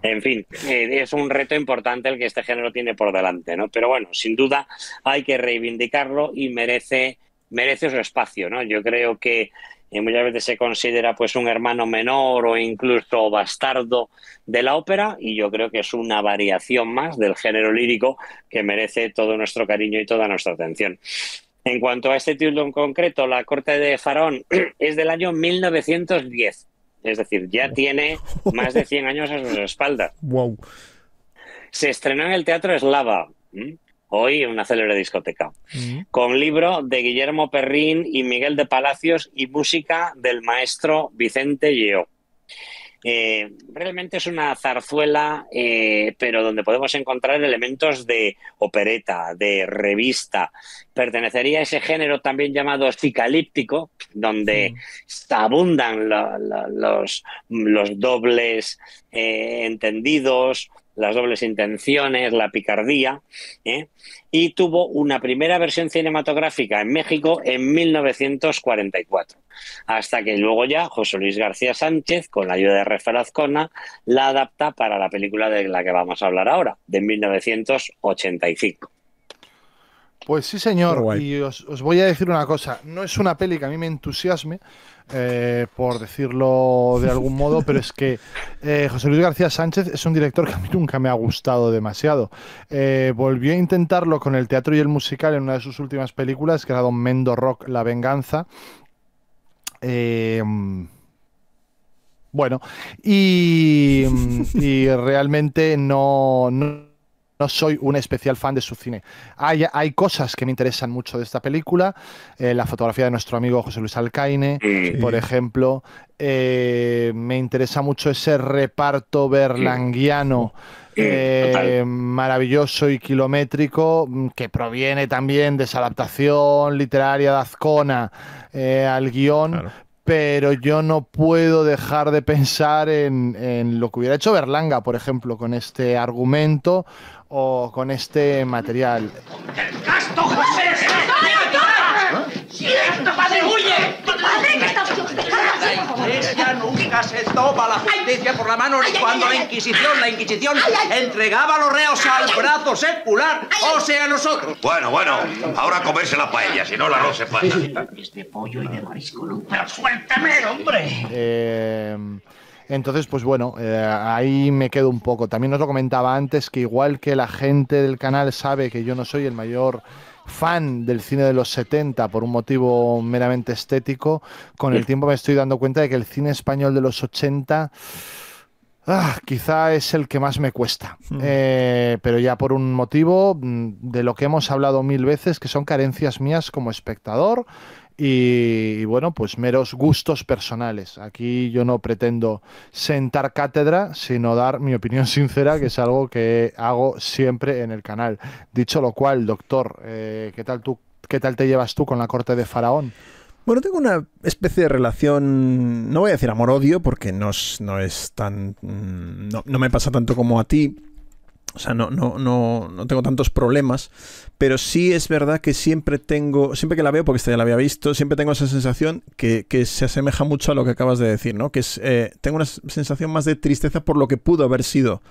En fin, eh, es un reto importante el que este género tiene por delante, ¿no? Pero bueno, sin duda hay que reivindicarlo y merece, merece su espacio, ¿no? Yo creo que y muchas veces se considera pues un hermano menor o incluso bastardo de la ópera y yo creo que es una variación más del género lírico que merece todo nuestro cariño y toda nuestra atención. En cuanto a este título en concreto, La corte de Faraón es del año 1910, es decir, ya tiene más de 100 años a sus espaldas. Wow. Se estrenó en el Teatro Eslava, hoy en una célebre discoteca, -huh. con libro de Guillermo Perrín y Miguel de Palacios y música del maestro Vicente Lleó. eh, realmente es una zarzuela, eh, pero donde podemos encontrar elementos de opereta, de revista. Pertenecería a ese género también llamado cicalíptico, donde abundan lo- lo- los, los dobles eh, entendidos, las dobles intenciones, la picardía, ¿eh? y tuvo una primera versión cinematográfica en México en 1944, hasta que luego ya José Luis García Sánchez, con la ayuda de Rafael Azcona, la adapta para la película de la que vamos a hablar ahora, de 1985. Pues sí, señor. Y os, os voy a decir una cosa. No es una peli que a mí me entusiasme, eh, por decirlo de algún modo, pero es que eh, José Luis García Sánchez es un director que a mí nunca me ha gustado demasiado. Eh, volvió a intentarlo con el teatro y el musical en una de sus últimas películas, que era Don Mendo Rock, La Venganza. Bueno, y, y realmente no, no soy un especial fan de su cine. Hay, hay cosas que me interesan mucho de esta película. eh, la fotografía de nuestro amigo José Luis Alcaine, por ejemplo. Eh, me interesa mucho ese reparto berlanguiano. eh, maravilloso y kilométrico mm, que proviene también de esa adaptación literaria de Azcona eh, al guion, pero yo no puedo dejar de pensar en, en lo que hubiera hecho Berlanga, por ejemplo, con este argumento o con este material. ¡Casto José! ¡Siento, padre, huye! ¡Padre, que está La iglesia nunca se toma la justicia por la mano ni cuando la Inquisición, la Inquisición entregaba a los reos al brazo secular, o sea, a nosotros. Bueno, bueno, ahora comerse la paella, si no el arroz se pasa. Es de pollo y de marisco, ¿no? Pero suéltame, hombre. Eh, entonces, pues bueno, eh, ahí me quedo un poco. También os lo comentaba antes que igual que la gente del canal sabe que yo no soy el mayor fan del cine de los 70 por un motivo meramente estético, con el tiempo me estoy dando cuenta de que el cine español de los 80 ah, quizá es el que más me cuesta. Eh, pero ya por un motivo mm, de lo que hemos hablado mil veces, que son carencias mías como espectador y, bueno, pues meros gustos personales. Aquí yo no pretendo sentar cátedra, sino dar mi opinión sincera, que es algo que hago siempre en el canal. Dicho lo cual, doctor, eh, ¿qué tal tú? ¿Qué tal te llevas tú con la corte de Faraón? Bueno, tengo una especie de relación, no voy a decir amor-odio, porque no es, no es tan... mm, No, no me pasa tanto como a ti. O sea, no, no, no, no tengo tantos problemas, pero sí es verdad que siempre tengo, siempre que la veo, porque esta ya la había visto, siempre tengo esa sensación que, que se asemeja mucho a lo que acabas de decir, ¿no? Que es, eh, tengo una sensación más de tristeza por lo que pudo haber sido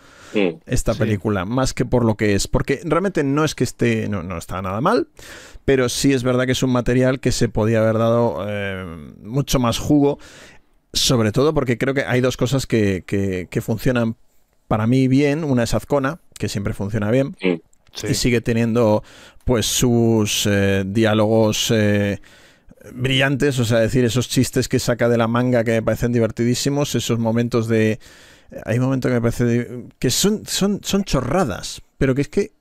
esta película, más que por lo que es. Porque realmente no es que esté, no, no está nada mal, pero sí es verdad que es un material que se podía haber dado eh, mucho más jugo, sobre todo porque creo que hay dos cosas que, que- que funcionan para mí bien. Una es Azcona, que siempre funciona bien. Y sigue teniendo pues sus eh, diálogos eh, brillantes, o sea, decir, esos chistes que saca de la manga que me parecen divertidísimos, esos momentos de... Hay momentos que me parece de- que son, son, son chorradas, pero que es que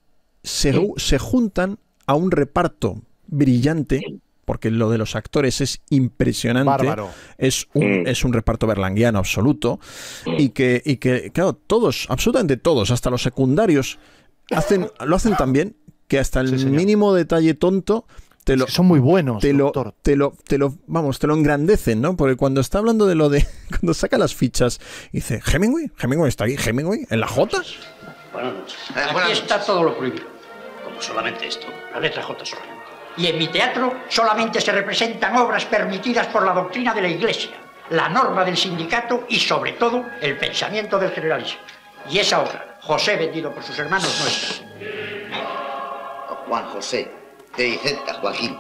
se, se juntan a un reparto brillante, porque lo de los actores es impresionante. Bárbaro. Es un, es un reparto berlanguiano absoluto. Y que, y que, claro, todos, absolutamente todos, hasta los secundarios, hacen, lo hacen tan bien que hasta el mínimo detalle tonto te lo, son muy buenos, te lo, te lo, te lo, vamos, te lo engrandecen, ¿no? Porque cuando está hablando de lo de, cuando saca las fichas, dice, Hemingway, Hemingway está aquí, Hemingway, en la J. Buenas noches. Aquí está todo lo prohibido. Como solamente esto. La letra J solo. Y en mi teatro solamente se representan obras permitidas por la doctrina de la Iglesia, la norma del sindicato y sobre todo el pensamiento del generalismo. Y esa obra, José vendido por sus hermanos, no está. Juan José, Tricenta, Joaquín,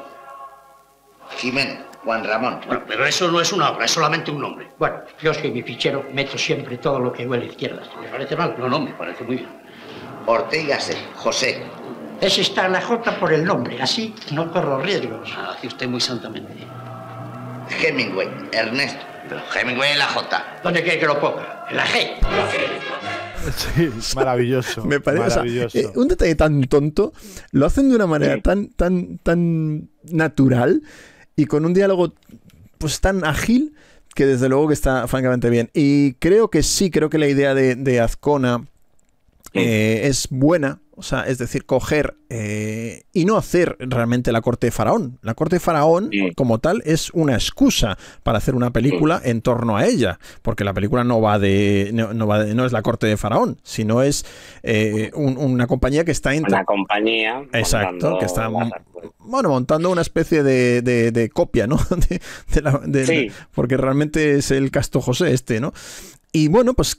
Jimeno, Juan Ramón. Bueno, pero eso no es una obra, es solamente un nombre. Bueno, yo es que en mi fichero meto siempre todo lo que huele a izquierda. ¿Le parece mal? No, no, me parece muy bien. Ortega José. Es está la J por el nombre, así no corro riesgos. Ah, hace usted muy santamente. Hemingway, Ernesto. Pero Hemingway en la J. ¿Dónde quiere que lo ponga? En la G. Sí, maravilloso. Me parece, o sea, maravilloso. eh, un detalle tan tonto, lo hacen de una manera tan, tan, tan natural y con un diálogo pues tan ágil, que desde luego que está francamente bien. Y creo que sí, creo que la idea de, de Azcona eh, es buena, o sea, es decir, coger eh, y no hacer realmente la corte de Faraón. La corte de Faraón, como tal, es una excusa para hacer una película en torno a ella, porque la película no va de no, va no es la corte de Faraón, sino es eh, una compañía que está en una compañía, exacto, que está bueno montando una especie de, de, copia, ¿no? De, la, porque realmente es el Casto José este, ¿no? Y bueno, pues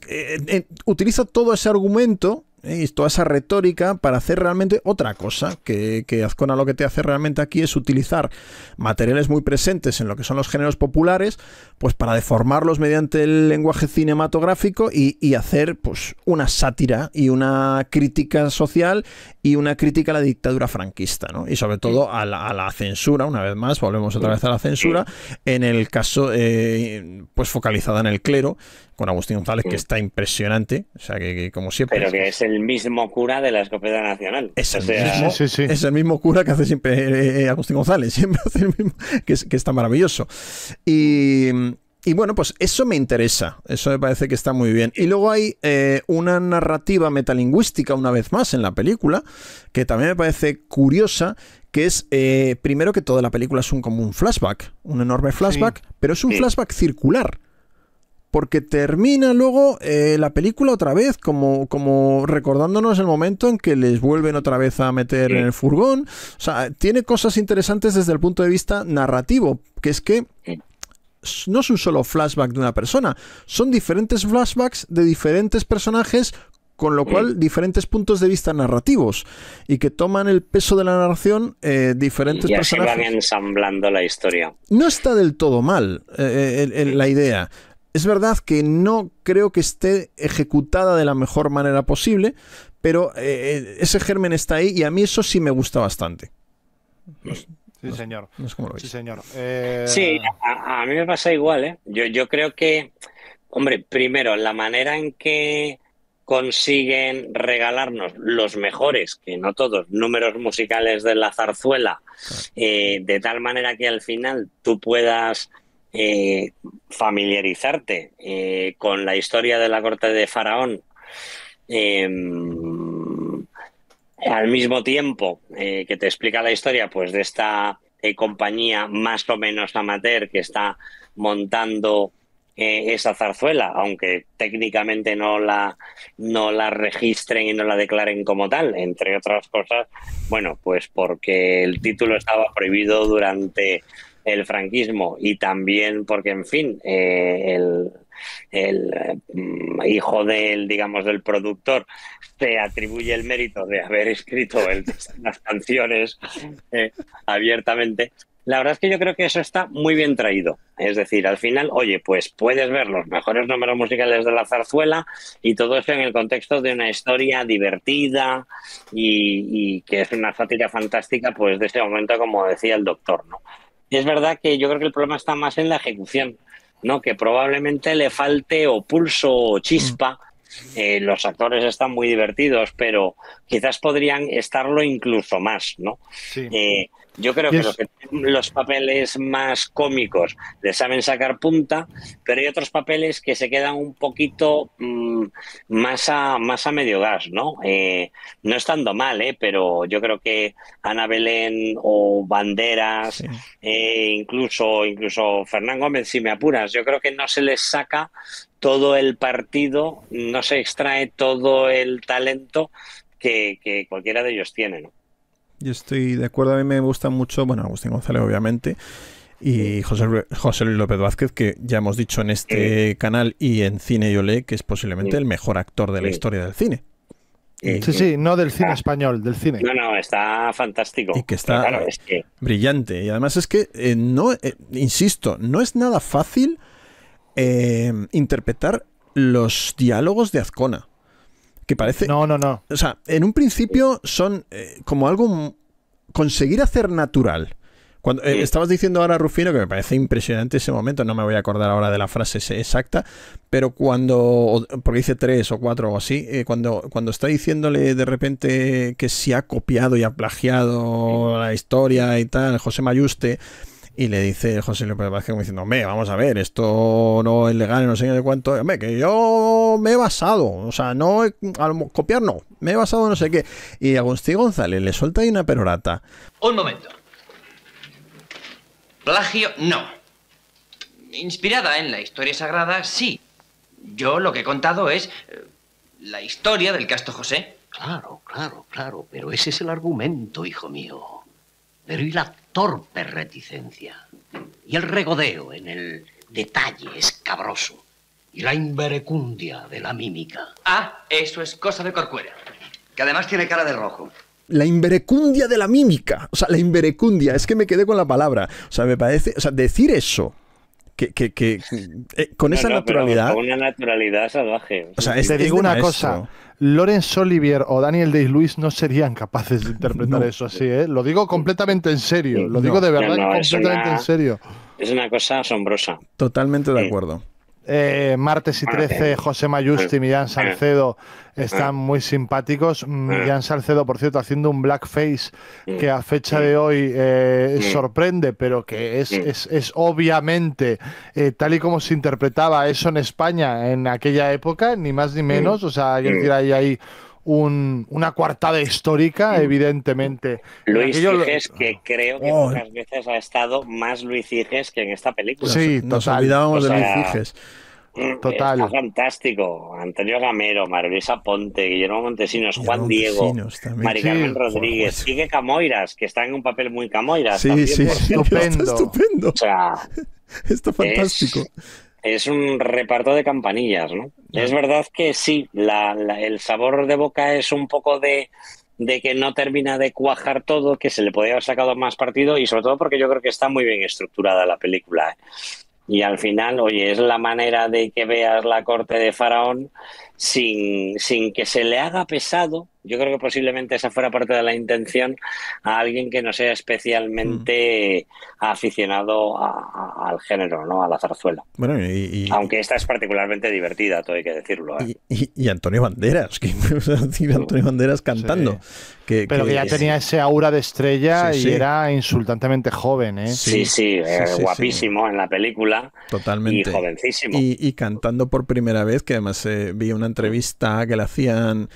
utiliza todo ese argumento y toda esa retórica para hacer realmente otra cosa, que, que, Azcona lo que te hace realmente aquí es utilizar materiales muy presentes en lo que son los géneros populares, pues para deformarlos mediante el lenguaje cinematográfico y, y hacer pues una sátira y una crítica social y una crítica a la dictadura franquista, ¿no? Y sobre todo a la, a la censura, una vez más, volvemos otra vez a la censura, en el caso, eh, pues focalizada en el clero, con Agustín González, que está impresionante, o sea, que, como siempre... Pero que es el mismo cura de la escopeta nacional. Es, el, mismo, es el mismo cura que hace siempre eh, eh, Agustín González, siempre hace el mismo, que, que está maravilloso. Y y bueno, pues eso me interesa, eso me parece que está muy bien. Y luego hay eh, una narrativa metalingüística, una vez más, en la película, que también me parece curiosa, que es, eh, primero que toda la película es un, como un flashback, un enorme flashback, pero es un flashback circular. Porque termina luego eh, la película otra vez, como, como recordándonos el momento en que les vuelven otra vez a meter en el furgón. O sea, tiene cosas interesantes desde el punto de vista narrativo, que es que no es un solo flashback de una persona, son diferentes flashbacks de diferentes personajes con lo cual diferentes puntos de vista narrativos y que toman el peso de la narración eh, diferentes y así van ensamblando la historia. No está del todo mal eh, eh, la idea. Es verdad que no creo que esté ejecutada de la mejor manera posible, pero ese germen está ahí y a mí eso sí me gusta bastante. Sí, señor. Sí, señor. Sí, a, mí me pasa igual, ¿eh? Yo, yo creo que, hombre, primero, la manera en que consiguen regalarnos los mejores, que no todos, números musicales de la zarzuela, eh, de tal manera que al final tú puedas eh, familiarizarte eh, con la historia de la corte de Faraón em, al mismo tiempo eh, que te explica la historia pues de esta eh, compañía más o menos amateur que está montando eh, esa zarzuela, aunque técnicamente no la, no la registren y no la declaren como tal, entre otras cosas, bueno, pues porque el título estaba prohibido durante el franquismo y también porque, en fin, el, el mm, hijo del, digamos, del productor se atribuye el mérito de haber escrito las canciones eh, abiertamente. La verdad es que yo creo que eso está muy bien traído. Es decir, al final, oye, pues puedes ver los mejores números musicales de la zarzuela y todo eso en el contexto de una historia divertida y, que es una sátira fantástica, pues de ese momento, como decía el doctor, ¿no? es verdad que yo creo que el problema está más en la ejecución. ¿No? Que probablemente le falte o pulso o chispa. Eh, los actores están muy divertidos, pero quizás podrían estarlo incluso más, ¿no? Eh, yo creo que, los, papeles más cómicos le saben sacar punta, pero hay otros papeles que se quedan un poquito mm, más, a, más a medio gas, ¿no? Eh, no estando mal, ¿eh? pero yo creo que Ana Belén o Banderas, eh, incluso, incluso Fernán Gómez, si me apuras, yo creo que no se les saca todo el partido, no se extrae todo el talento que, que cualquiera de ellos tiene, ¿no? Yo estoy de acuerdo, a mí me gusta mucho, bueno, Agustín González obviamente, y José, José Luis López Vázquez, que ya hemos dicho en este canal y en Cine Yolé, que es posiblemente el mejor actor de la historia del cine. Sí, sí, no del cine español, del cine. No, no, está fantástico. Y que está brillante. Y además es que, eh, no, eh, insisto, no es nada fácil eh, interpretar los diálogos de Azcona que parece... No, no, no. O sea, en un principio son eh, como algo... Conseguir hacer natural. Cuando eh, estabas diciendo ahora, Rufino, que me parece impresionante ese momento, no me voy a acordar ahora de la frase exacta, pero cuando, porque dice tres o cuatro o así, eh, cuando, cuando está diciéndole de repente que se ha copiado y ha plagiado la historia y tal, José Mayuste, y le dice José López Vázquez como diciendo, hombre, vamos a ver, esto no es legal, no sé de cuánto, hombre, que yo me he basado, o sea, no, copiar no, me he basado no sé qué. Y Agustín González le suelta ahí una perorata. Un momento. Plagio, no. Inspirada en la historia sagrada, sí. Yo lo que he contado es eh, la historia del Casto José. Claro, claro, claro, pero ese es el argumento, hijo mío. Pero ¿y la torpe reticencia? Y el regodeo en el detalle escabroso. Y la inverecundia de la mímica. Ah, eso es cosa de Corcuera. Que además tiene cara de rojo. La inverecundia de la mímica. O sea, la inverecundia. Es que me quedé con la palabra. O sea, me parece. O sea, decir eso que, que, que eh, con esa naturalidad. Con una naturalidad salvaje. O sea, te digo una cosa. Laurence Olivier o Daniel Day-Lewis no serían capaces de interpretar eso así, ¿eh? Lo digo completamente en serio. Lo digo de verdad completamente en serio. Es una cosa asombrosa. Totalmente de acuerdo. Eh, martes y 13, José Mayusti y Millán Salcedo están muy simpáticos. Millán Salcedo, por cierto, haciendo un blackface que a fecha de hoy eh, sorprende, pero que es, es, obviamente eh, tal y como se interpretaba eso en España en aquella época, ni más ni menos. O sea, hay decir, hay ahí un, una coartada histórica, evidentemente. Luis Ciges, que creo que oh. pocas veces ha estado más Luis Ciges que en esta película. Sí, nos olvidábamos de Luis Ciges. Mm, Total. Está fantástico. Antonio Gamero, Marilisa Ponte, Guillermo Montesinos, Juan Diego, Mari Carmen Rodríguez, Sigue Camoiras, que está en un papel muy Camoiras. Sí, sí, estupendo. estupendo. O sea, está fantástico. Es, un reparto de campanillas, ¿no? Es verdad que sí, el sabor de boca es un poco de, de que no termina de cuajar todo, que se le podría haber sacado más partido y sobre todo porque yo creo que está muy bien estructurada la película. ¿eh? Y al final, oye, es la manera de que veas la corte de Faraón sin, sin que se le haga pesado. Yo creo que posiblemente esa fuera parte de la intención a alguien que no sea especialmente mm. aficionado al género, ¿no? A la zarzuela. Bueno, y, Aunque esta es particularmente divertida, todo hay que decirlo. ¿eh? Y, Antonio Banderas, que Antonio Banderas cantando. Que, Pero que, ya tenía ese aura de estrella y era insultantemente joven, ¿eh? Sí, sí, eh, guapísimo en la película. Totalmente. Y jovencísimo. Y, cantando por primera vez, que además eh, vi una entrevista que le hacían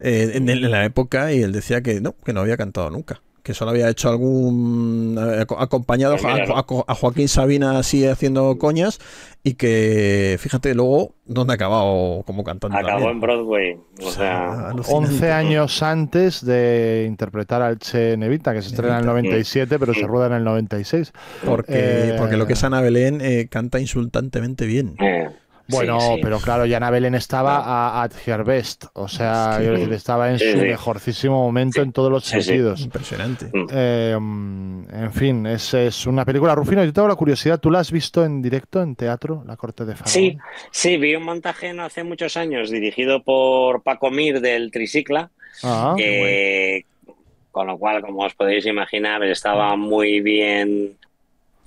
eh, en, la época y él decía que no, que no había cantado nunca. Que solo había hecho algún. Eh, acompañado a, Joaquín Sabina así haciendo coñas y que, fíjate, luego, ¿dónde ha acabado como cantante? Acabó en Broadway. O, sea, 11 años antes de interpretar al Che Nevita, que se estrena en el 97, pero se rueda en el 96. Porque, porque lo que es Ana Belén canta insultantemente bien. Bueno, pero claro, Yana Belén estaba a, at her best, o sea, estaba en su mejorcísimo momento en todos los sentidos. Impresionante. Eh, en fin, es, es, una película. Rufino, yo tengo la curiosidad, ¿tú la has visto en directo, en teatro, La Corte de Faraón? Sí, sí, vi un montaje no hace muchos años dirigido por Paco Mir del Tricicla. Ah, con lo cual, como os podéis imaginar, estaba muy bien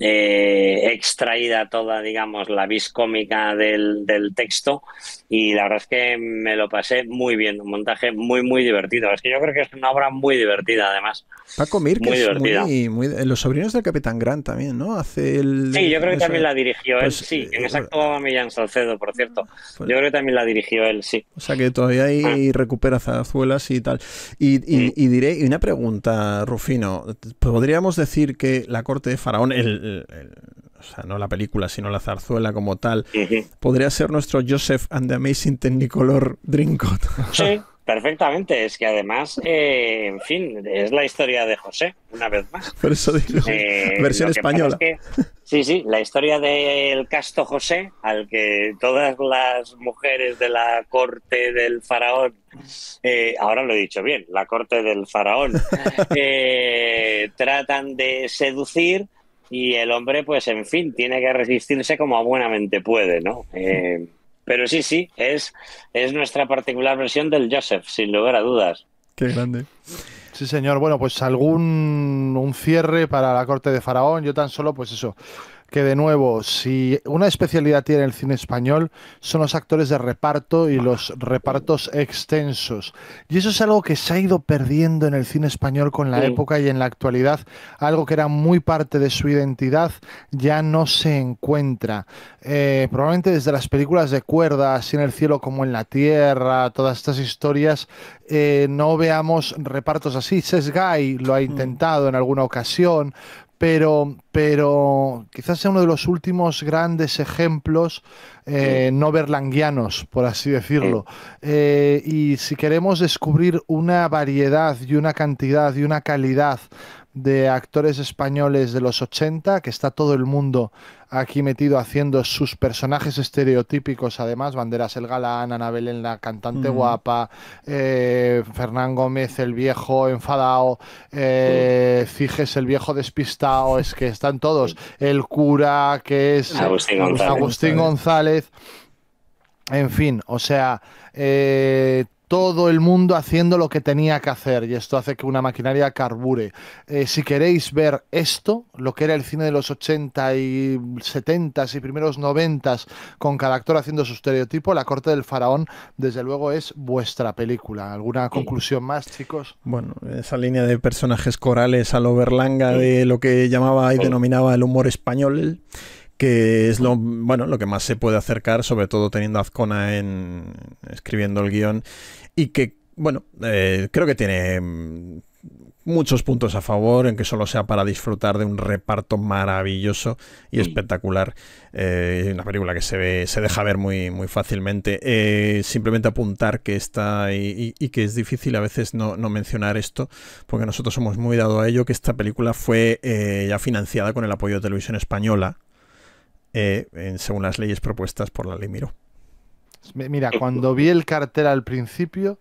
eh, extraída toda, digamos, la vis cómica del, del, texto y la verdad es que me lo pasé muy bien, un montaje muy, muy divertido. Es que yo creo que es una obra muy divertida, además. Paco Mir, que es muy, Los sobrinos del Capitán Grant también, ¿no? Hace el... Sí, yo creo que también la dirigió él, pues, sí. En esa actuaba Millán Salcedo, por cierto. Pues yo creo que también la dirigió él, sí. O sea que todavía ahí ah. recupera zazuelas y tal. Y, y, y diré, y una pregunta, Rufino. ¿Podríamos decir que la corte de Faraón, el o sea, no la película, sino la zarzuela como tal, podría ser nuestro Joseph and the Amazing Technicolor Dreamcoat. Sí, perfectamente. Es que además, eh, en fin, es la historia de José, una vez más. Por eso digo, eh, versión española. sí, sí, la historia del casto José, al que todas las mujeres de la corte del faraón, eh, ahora lo he dicho bien, la corte del faraón, tratan de seducir y el hombre, pues en fin, tiene que resistirse como buenamente puede, ¿no? Eh, pero sí, sí, es, es nuestra particular versión del Joseph, sin lugar a dudas. Qué grande. Sí, señor. Bueno, pues algún un cierre para la corte de Faraón. Yo tan solo, pues eso, que de nuevo, si una especialidad tiene el cine español, son los actores de reparto y los repartos extensos. Y eso es algo que se ha ido perdiendo en el cine español con la Sí. época y en la actualidad, algo que era muy parte de su identidad, ya no se encuentra. Eh, probablemente desde las películas de cuerda, así en el cielo como en la tierra, todas estas historias, eh, no veamos repartos así. Sesgay lo ha intentado en alguna ocasión, pero, pero quizás sea uno de los últimos grandes ejemplos eh, no berlanguianos, por así decirlo. Eh, y si queremos descubrir una variedad y una cantidad y una calidad de actores españoles de los 80, que está todo el mundo aquí metido haciendo sus personajes estereotípicos, además, Banderas el galán, Ana Belén la cantante Mm. guapa, eh, Fernán Gómez el viejo enfadado, eh, Ciges el viejo despistado, es que están todos, el cura que es Agustín González. Agustín González. En fin, o sea, eh, todo el mundo haciendo lo que tenía que hacer y esto hace que una maquinaria carbure. Eh, si queréis ver esto, lo que era el cine de los 80 y 70 y primeros 90 con cada actor haciendo su estereotipo, La corte del faraón, desde luego es vuestra película. ¿Alguna conclusión más, chicos? Bueno, esa línea de personajes corales a lo Berlanga de lo que llamaba y denominaba el humor español, que es lo bueno lo que más se puede acercar, sobre todo teniendo a Azcona en escribiendo el guion y que bueno eh, creo que tiene mm, muchos puntos a favor en que solo sea para disfrutar de un reparto maravilloso y espectacular. Eh, una película que se ve, se deja ver muy, muy fácilmente. Eh, simplemente apuntar que está y, y- y que es difícil a veces no, no mencionar esto, porque nosotros somos muy dado a ello, que esta película fue eh, ya financiada con el apoyo de Televisión Española, eh, en- según las leyes propuestas por la ley Miró. Mira, cuando vi el cartel al principio,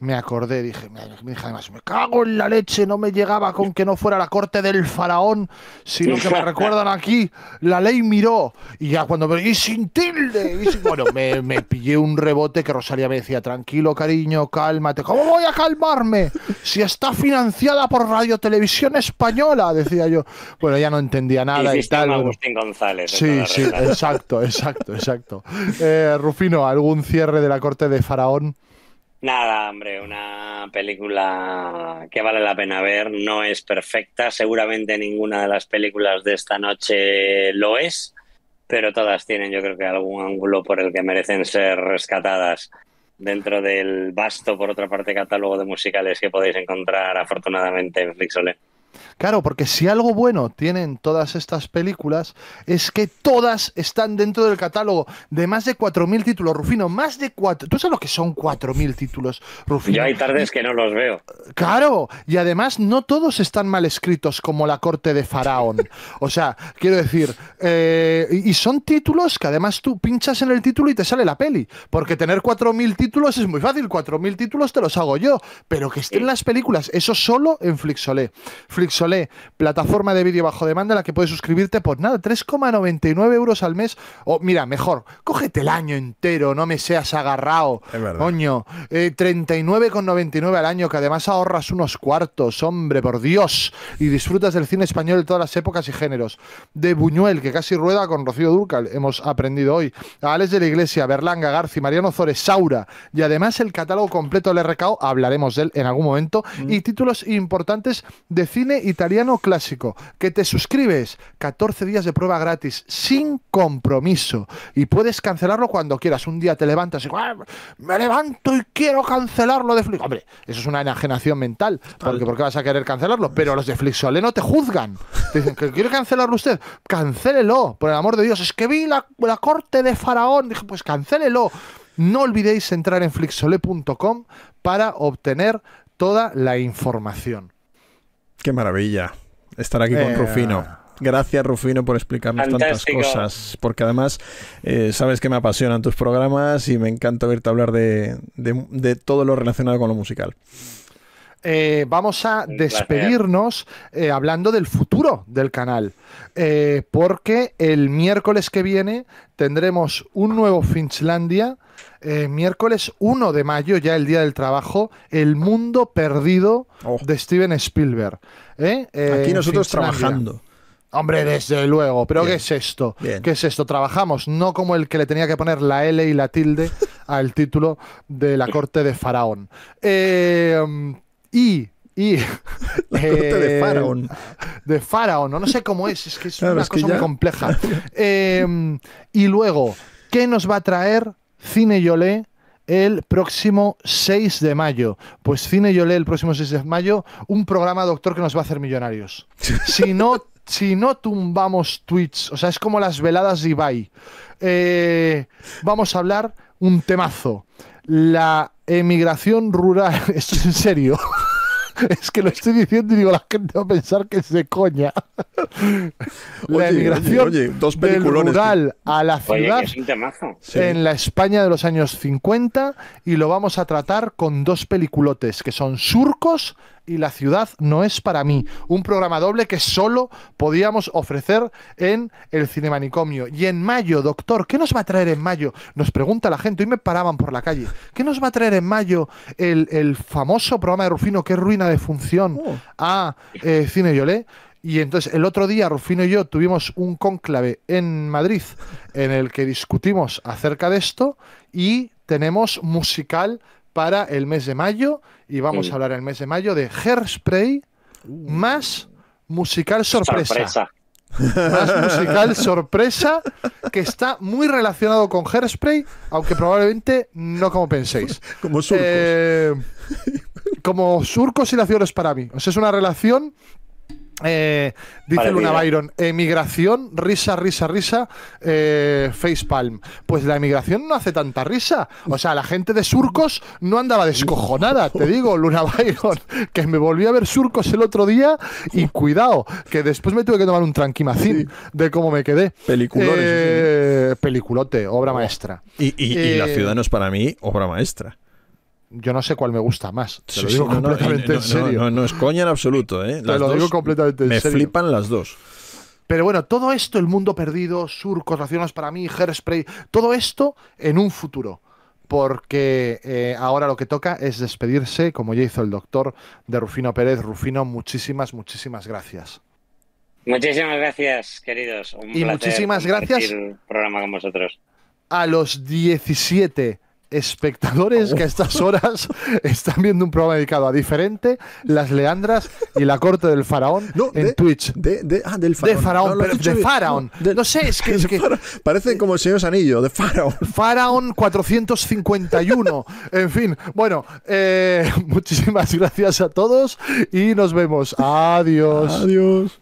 me acordé, dije, me me dije además, me cago en la leche, no me llegaba con que no fuera la corte del faraón, sino que me recuerdan aquí, la ley miró, y ya cuando me y sin tilde, y sin- bueno, me, me pillé un rebote que Rosalía me decía, tranquilo cariño, cálmate, ¿cómo voy a calmarme? Si está financiada por Radio Televisión Española, decía yo. Bueno, ya no entendía nada y tal. bueno. Agustín González. Sí, sí, exacto, exacto, exacto. Eh, Rufino, ¿algún cierre de la corte de Faraón? Nada, hombre, una película que vale la pena ver. No es perfecta, seguramente ninguna de las películas de esta noche lo es, pero todas tienen yo creo que algún ángulo por el que merecen ser rescatadas dentro del vasto, por otra parte, catálogo de musicales que podéis encontrar afortunadamente en Flixolé. Claro, porque si algo bueno tienen todas estas películas es que todas están dentro del catálogo de más de 4.000 títulos, Rufino, más de 4... ¿Tú sabes lo que son 4.000 títulos, Rufino? Yo hay tardes que no los veo. Claro, y además no todos están mal escritos como la corte de Faraón. O sea, quiero decir, eh, y son títulos que además tú pinchas en el título y te sale la peli. Porque tener 4.000 títulos es muy fácil, 4.000 títulos te los hago yo. Pero que estén las películas, eso solo en Flixolé. Flixolé, plataforma de vídeo bajo demanda en la que puedes suscribirte por nada, 3,99 euros al mes. O mira, mejor, cógete el año entero, no me seas agarrado. Es verdad. Coño, eh, 39,99 al año, que además ahorras unos cuartos, hombre, por Dios, y disfrutas del cine español de todas las épocas y géneros. De Buñuel, que casi rueda con Rocío Durcal, hemos aprendido hoy. A Alex de la Iglesia, Berlanga, Garci, Mariano Zores, Saura, y además el catálogo completo del RKO, hablaremos de él en algún momento, y títulos importantes de cine italiano clásico. Que te suscribes, 14 días de prueba gratis, sin compromiso, y puedes cancelarlo cuando quieras. Un día te levantas y "Ah, me levanto y quiero cancelarlo de Flix. Hombre, eso es una enajenación mental, porque ¿por qué vas a querer cancelarlo? Pero los de Flixolé no te juzgan. Te dicen que quiere cancelarlo usted, cancélelo, por el amor de Dios. Es que vi la, la corte de Faraón. Dije, pues cancélelo. No olvidéis entrar en flixolé.com para obtener toda la información. Qué maravilla estar aquí con Eh, Rufino. Gracias, Rufino, por explicarnos Fantástico. tantas cosas. Porque además, eh, sabes que me apasionan tus programas y me encanta verte hablar de, de- de todo lo relacionado con lo musical. Eh, vamos a despedirnos eh, hablando del futuro del canal, Eh, porque el miércoles que viene tendremos un nuevo Finchlandia. eh, miércoles 1 de mayo, ya el día del trabajo, El mundo perdido de Steven Spielberg. ¿eh? Eh, Aquí nosotros trabajando. Hombre, desde luego. ¿Pero qué es esto? Bien. ¿Qué es esto? Trabajamos no como el que le tenía que poner la L y la tilde al título de la corte de Faraón. Eh, y. y La corte de eh, Faraón. De Faraón, no, no sé cómo es, es que es Claro, una es cosa muy compleja. Eh, y luego, ¿qué nos va a traer Cine Yolé el próximo 6 de mayo? Pues Cine Yolé el próximo 6 de mayo, un programa, doctor, que nos va a hacer millonarios. Si no, si no tumbamos tweets, o sea, es como las veladas de Ibai. Eh, vamos a hablar un temazo. La emigración rural. Esto es en serio. Es que lo estoy diciendo y digo, la gente va a pensar que es de coña. La Oye, emigración oye, oye, dos del peliculones. rural a la ciudad que en la España de los años 50 y lo vamos a tratar con dos peliculotes que son Surcos y La ciudad no es para mí, un programa doble que solo podíamos ofrecer en el Cinemanicomio. Y en mayo, doctor, ¿qué nos va a traer en mayo? Nos pregunta la gente, hoy me paraban por la calle, ¿qué nos va a traer en mayo el, el famoso programa de Rufino, qué ruina de función a eh, Cine Yolé? Y entonces el otro día Rufino y yo tuvimos un cónclave en Madrid en el que discutimos acerca de esto y tenemos musical para el mes de mayo y vamos a hablar el mes de mayo de Hairspray más musical sorpresa. Sorpresa. Más musical sorpresa que está muy relacionado con Hairspray, aunque probablemente no como penséis. Como surcos. Eh, como surcos y la ciudad es para mí. O sea, es una relación. eh, dice. Luna Byron, emigración, risa, risa, risa, eh, facepalm. Pues la emigración no hace tanta risa. O sea, la gente de surcos no andaba descojonada, te digo, Luna Byron, que me volví a ver surcos el otro día y cuidado, que después me tuve que tomar un tranquimacín de cómo me quedé. Eh, Peliculote, obra maestra. Y, y- y La Eh, ciudad no es para mí obra maestra. Yo no sé cuál me gusta más. Te Sí, lo sí, digo no, no, completamente no, en serio. No, no, no es coña en absoluto, ¿eh? Te Las lo dos digo completamente en Me serio. flipan las dos. Pero bueno, todo esto, el mundo perdido, surcos, raciones para mí, hairspray, todo esto en un futuro. Porque eh, ahora lo que toca es despedirse, como ya hizo el doctor, de Rufino Pérez. Rufino, muchísimas, muchísimas gracias. Muchísimas gracias, queridos. Un Y placer muchísimas gracias. el programa con vosotros. A los 17 espectadores que a estas horas están viendo un programa dedicado a diferente, las Leandras y la corte del faraón en Twitch. De, de, ah, del De faraón. No, pero de faraón. Sé, es que, es que. Parece como el señor Anillo, de faraón. Faraón 451. En fin, bueno, eh, muchísimas gracias a todos y nos vemos. Adiós. Adiós.